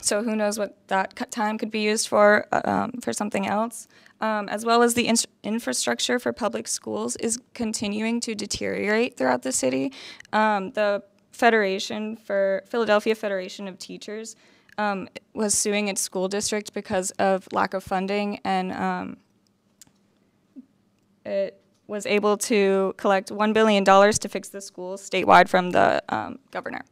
so who knows what that time could be used for um, for something else. Um, as well as the in infrastructure for public schools is continuing to deteriorate throughout the city. Um, the Federation for Philadelphia Federation of Teachers um, was suing its school district because of lack of funding, and um, it was able to collect $1 billion to fix the schools statewide from the um, governor.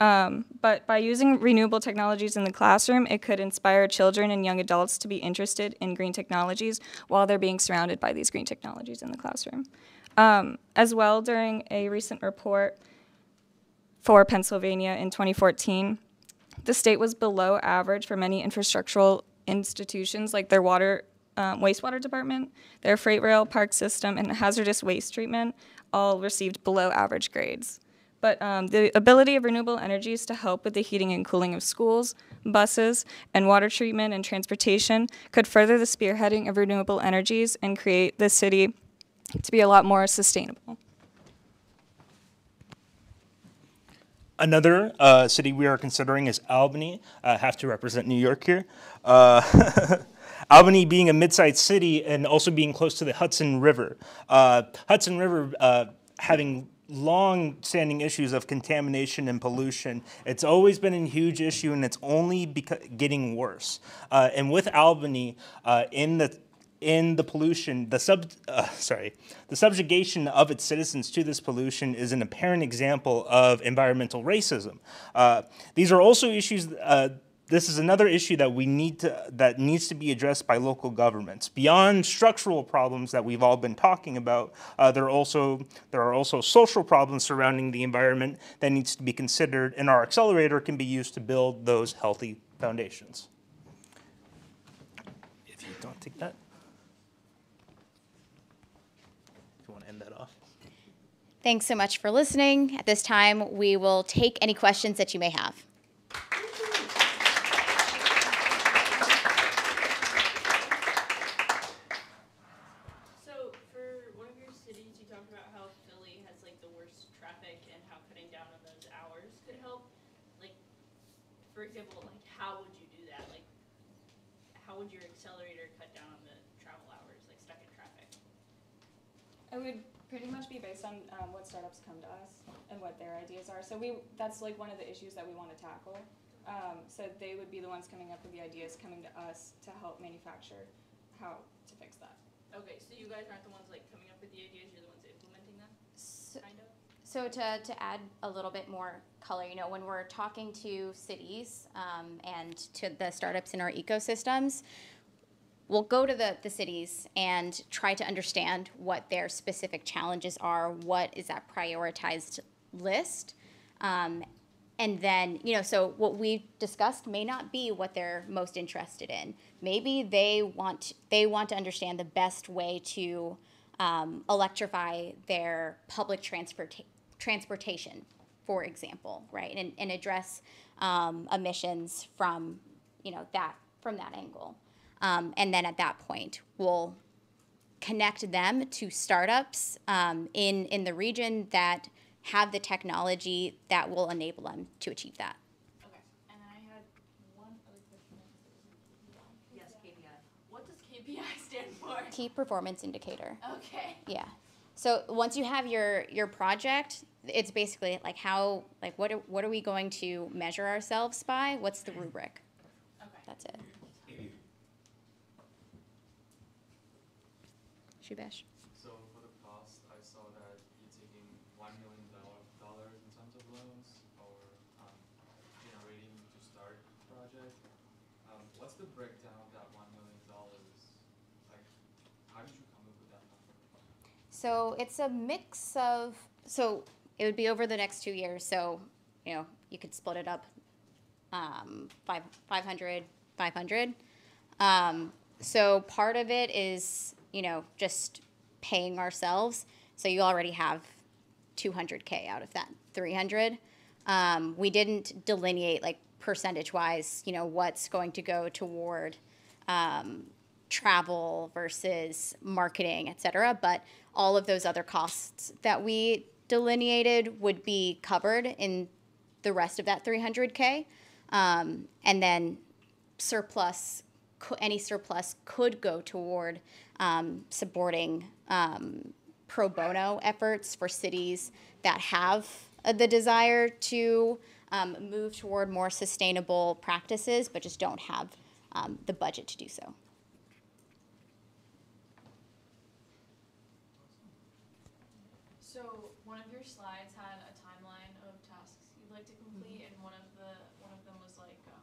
Um, but by using renewable technologies in the classroom, it could inspire children and young adults to be interested in green technologies while they're being surrounded by these green technologies in the classroom. Um, as well, during a recent report for Pennsylvania in 2014, the state was below average for many infrastructural institutions like their water, um, wastewater department, their freight rail park system, and hazardous waste treatment all received below average grades. But um, the ability of renewable energies to help with the heating and cooling of schools, buses, and water treatment and transportation could further the spearheading of renewable energies and create the city to be a lot more sustainable. Another uh, city we are considering is Albany. I have to represent New York here. Uh, Albany being a mid-sized city and also being close to the Hudson River. Uh, Hudson River uh, having long-standing issues of contamination and pollution. It's always been a huge issue, and it's only getting worse. Uh, and with Albany uh, in the in the pollution, the sub, uh, sorry, the subjugation of its citizens to this pollution is an apparent example of environmental racism. Uh, these are also issues. Uh, this is another issue that we need to that needs to be addressed by local governments. Beyond structural problems that we've all been talking about, uh, there are also there are also social problems surrounding the environment that needs to be considered, and our accelerator can be used to build those healthy foundations. If you don't take that. Thanks so much for listening. At this time, we will take any questions that you may have. So for one of your cities, you talked about how Philly has like the worst traffic and how cutting down on those hours could help. Like, for example, like how would you do that? Like, how would your accelerator cut down on the travel hours, like stuck in traffic? I would pretty much be based on um, what startups come to us and what their ideas are. So we that's like one of the issues that we want to tackle. Um, so they would be the ones coming up with the ideas, coming to us to help manufacture how to fix that. Okay, so you guys aren't the ones like coming up with the ideas; you're the ones implementing them. So, kind of. So to, to add a little bit more color, you know, when we're talking to cities um, and to the startups in our ecosystems, we'll go to the, the cities and try to understand what their specific challenges are, what is that prioritized list. Um, and then, you know, so what we discussed may not be what they're most interested in. Maybe they want they want to understand the best way to um, electrify their public transporta- transportation, for example, right, and, and address um, emissions from you know that from that angle. Um, and then at that point, we'll connect them to startups um, in in the region that have the technology that will enable them to achieve that. Okay, and I had one other question. Yes, KPI. What does KPI stand for? Key performance indicator. Okay. Yeah. So once you have your your project, it's basically like how like what are, what are we going to measure ourselves by? What's the rubric? Okay. That's it. Shubesh. So for the cost, I saw that you're taking one million dollar- dollars in terms of loans or um, generating to start the project. Um, What's the breakdown of that one million dollars? Like, how did you come up with that number? So it's a mix of so it would be over the next two years. So you know you could split it up um, five, 500, 500. Um, so part of it is, you know, just paying ourselves. So you already have 200K out of that 300. Um, we didn't delineate like percentage wise, you know, what's going to go toward um, travel versus marketing, et cetera. But all of those other costs that we delineated would be covered in the rest of that 300K. Um, and then surplus, any surplus could go toward um, supporting um, pro bono efforts for cities that have uh, the desire to um, move toward more sustainable practices, but just don't have um, the budget to do so. So one of your slides had a timeline of tasks you'd like to complete, and one of the one of them was like um,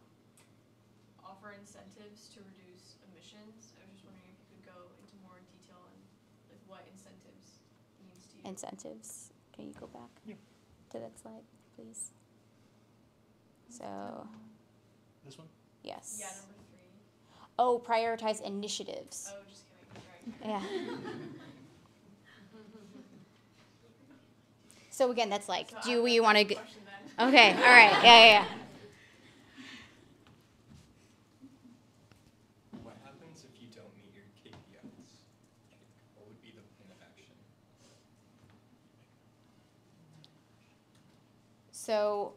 offer incentives to reduce emissions. I was just wondering if you could go into more detail on like what incentives means to you. Incentives. Can you go back to that slide, please? So, This one? yes. Yeah, number three. Oh, prioritize initiatives. Oh, just kidding. Yeah. So again, that's like, So do I'll we go want to? back question then. okay. All right. Yeah. Yeah. yeah. What happens if you don't meet your KPIs? What would be the plan of action? So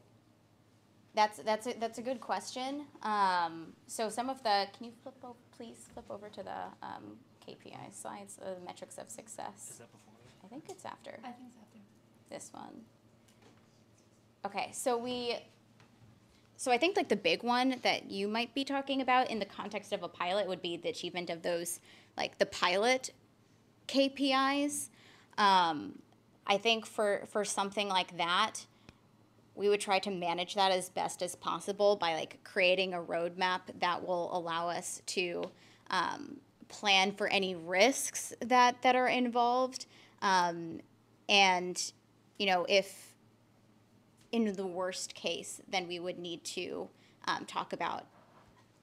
that's that's a, that's a good question. Um, so some of the can you flip over, please flip over to the um, KPI slides, the metrics of success. Is that before? I think it's after. I think it's after. This one. Okay, so we. So I think like the big one that you might be talking about in the context of a pilot would be the achievement of those like the pilot KPIs. Um, I think for for something like that, we would try to manage that as best as possible by like creating a roadmap that will allow us to um, plan for any risks that that are involved, um, and you know if in the worst case, then we would need to um, talk about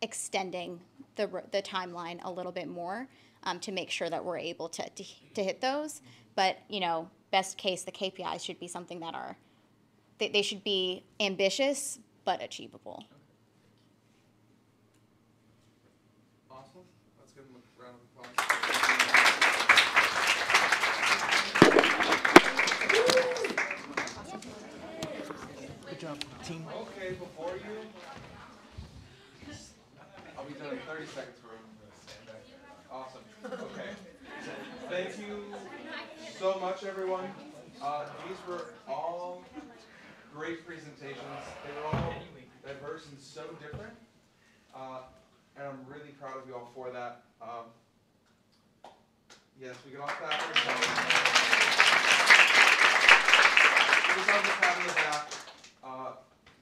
extending the the timeline a little bit more um, to make sure that we're able to, to to hit those. But you know, best case, the KPIs should be something that are they, they should be ambitious but achievable. Awesome. Let's give them a round of applause. Good job, team. Okay, before you, I'll be done in thirty seconds for him. Awesome, okay. Thank you so much, everyone. Uh, these were all great presentations. They were all diverse and so different. Uh, and I'm really proud of you all for that. Um, yes, we can all clap for ourselves. Just on the pat on the back. Uh,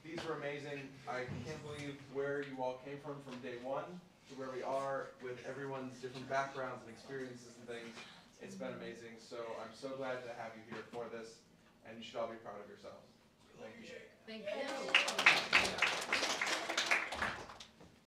these were amazing. I can't believe where you all came from from day one to where we are with everyone's different backgrounds and experiences and things. It's been amazing. So I'm so glad to have you here for this. And you should all be proud of yourselves. Thank you.